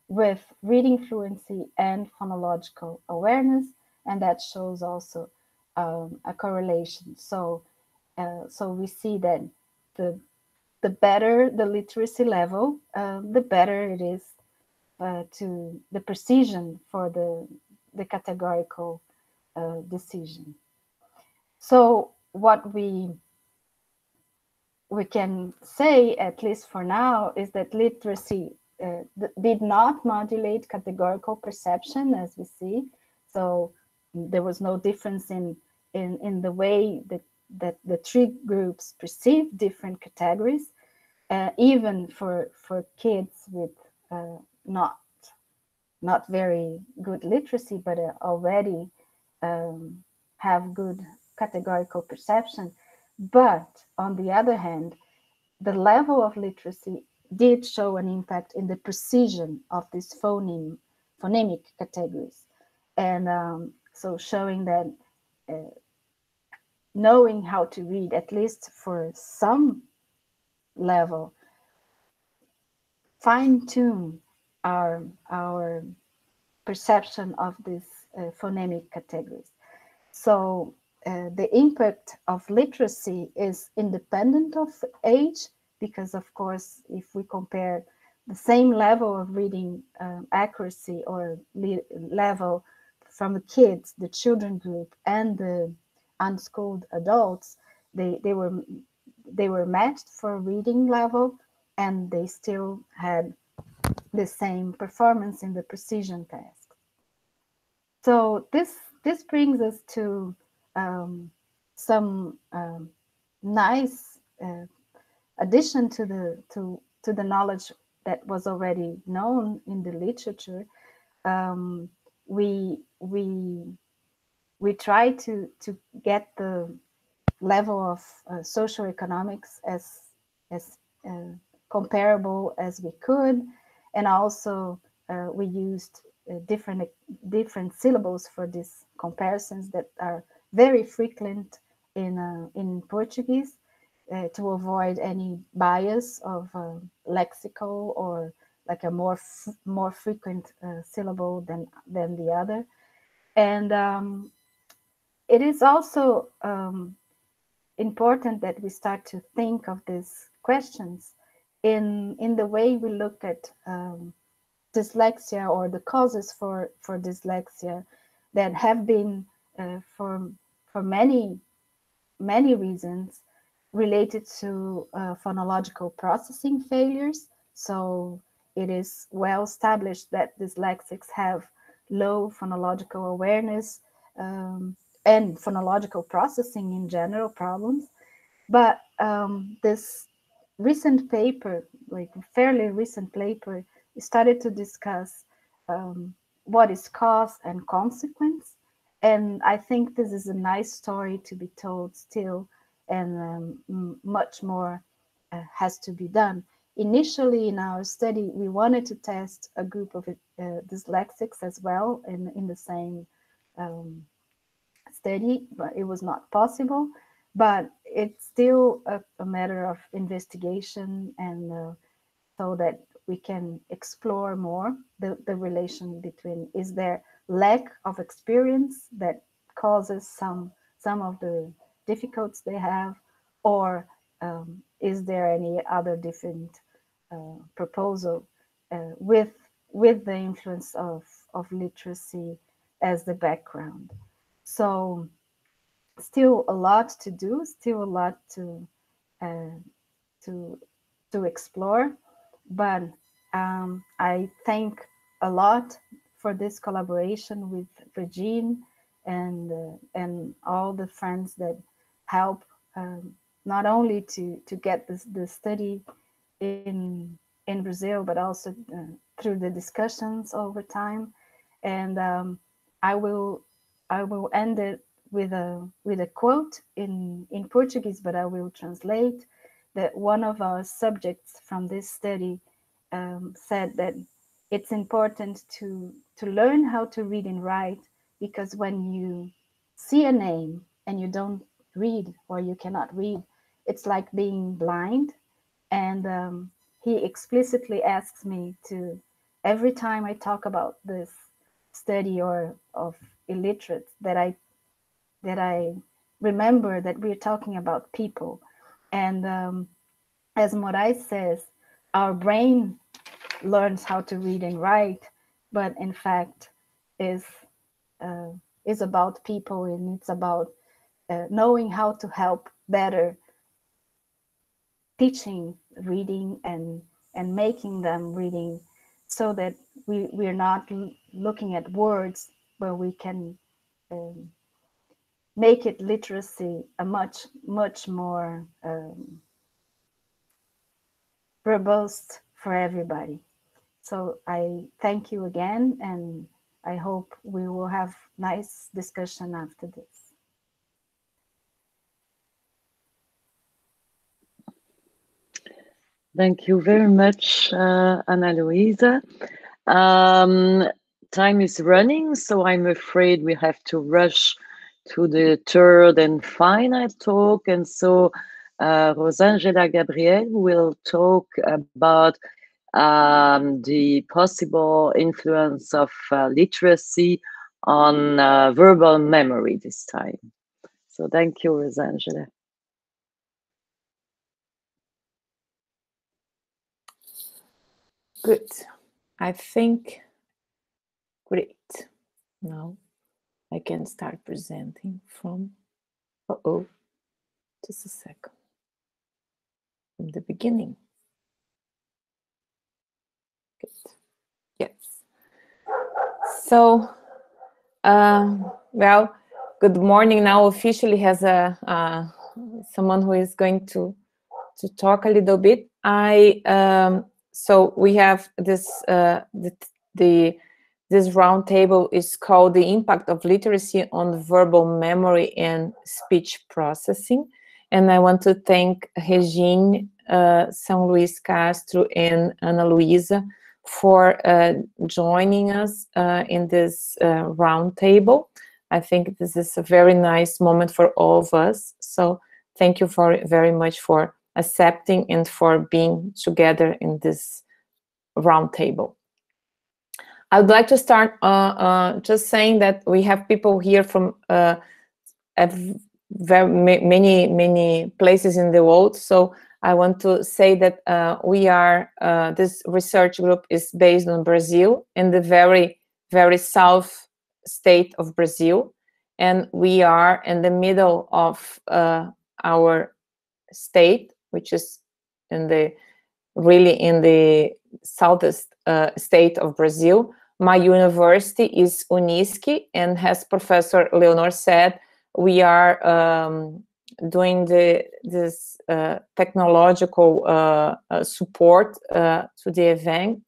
with reading fluency and phonological awareness. And that shows also um, a correlation. So, uh, so we see that the, the better the literacy level, uh, the better it is uh, to the precision for the, the categorical uh, decision. So what we we can say, at least for now, is that literacy uh, did not modulate categorical perception as we see. So there was no difference in, in, in the way that, that the three groups perceive different categories, uh, even for, for kids with uh, not, not very good literacy, but uh, already um, have good categorical perception. But on the other hand, the level of literacy did show an impact in the precision of these phoneme, phonemic categories. And um, so showing that uh, knowing how to read, at least for some level, fine tune our, our perception of these uh, phonemic categories. So uh, the impact of literacy is independent of age, because of course, if we compare the same level of reading um, accuracy or level from the kids, the children group, and the unschooled adults, they, they were they were matched for reading level, and they still had the same performance in the precision test. So this this brings us to um, some um, nice uh, addition to the to to the knowledge that was already known in the literature. Um, we we we try to to get the level of uh, socioeconomics as as uh, comparable as we could, and also uh, we used uh, different different syllables for these comparisons that are very frequent in, uh, in Portuguese uh, to avoid any bias of uh, lexical or like a more more frequent uh, syllable than than the other. And um, it is also um, important that we start to think of these questions in in the way we look at um, dyslexia or the causes for for dyslexia that have been uh, for for many many reasons related to uh, phonological processing failures. So it is well established that dyslexics have low phonological awareness um, and phonological processing in general problems. But um, this recent paper, like fairly recent paper, started to discuss um, what is cause and consequence and I think this is a nice story to be told still, and um, much more uh, has to be done. Initially, in our study, we wanted to test a group of uh, dyslexics as well in, in the same um, study, but it was not possible. But it's still a, a matter of investigation, and uh, so that we can explore more the, the relation between is there lack of experience that causes some some of the difficulties they have or um, is there any other different uh, proposal uh, with with the influence of of literacy as the background? So still a lot to do still a lot to uh, to to explore but um, i thank a lot for this collaboration with Regine and uh, and all the friends that help um, not only to to get this the study in in Brazil, but also uh, through the discussions over time. And um, I will I will end it with a with a quote in in Portuguese, but I will translate that one of our subjects from this study um, said that it's important to to learn how to read and write because when you see a name and you don't read or you cannot read it's like being blind. And um, he explicitly asks me to every time i talk about this study or of illiterates that i that i remember that we're talking about people. And um, as morais says our brain learns how to read and write, but in fact is uh, is about people and it's about uh, knowing how to help better teaching reading and and making them reading so that we we're not looking at words where we can um, make it literacy a much much more um, robust for everybody so i thank you again and i hope we will have nice discussion after this Thank you very much, uh, Ana Luiza. Um, time is running, so I'm afraid we have to rush to the third and final talk. And so uh, Rosângela Gabriel will talk about um, the possible influence of uh, literacy on uh, verbal memory this time. So thank you, Rosângela. Good. I think, great. Now I can start presenting from, uh-oh, just a second, from the beginning. Good. Yes. So, um, well, good morning now officially has a uh, someone who is going to to talk a little bit. I um, so we have this uh, the, the this roundtable is called the impact of literacy on verbal memory and speech processing and i want to thank regine uh, são luis castro and ana luiza for uh, joining us uh, in this uh, roundtable i think this is a very nice moment for all of us so thank you for very much for accepting and for being together in this roundtable. I would like to start uh, uh, just saying that we have people here from uh, very many many places in the world. So I want to say that uh, we are uh, this research group is based on Brazil in the very very south state of Brazil, and we are in the middle of uh, our state, which is in the really in the southeast uh, state of Brazil. My university is Unisc, and as Professor Leonor said, we are um, doing the this uh, technological uh, uh support uh, to the event.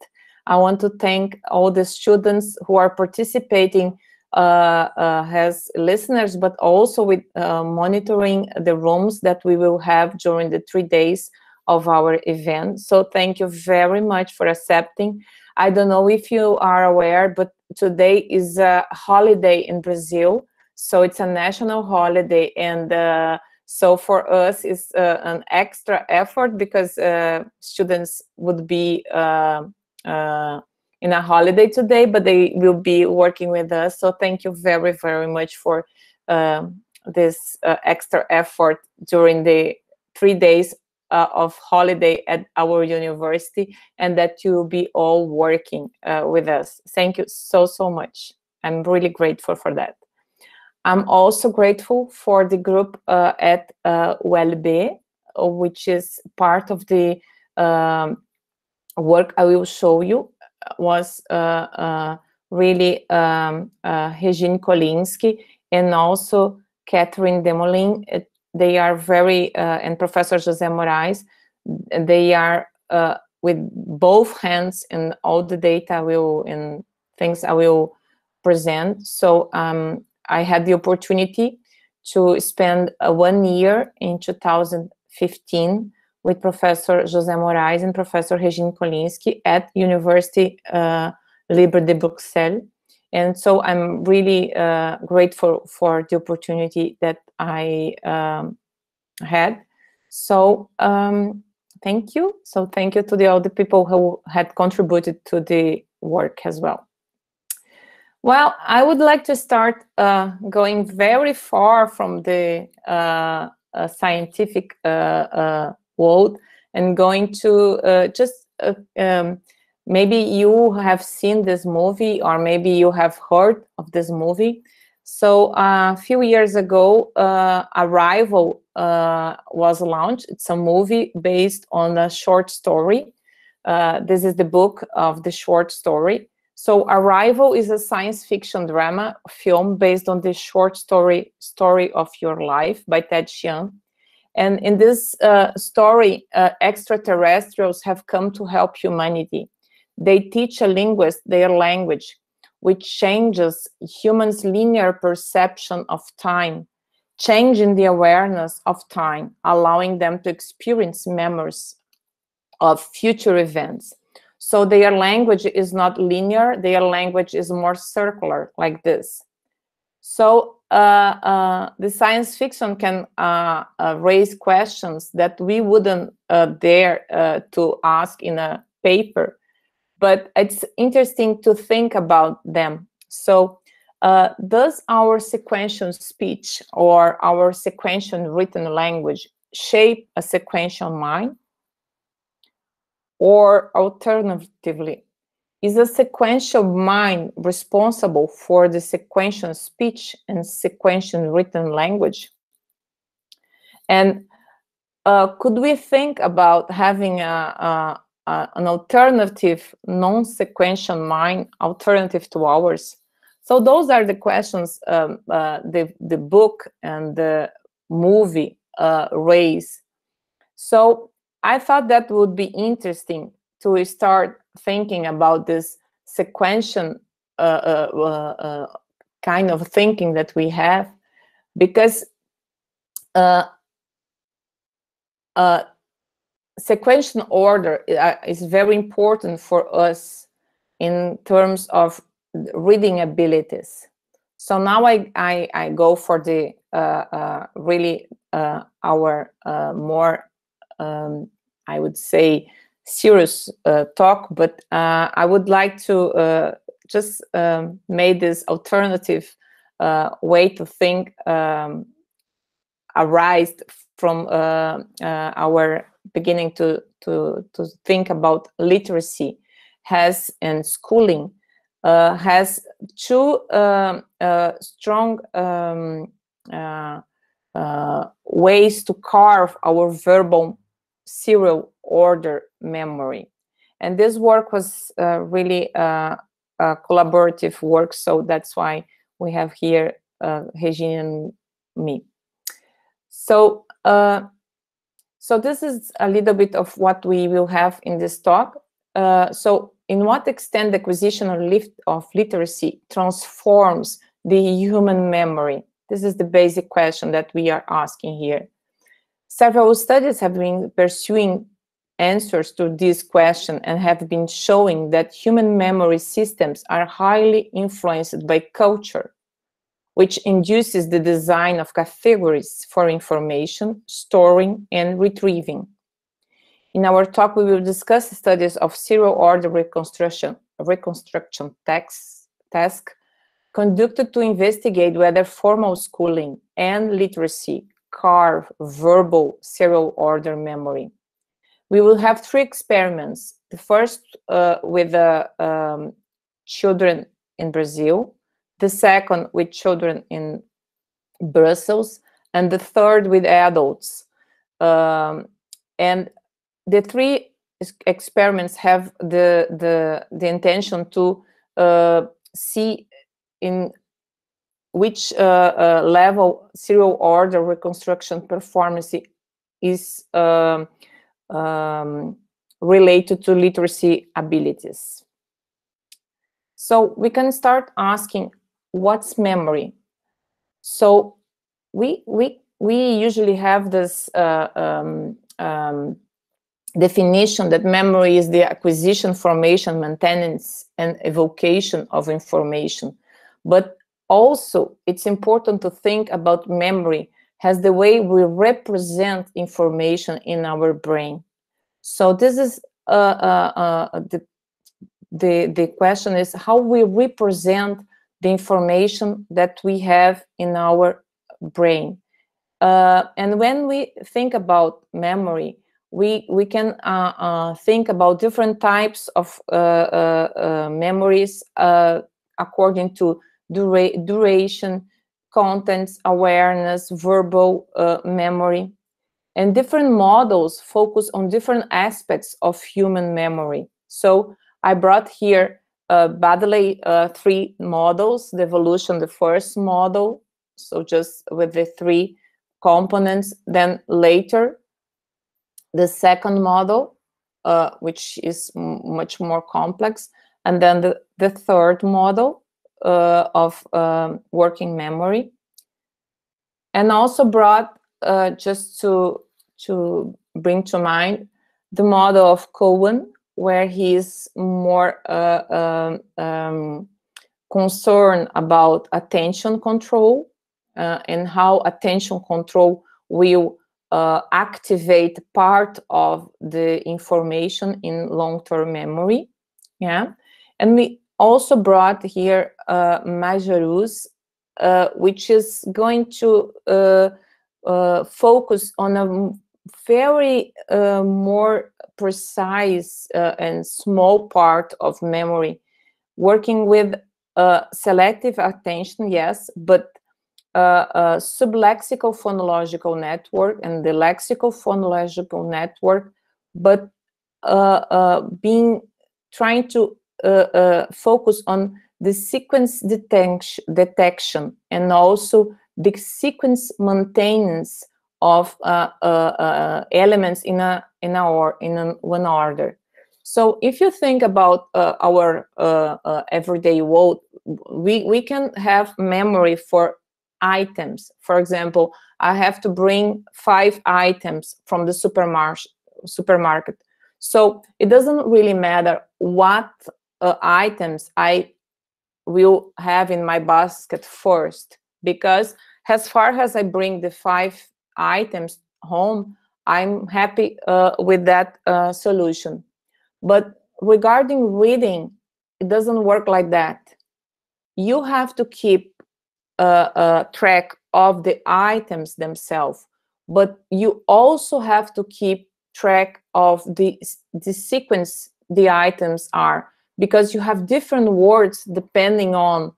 I want to thank all the students who are participating uh, as listeners, but also with monitoring the rooms that we will have during the three days of our event. So thank you very much for accepting. I don't know if you are aware, but today is a holiday in Brazil. So it's a national holiday. And uh, so for us, it's uh, an extra effort because uh, students would be uh, uh, in a holiday today, but they will be working with us. So thank you very, very much for um, this uh, extra effort during the three days uh, of holiday at our university and that you will be all working with us. Thank you so, so much. I'm really grateful for that. I'm also grateful for the group uh, at uh, ULB, which is part of the um, work I will show you. Was uh, uh, really um, uh, Regine Kolinsky and also Catherine Demoulin they are very, uh, and Professor Jose Morais, they are uh, with both hands in all the data will and things I will present. So um, I had the opportunity to spend uh, one year in 2015 with Professor José Morais and Professor Regine Kolinsky at University uh, Libre de Bruxelles and so I'm really uh, grateful for the opportunity that I um, had. So um, thank you. So thank you to the other people who had contributed to the work as well. Well, I would like to start uh, going very far from the uh, uh, scientific uh, uh, world and going to uh, just um, maybe you have seen this movie or maybe you have heard of this movie So a few years ago, Arrival was launched. It's a movie based on a short story. This is the book of the short story. So Arrival is a science fiction drama film based on the short story Story of Your Life by Ted Chiang. And in this uh, story, uh, extraterrestrials have come to help humanity. They teach a linguist their language, which changes humans' linear perception of time, changing the awareness of time, allowing them to experience memories of future events. So their language is not linear, their language is more circular, like this. So uh, uh, the science fiction can uh, uh raise questions that we wouldn't uh, dare uh, to ask in a paper but it's interesting to think about them. So does our sequential speech or our sequential written language shape a sequential mind? Or alternatively, is a sequential mind responsible for the sequential speech and sequential written language? And uh, could we think about having a, a, uh, an alternative non-sequential mind alternative to ours? So those are the questions um, uh, the, the book and the movie uh, raise. So I thought that would be interesting to start thinking about this sequential uh, uh, uh, uh kind of thinking that we have, because uh, sequential order is very important for us in terms of reading abilities. So now I, I, I go for the uh, uh, really uh, our more, um, I would say, serious uh, talk, but I would like to just um, make this alternative way to think um, arise from our beginning to to to think about literacy. Has and schooling uh, has two uh, uh, strong um, uh, uh, ways to carve our verbal serial order memory and this work was uh, really a collaborative work so that's why we have here Regina and me so so this is a little bit of what we will have in this talk. Uh, so in what extent the acquisition of, lift of literacy transforms the human memory? This is the basic question that we are asking here. Several studies have been pursuing answers to this question and have been showing that human memory systems are highly influenced by culture, which induces the design of categories for information, storing, and retrieving. In our talk, we will discuss studies of serial order reconstruction, reconstruction task conducted to investigate whether formal schooling and literacy carve verbal serial order memory. We will have three experiments. The first uh, with the um, children in Brazil, the second with children in Brussels, and the third with adults. Um, and the three experiments have the the the intention to uh, see in which uh, uh, level serial order reconstruction performance is um, um, related to literacy abilities. So we can start asking what's memory? So we we we usually have this uh, um, um, definition that memory is the acquisition, formation, maintenance, and evocation of information. But also, it's important to think about memory as the way we represent information in our brain. So this is uh, uh, uh, the, the the question is how we represent the information that we have in our brain. Uh, and when we think about memory, we we can uh, uh, think about different types of memories according to dura duration, contents, awareness, verbal uh, memory. And different models focus on different aspects of human memory. So I brought here uh, uh, three models, the evolution, the first model, so just with the three components. Then later, the second model, uh, which is much more complex. And then the, the third model uh, of um, working memory. And also brought, uh, just to, to bring to mind, the model of Cowan where he is more uh, um, um, concerned about attention control uh, and how attention control will uh, activate part of the information in long-term memory. Yeah, and we also brought here uh, Majerus, uh, which is going to uh, uh, focus on a very uh, more precise uh, and small part of memory, working with selective attention, yes, but sublexical phonological network and the lexical phonological network, but being trying to focus on the sequence detection, and also the sequence maintenance of uh, uh, uh, elements in a in our in a, one order. So if you think about our everyday world, we we can have memory for items. For example, I have to bring five items from the supermarket. Supermarket. So it doesn't really matter what uh, items I will have in my basket first, because as far as I bring the five items home, I'm happy uh, with that uh, solution. But regarding reading, it doesn't work like that. You have to keep uh, uh, track of the items themselves, but you also have to keep track of the, the sequence the items are because you have different words depending on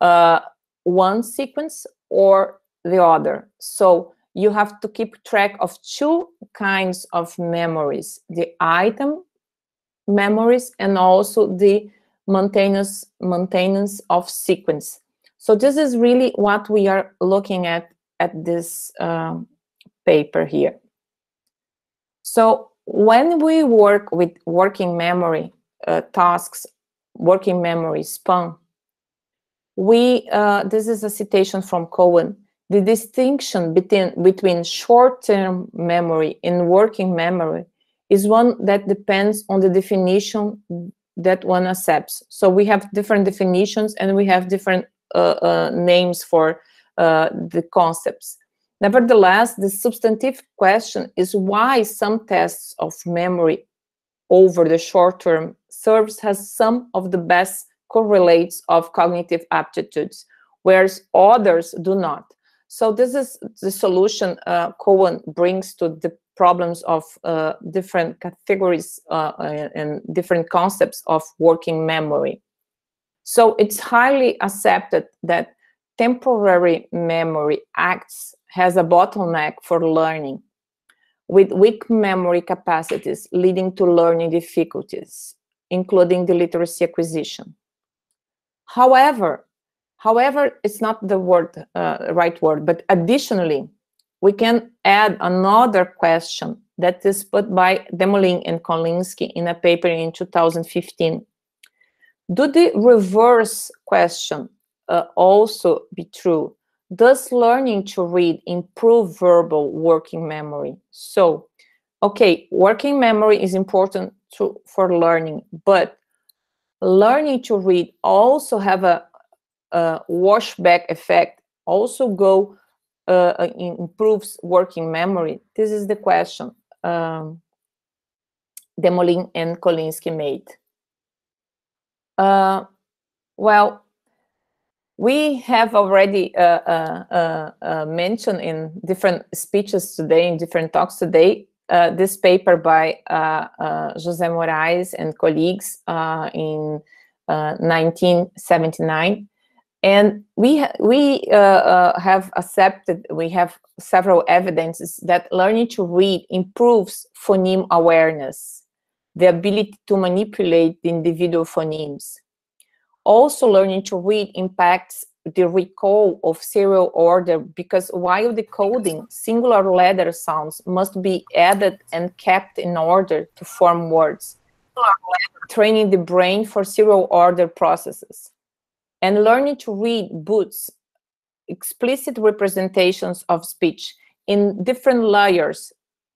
uh, one sequence or the other. So you have to keep track of two kinds of memories, the item memories and also the maintenance, maintenance of sequence. So this is really what we are looking at at this um, paper here. So when we work with working memory uh, tasks, working memory span, we, uh, this is a citation from Cowan, the distinction between, between short-term memory and working memory is one that depends on the definition that one accepts. So we have different definitions and we have different uh, uh, names for uh, the concepts. Nevertheless, the substantive question is why some tests of memory over the short term serves has some of the best correlates of cognitive aptitudes, whereas others do not. So this is the solution uh, Cowan brings to the problems of uh, different categories uh, and different concepts of working memory. So it's highly accepted that temporary memory acts as a bottleneck for learning, with weak memory capacities leading to learning difficulties, including the literacy acquisition. However, However, it's not the word, uh, right word, but additionally, we can add another question that is put by Demoulin and Kolinsky in a paper in 2015. Do the reverse question uh, also be true? Does learning to read improve verbal working memory? So, okay, working memory is important to, for learning, but learning to read also have a, uh, washback effect also go uh, uh improves working memory? This is the question um, Demoulin and Kolinsky made. Uh, well, we have already uh, uh, uh, mentioned in different speeches today, in different talks today, Uh, this paper by uh, uh, José Morais and colleagues in 1979 And we ha we uh, uh, have accepted, we have several evidences that learning to read improves phoneme awareness, the ability to manipulate the individual phonemes. Also, learning to read impacts the recall of serial order because while decoding, singular letter sounds must be added and kept in order to form words, training the brain for serial order processes. And learning to read boots explicit representations of speech in different layers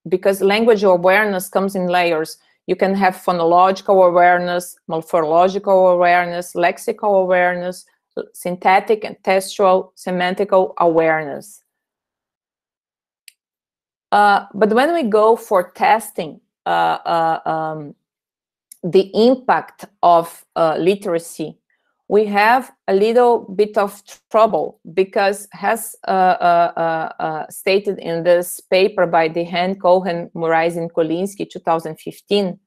because language awareness comes in layers. You can have phonological awareness, morphological awareness, lexical awareness, syntactic and textual semantical awareness. Uh, but when we go for testing uh, uh, um, the impact of uh, literacy, we have a little bit of trouble because as uh, uh, stated in this paper by Dehaene, Cohen, Morais, and Kolinsky, 2015,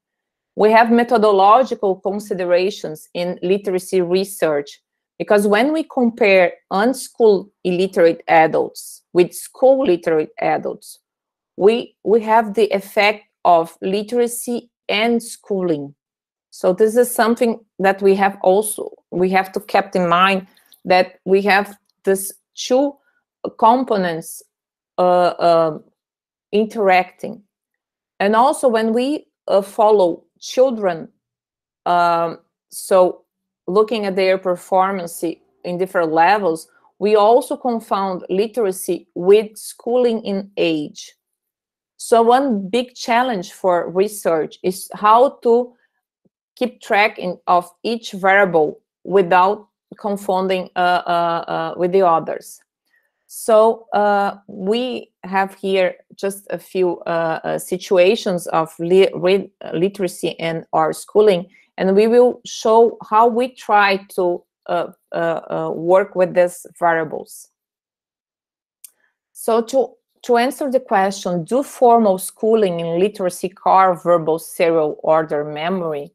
we have methodological considerations in literacy research because when we compare unschooled illiterate adults with school literate adults, we, we have the effect of literacy and schooling. So this is something that we have also, we have to keep in mind that we have these two components uh, uh, interacting. And also when we uh, follow children, um, so looking at their performance in different levels, we also confound literacy with schooling in age. So one big challenge for research is how to keep track in, of each variable without confounding uh, uh, uh, with the others. So uh, we have here just a few uh, uh, situations of li literacy and our schooling and we will show how we try to uh, uh, uh, work with these variables. So to, to answer the question, do formal schooling in literacy car verbal serial order memory,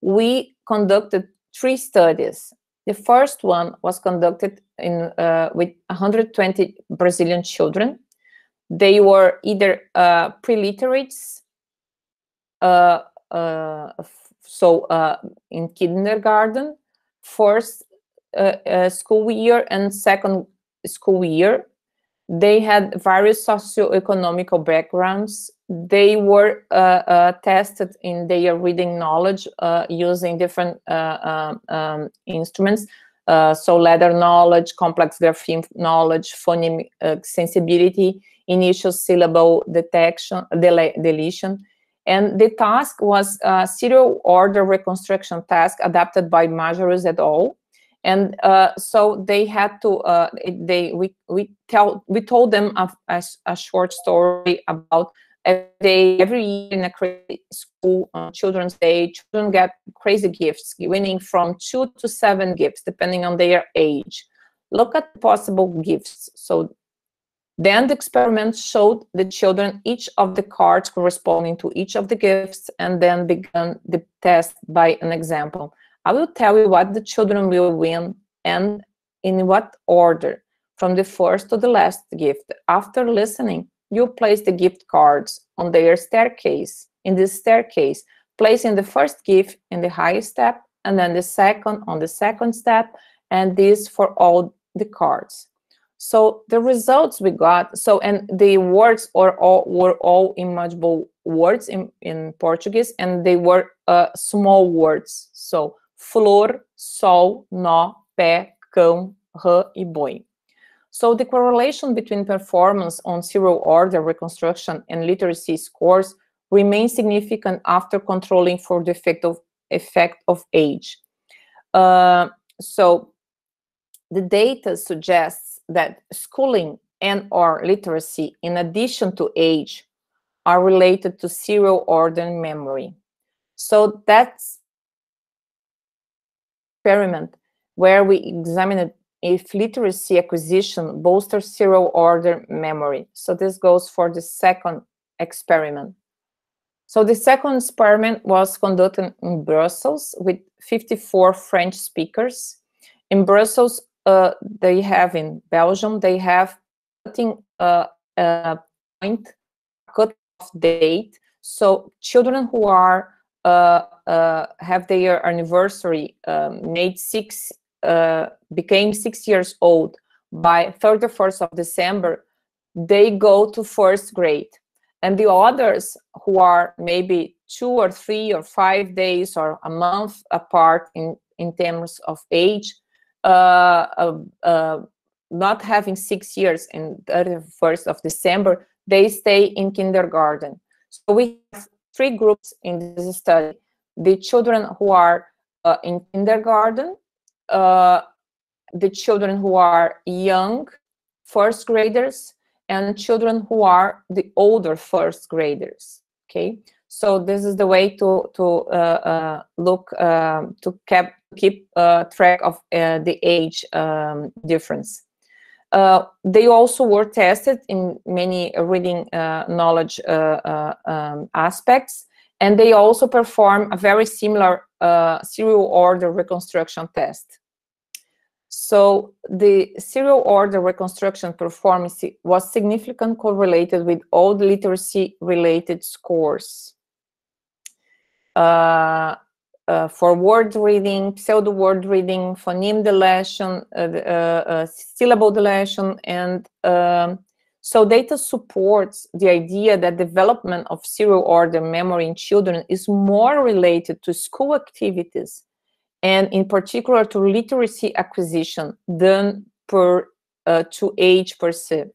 we conducted three studies. The first one was conducted in, uh, with 120 Brazilian children. They were either uh, pre-literates, uh, so uh, in kindergarten, first uh, uh, school year and second school year, they had various socio-economical backgrounds. They were uh, uh, tested in their reading knowledge using different um, um, instruments. so letter knowledge, complex grapheme knowledge, phoneme sensibility, initial syllable detection, deletion, and the task was a serial order reconstruction task adapted by Majerus et al. And uh, so they had to, uh, they we we tell we told them a, a, a short story about every day, every year in a crazy school on Children's Day, children get crazy gifts, winning from two to seven gifts depending on their age. Look at possible gifts. So then the experiment showed the children each of the cards corresponding to each of the gifts and then began the test by an example. I will tell you what the children will win and in what order, from the first to the last gift. After listening, you place the gift cards on their staircase, in this staircase, placing the first gift in the highest step and then the second on the second step, and this for all the cards. So the results we got, so and the words are all were all imaginable words in, in Portuguese, and they were uh, small words. So flor, sol, nó, pé, cão, rã e boi. So the correlation between performance on serial order reconstruction and literacy scores remains significant after controlling for the effect of, effect of age. Uh, so the data suggests that schooling and or literacy in addition to age are related to serial order memory. So that's experiment where we examined if literacy acquisition bolsters serial order memory. So this goes for the second experiment. So the second experiment was conducted in Brussels with 54 French speakers. In Brussels, uh, they have in Belgium, they have cutting uh, a point cut-off date. So children who are uh, uh, have their anniversary um, made six uh, became six years old by 31st of December, they go to first grade. And the others who are maybe two or three or five days or a month apart in, in terms of age, uh, uh, uh, not having six years in 31st of December, they stay in kindergarten. So we have three groups in this study. The children who are uh, in kindergarten, uh, the children who are young, first graders, and children who are the older first graders. Okay, so this is the way to to uh, uh, look um, to keep keep uh, track of uh, the age um, difference. Uh, they also were tested in many reading uh, knowledge um, aspects, and they also perform a very similar serial order reconstruction test. So the serial order reconstruction performance was significantly correlated with all the literacy related scores. Uh, uh, for word reading, pseudo word reading, phoneme deletion, uh, uh, uh syllable deletion, and um, so data supports the idea that development of serial order memory in children is more related to school activities and in particular to literacy acquisition than per uh, to age per se.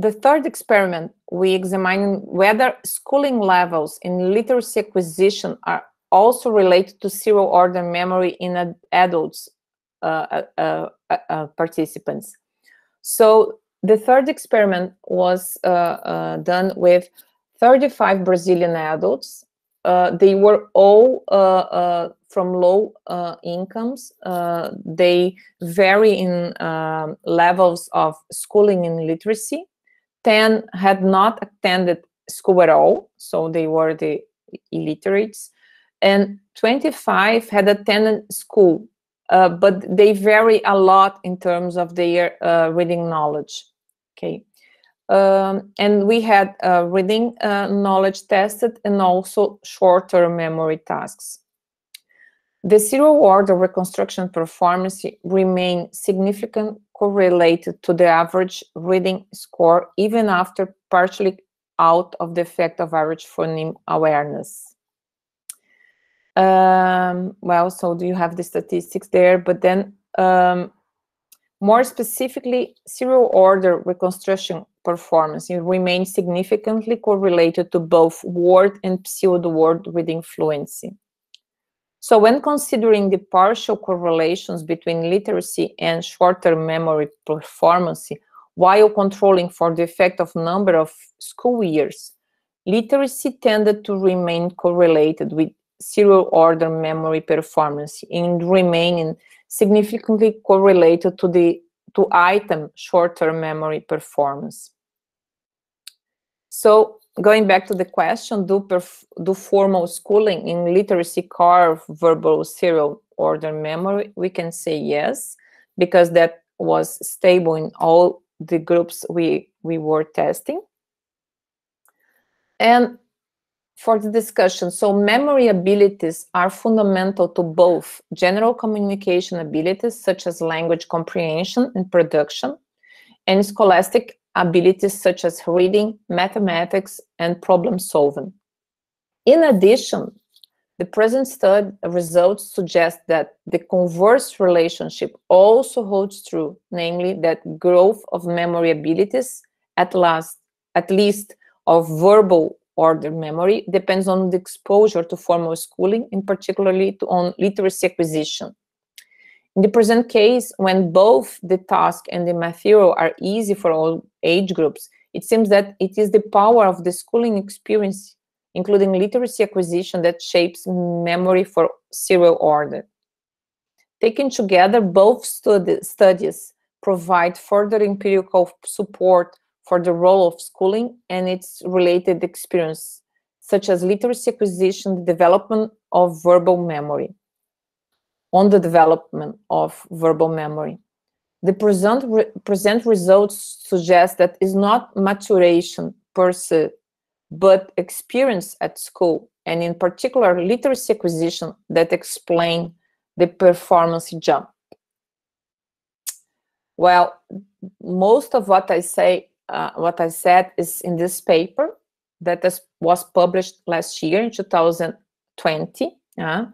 Uh, the third experiment, we examined whether schooling levels in literacy acquisition are also related to serial order memory in ad adults uh, uh, uh, uh participants. So the third experiment was done with 35 Brazilian adults uh, they were all uh, uh, from low uh, incomes. Uh, they vary in um, levels of schooling and literacy. 10 had not attended school at all, so they were the illiterates. And 25 had attended school, but they vary a lot in terms of their reading knowledge. Okay. Um, and we had uh, reading uh, knowledge tested and also short-term memory tasks. The serial order reconstruction performance remained significantly correlated to the average reading score even after partially out of the effect of average phoneme awareness. Um, well, so do you have the statistics there? But then um, more specifically, serial order reconstruction performance remains significantly correlated to both word and pseudo-word reading fluency. So when considering the partial correlations between literacy and short-term memory performance, while controlling for the effect of number of school years, literacy tended to remain correlated with serial order memory performance and remaining significantly correlated to the to item short-term memory performance. So going back to the question, do, do formal schooling in literacy carve verbal serial order memory? We can say yes, because that was stable in all the groups we, we were testing. And for the discussion. So memory abilities are fundamental to both general communication abilities, such as language comprehension and production, and scholastic abilities such as reading, mathematics, and problem solving. In addition, the present study results suggest that the converse relationship also holds true, namely that growth of memory abilities, at last, at least of verbal order memory depends on the exposure to formal schooling, and particularly to, on literacy acquisition. In the present case, when both the task and the material are easy for all age groups, it seems that it is the power of the schooling experience, including literacy acquisition, that shapes memory for serial order. Taken together, both studi studies provide further empirical support for the role of schooling and its related experience, such as literacy acquisition, the development of verbal memory. On the development of verbal memory. The present, re present results suggest that it's not maturation per se, but experience at school, and in particular literacy acquisition that explain the performance jump. Well, most of what I say, uh, what I said is in this paper that is, was published last year in 2020. Uh,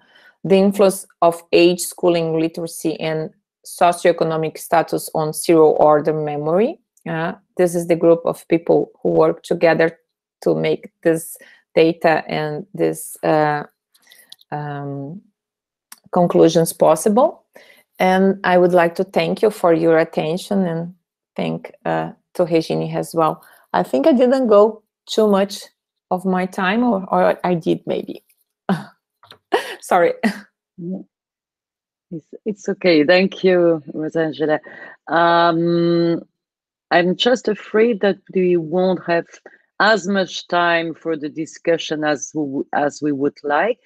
the influence of age, schooling, literacy, and socioeconomic status on serial order memory. Uh, this is the group of people who work together to make this data and these uh, um, conclusions possible. And I would like to thank you for your attention and thank uh, to Regine as well. I think I didn't go too much of my time or, or I did maybe. Sorry. It's, it's okay. Thank you, Rosângela. Um, I'm just afraid that we won't have as much time for the discussion as we, as we would like.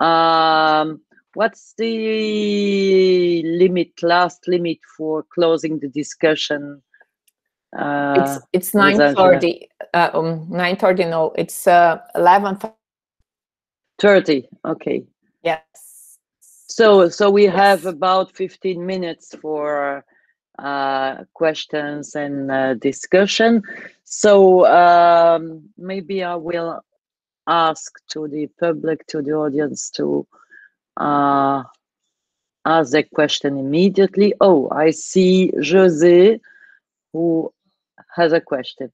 Um, what's the limit, last limit for closing the discussion? Uh, it's it's 9.30, uh, um, 9.30, no, it's uh, 11. 30, okay. Yes. So, so we have about 15 minutes for uh, questions and uh, discussion. So um, maybe I will ask to the public, to the audience to uh, ask a question immediately. Oh, I see Jose who has a question.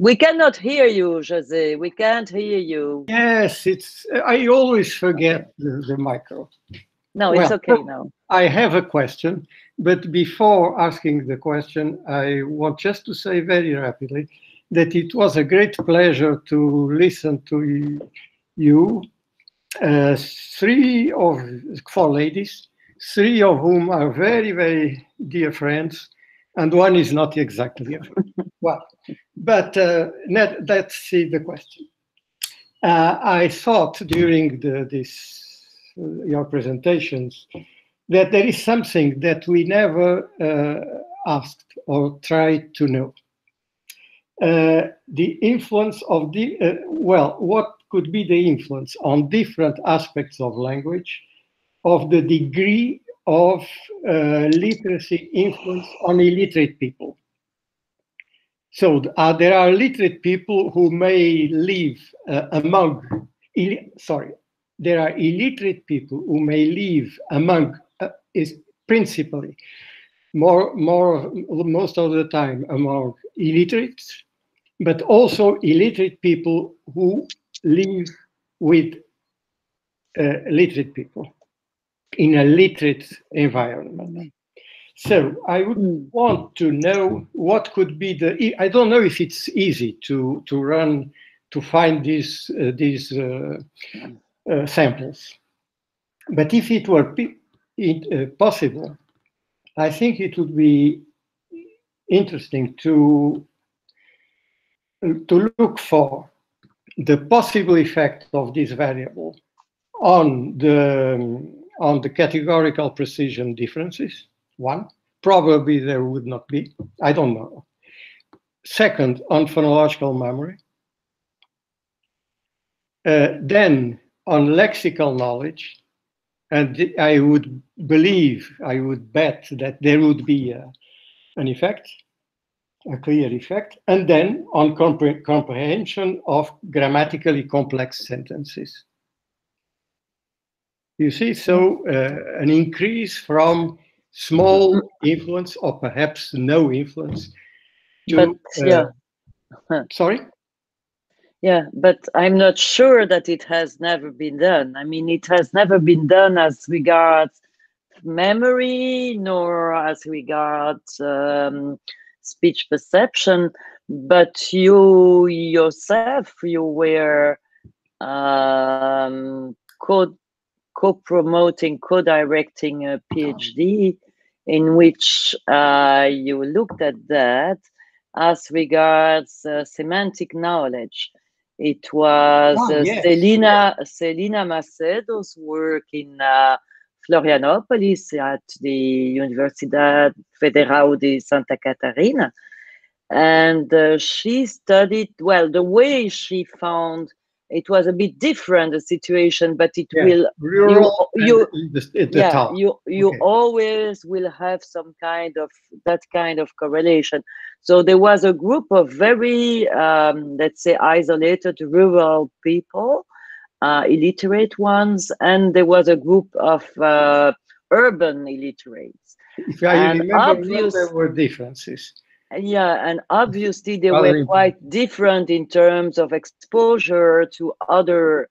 We cannot hear you, Jose. We can't hear you. Yes, it's. I always forget the, the micro. No, it's okay now. I have a question, but before asking the question, I want just to say very rapidly that it was a great pleasure to listen to you. Uh, three of four ladies, three of whom are very, very dear friends, and one is not exactly well, but uh, let, let's see the question. Uh, I thought during the, this uh, your presentations that there is something that we never uh, asked or tried to know. Uh, the influence of the, uh, well, what could be the influence on different aspects of language of the degree of uh, literacy influence on illiterate people. So uh, there are literate people who may live uh, among, sorry, there are illiterate people who may live among, uh, is principally, more, more, most of the time among illiterates, but also illiterate people who live with uh, literate people in a literate environment. So I would want to know what could be the. I don't know if it's easy to to run to find these uh, these uh, uh, samples, but if it were pe- it, uh, possible, I think it would be interesting to to look for the possible effect of this variable on the on the categorical precision differences. One, probably there would not be. I don't know. Second, on phonological memory. Uh, then on lexical knowledge, and I would believe, I would bet that there would be a, an effect, a clear effect, and then on compre- comprehension of grammatically complex sentences. You see, so uh, an increase from small influence or perhaps no influence to, But uh, yeah. Huh. sorry? Yeah, but I'm not sure that it has never been done. I mean, it has never been done as regards memory nor as regards um, speech perception. But you yourself, you were um, co-promoting, co-directing a PhD in which uh, you looked at that. As regards uh, semantic knowledge It was uh, yes, Celina Celina Macedo's work in uh, Florianopolis at the Universidad Federal de Santa Catarina, and uh, she studied well the way she found it was a bit different the situation, but it Yeah, will rural and you the- the yeah top. you you Okay. always will have some kind of that kind of correlation so there was a group of very um, let's say isolated rural people uh, illiterate ones and there was a group of uh, urban illiterates If I and remember obvious- there were differences. Yeah, and obviously they were quite different in terms of exposure to other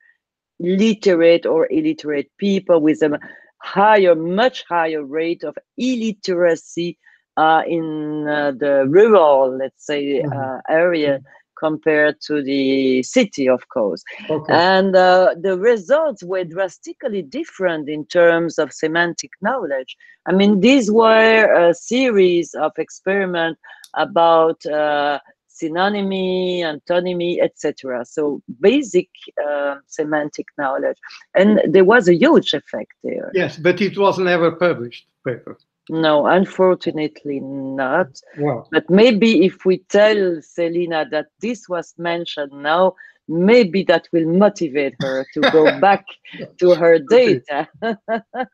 literate or illiterate people with a higher, much higher rate of illiteracy uh, in uh, the rural, let's say, Mhm. uh, area compared to the city, of course. Okay. And uh, the results were drastically different in terms of semantic knowledge. I mean, these were a series of experiments about uh, synonymy, antonymy, etc. So basic uh, semantic knowledge, and there was a huge effect there. Yes, but it was never published paper. No, unfortunately not. Wow. But maybe if we tell Selina that this was mentioned now, maybe that will motivate her to go back to her data.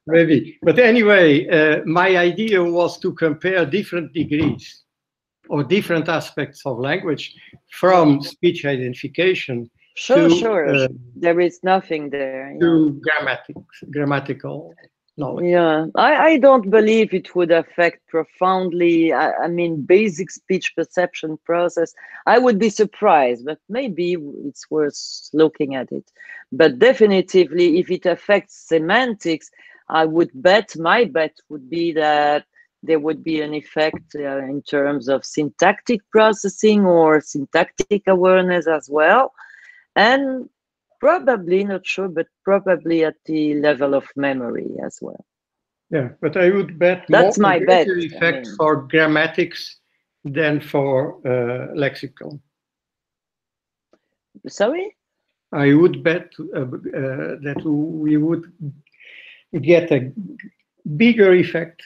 Maybe. But anyway, uh, my idea was to compare different degrees or different aspects of language from speech identification Sure, to, sure. uh, there is nothing there. yeah. to grammatics, grammatical knowledge. Yeah, I, I don't believe it would affect profoundly. I, I mean, basic speech perception process. I would be surprised, but maybe it's worth looking at it. But definitively, if it affects semantics, I would bet, my bet would be that there would be an effect uh, in terms of syntactic processing or syntactic awareness as well. And probably, not sure, but probably at the level of memory as well. Yeah, but I would bet That's more my bet, greater I effect mean. for grammatics than for uh, lexicon. Sorry? I would bet uh, uh, that we would get a bigger effect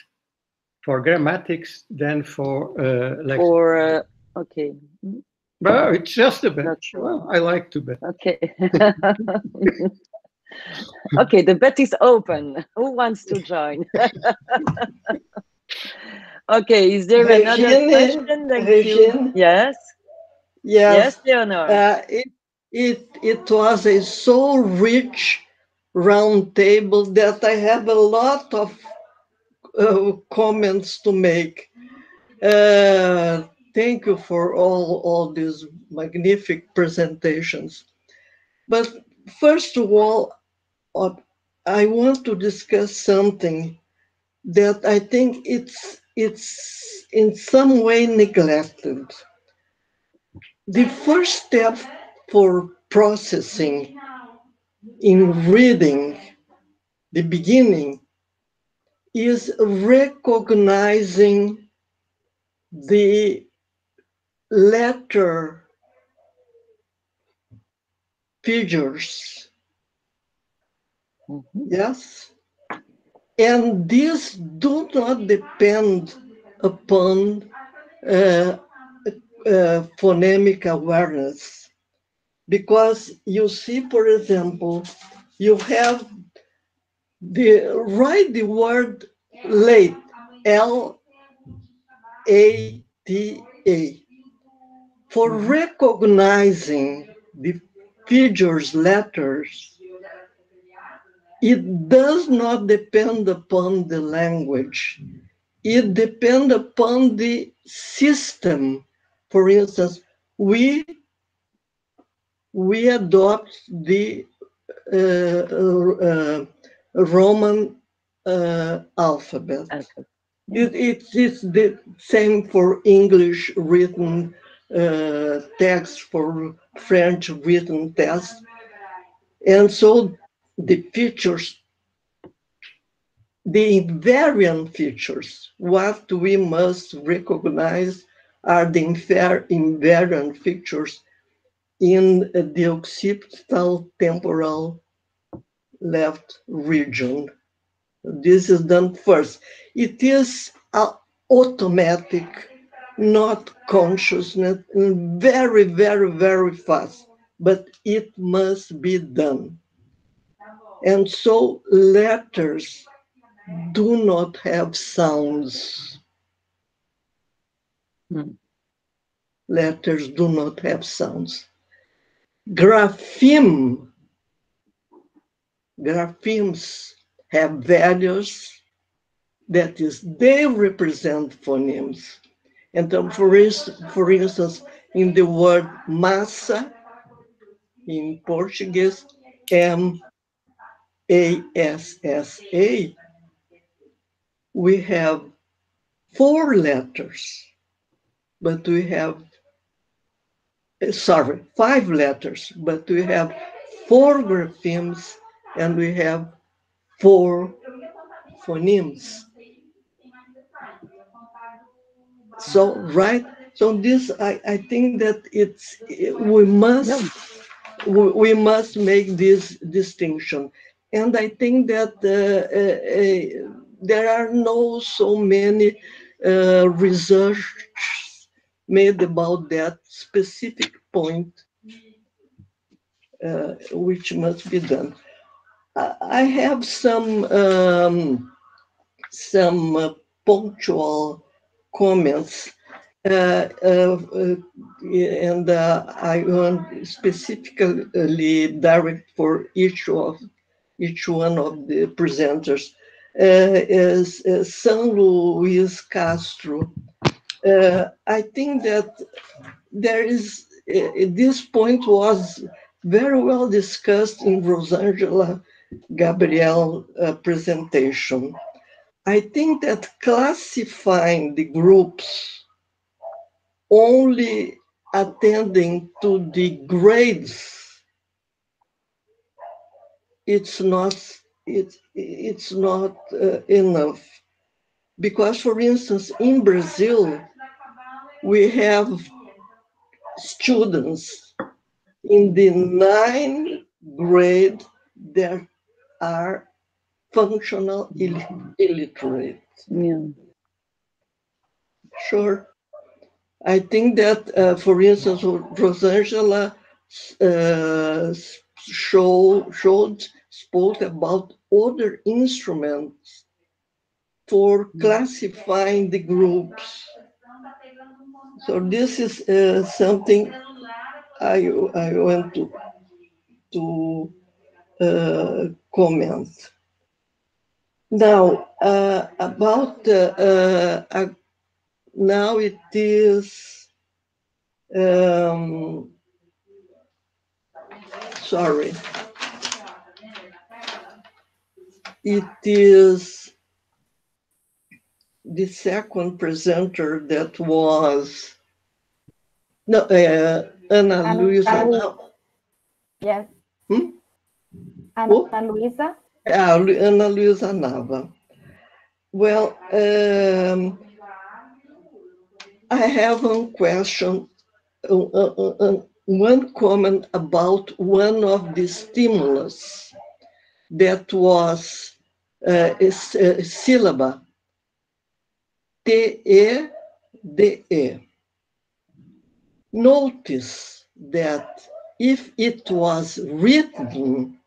for grammatics than for uh, lexicon. Or, uh, okay, Well, it's just a bet. Not sure. Well, I like to bet. okay. okay, the bet is open. Who wants to join? okay, is there another Regine, question? Thank you. Regine? Yes, Yes. yes, Leonor. Uh, it, it, it was a so rich round table that I have a lot of uh, comments to make. Uh, thank you for all, all these magnificent presentations. But first of all, uh, I want to discuss something that I think it's, it's in some way neglected. The first step for processing in reading, the beginning, is recognizing the letter figures. Mhm. Yes? And these do not depend upon uh, uh, phonemic awareness. Because you see, for example, you have the write the word late, L A T A. For recognizing the figures, letters, it does not depend upon the language. It depends upon the system. For instance, we we adopt the uh, uh, Roman uh, alphabet. Okay. It, it is the same for English written uh, text, for French written text. And so the features, the invariant features, what we must recognize are the infer- invariant features in the occipital temporal left region. This is done first. It is uh, automatic, not consciousness, and very, very, very fast, but it must be done. And so letters do not have sounds. Hmm. Letters do not have sounds. Grapheme, graphemes have values that is, they represent phonemes. And for, instance, for instance, in the word massa, in Portuguese, M A S S A, we have four letters, but we have, uh, sorry, five letters, but we have four graphemes and we have four phonemes. So, right, so this, I, I think that it's, we must, we, we must make this distinction. And I think that uh, uh, uh, there are no so many uh, research made about that specific point, uh, which must be done. I have some um, some uh, punctual comments, uh, uh, and uh, I want specifically direct for each of each one of the presenters. Uh, is uh, São Luis Castro. Uh, I think that there is this point was very well discussed in Rosângela Gabriel uh, presentation. I think that classifying the groups only attending to the grades, it's not it, it's not uh, enough. Because, for instance, in Brazil, we have students in the ninth grade that are functional Ill illiterate. Yeah. Sure. I think that, uh, for instance, Rosângela uh, show, showed, spoke about other instruments for classifying the groups. So this is uh, something I, I want to, to uh, comment. Now, uh, about, uh, uh, now it is, um, sorry. It is the second presenter that was, no, uh, Ana Luiza. Yes. Hmm? Ana, Luiza? Ah, Ana Luiza Nava. Well, um, I have one question, uh, uh, uh, uh, one comment about one of the stimulus that was uh, is, uh, syllaba, T-E-D-E. Notice that if it was written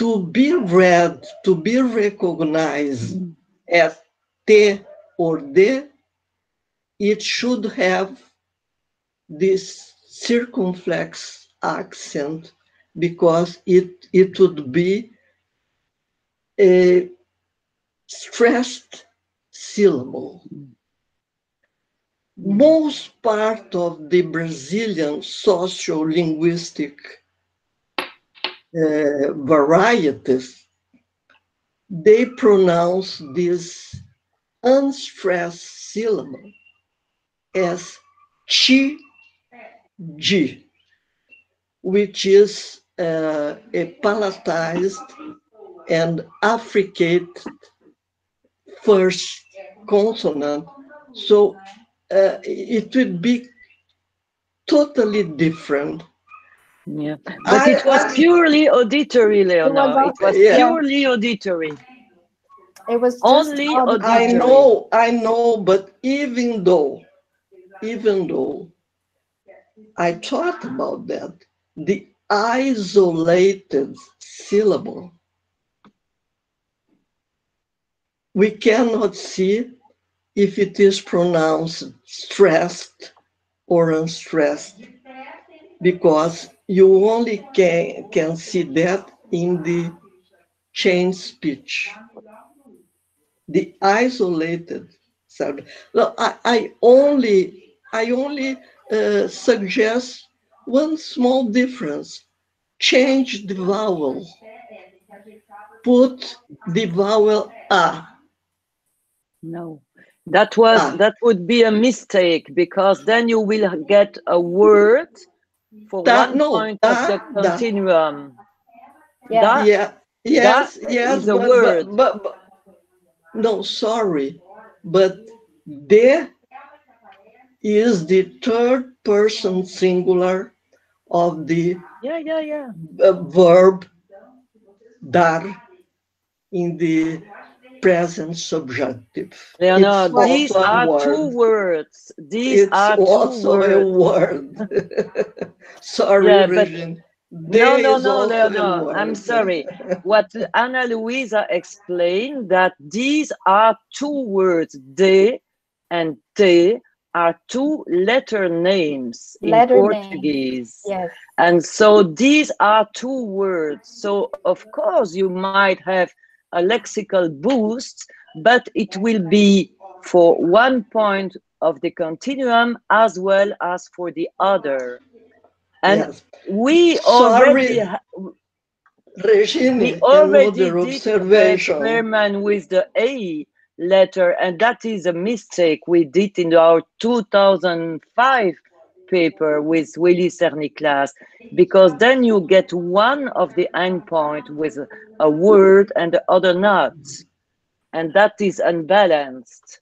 to be read, to be recognized as T or D, it should have this circumflex accent because it, it would be a stressed syllable. Most part of the Brazilian sociolinguistic uh, varieties, they pronounce this unstressed syllable as chi, ji, which is uh, a palatized and affricated first consonant. So uh, it would be totally different. Yeah, but I- it was I- purely auditory, Leonor. It was Yeah. purely auditory. It was just Only auditory. I know, I know, but even though, even though I thought about that, the isolated syllable, we cannot see if it is pronounced stressed or unstressed because you only can, can see that in the chain speech the isolated sound. Well, I, I only I only uh, suggest one small difference. Change the vowel. Put the vowel a. No, that was Ah. that would be a mistake because then you will get a word for Da- one no, point da- of the da. continuum. Yeah. That- yeah. Yes. that yes. is a but, word. But, but, but- no, sorry, but there is the third person singular of the Yeah, yeah, yeah. uh, verb dar in the present subjunctive. Leonor, It's these are word. two words. These It's are two also a words. word. Sorry, Yeah, but- Regine. No, There no, is no, also a Leonor. I'm sorry. What Ana Luiza explained that these are two words. De and te are two letter names in Letter names. Portuguese. Yes. And so these are two words. So of course you might have a lexical boost, but it will be for one point of the continuum as well as for the other. And Yes. we already Regine, we already did observation. experiment with the A letter, and that is a mistake we did in our 2005 paper with Willy Serniclaes, because then you get one of the endpoint with a, a word and the other not, and that is unbalanced.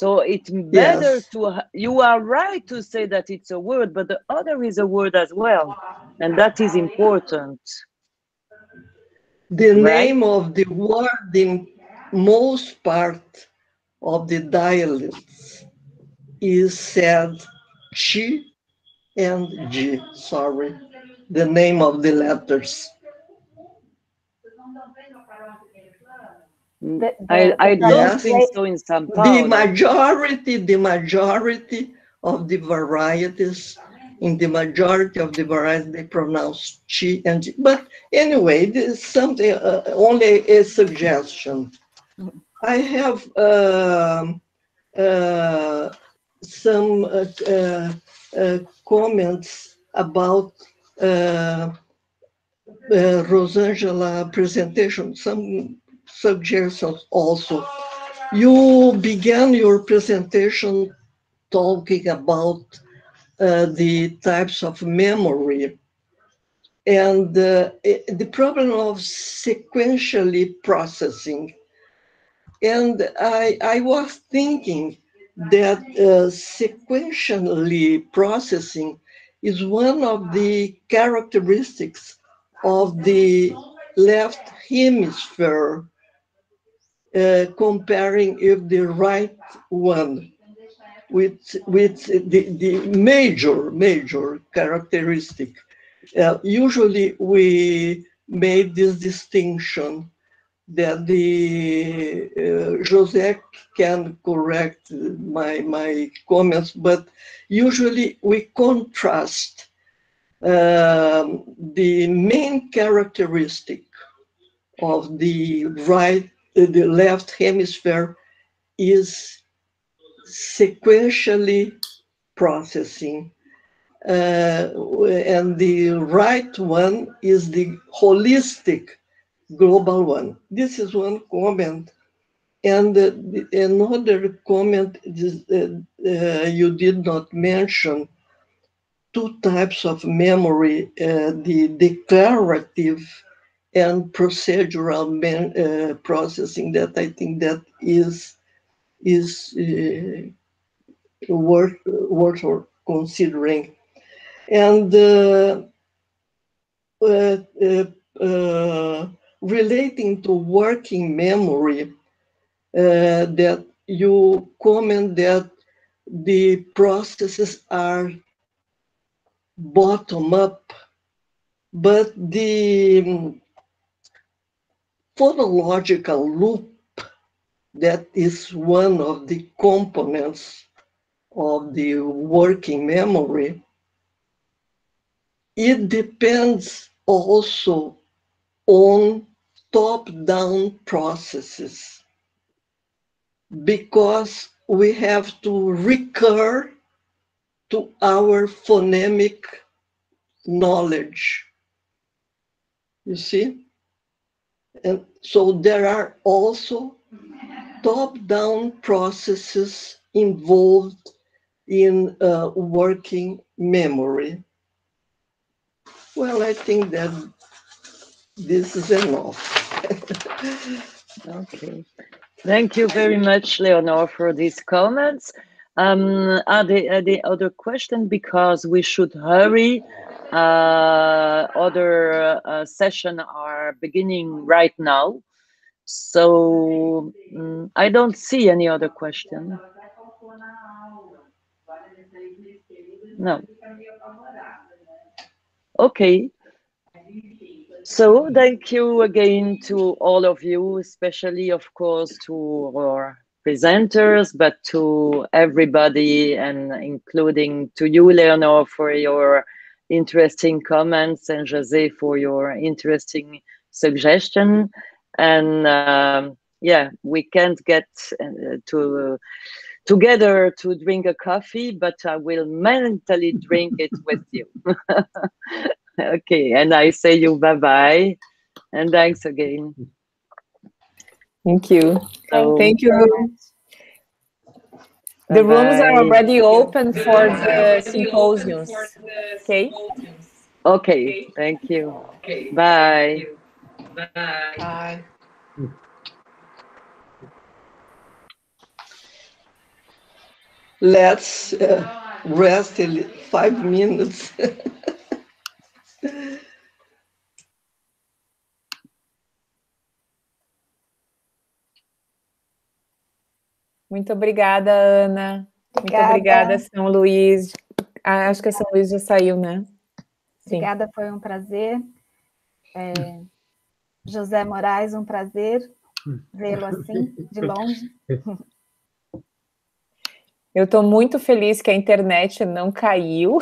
So it's better Yes. to, you are right to say that it's a word, but the other is a word as well, and that is important. The Right. name of the word in most part of the dialects is said chi and g. Sorry, the name of the letters. The- I, the- I the don't Yes. think so in São The majority, the majority of the varieties, in the majority of the varieties, they pronounce chi and g. But anyway, this is something, uh, only a suggestion. I have um, uh, some uh, uh, uh, comments about uh, uh, Rosângela presentation, some suggestions also. You began your presentation talking about uh, the types of memory and uh, the problem of sequentially processing. And I, I was thinking that uh, sequentially processing is one of the characteristics of the left hemisphere uh, comparing if the right one with with the, the major major characteristic. Uh, usually we made this distinction that the uh, Jose can correct my my comments but usually we contrast um, the main characteristic of the right the left hemisphere is sequentially processing uh, and the right one is the holistic global one. This is one comment. And uh, the- another comment is uh, uh, you did not mention two types of memory uh, the declarative and procedural man, uh, processing that I think that is is uh, worth worth considering. And uh, uh, uh, uh, relating to working memory, that you comment that the processes are bottom up, but the phonological loop that is one of the components of the working memory, it depends also on top-down processes because we have to recur to our phonemic knowledge. You see? And so there are also top-down processes involved in uh, working memory. Well, I think that this is enough. Okay. Thank you very much, Leonor, for these comments. Um, are there, are there other questions? Because we should hurry. Uh, other uh, session are beginning right now. So mm, I don't see any other question. No. Okay. So thank you again to all of you, especially of course to our presenters, but to everybody and including to you, Leonor, for your interesting comments and Jose for your interesting suggestion. And um, yeah, we can't get uh, to together to drink a coffee, but I will mentally drink it with you. okay, and I say you bye bye, and thanks again. Thank you. So- Thank you. The rooms are already open for the symposiums. Okay. Okay, thank you. Okay. Bye. Bye. Bye. Let's uh, rest a five minutes. Muito obrigada, Ana. Muito Obrigada. obrigada, São Luís. Ah, acho que a São Luís já saiu, né? Sim. Obrigada, foi um prazer. É, José Moraes, um prazer vê-lo assim, de longe. Eu estou muito feliz que a internet não caiu.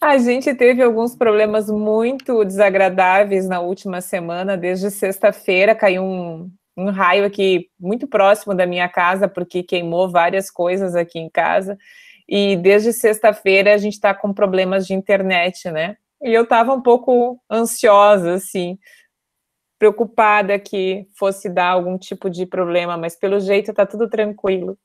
A gente teve alguns problemas muito desagradáveis na última semana, desde sexta-feira caiu um, um raio aqui muito próximo da minha casa, porque queimou várias coisas aqui em casa. E desde sexta-feira a gente está com problemas de internet, né? E eu estava um pouco ansiosa, assim, preocupada que fosse dar algum tipo de problema, mas pelo jeito está tudo tranquilo.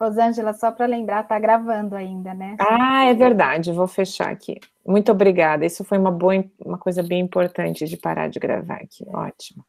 Rosângela, só para lembrar, tá gravando ainda, né? Ah, é verdade, vou fechar aqui. Muito obrigada. Isso foi uma boa, uma coisa bem importante de parar de gravar aqui. Ótimo.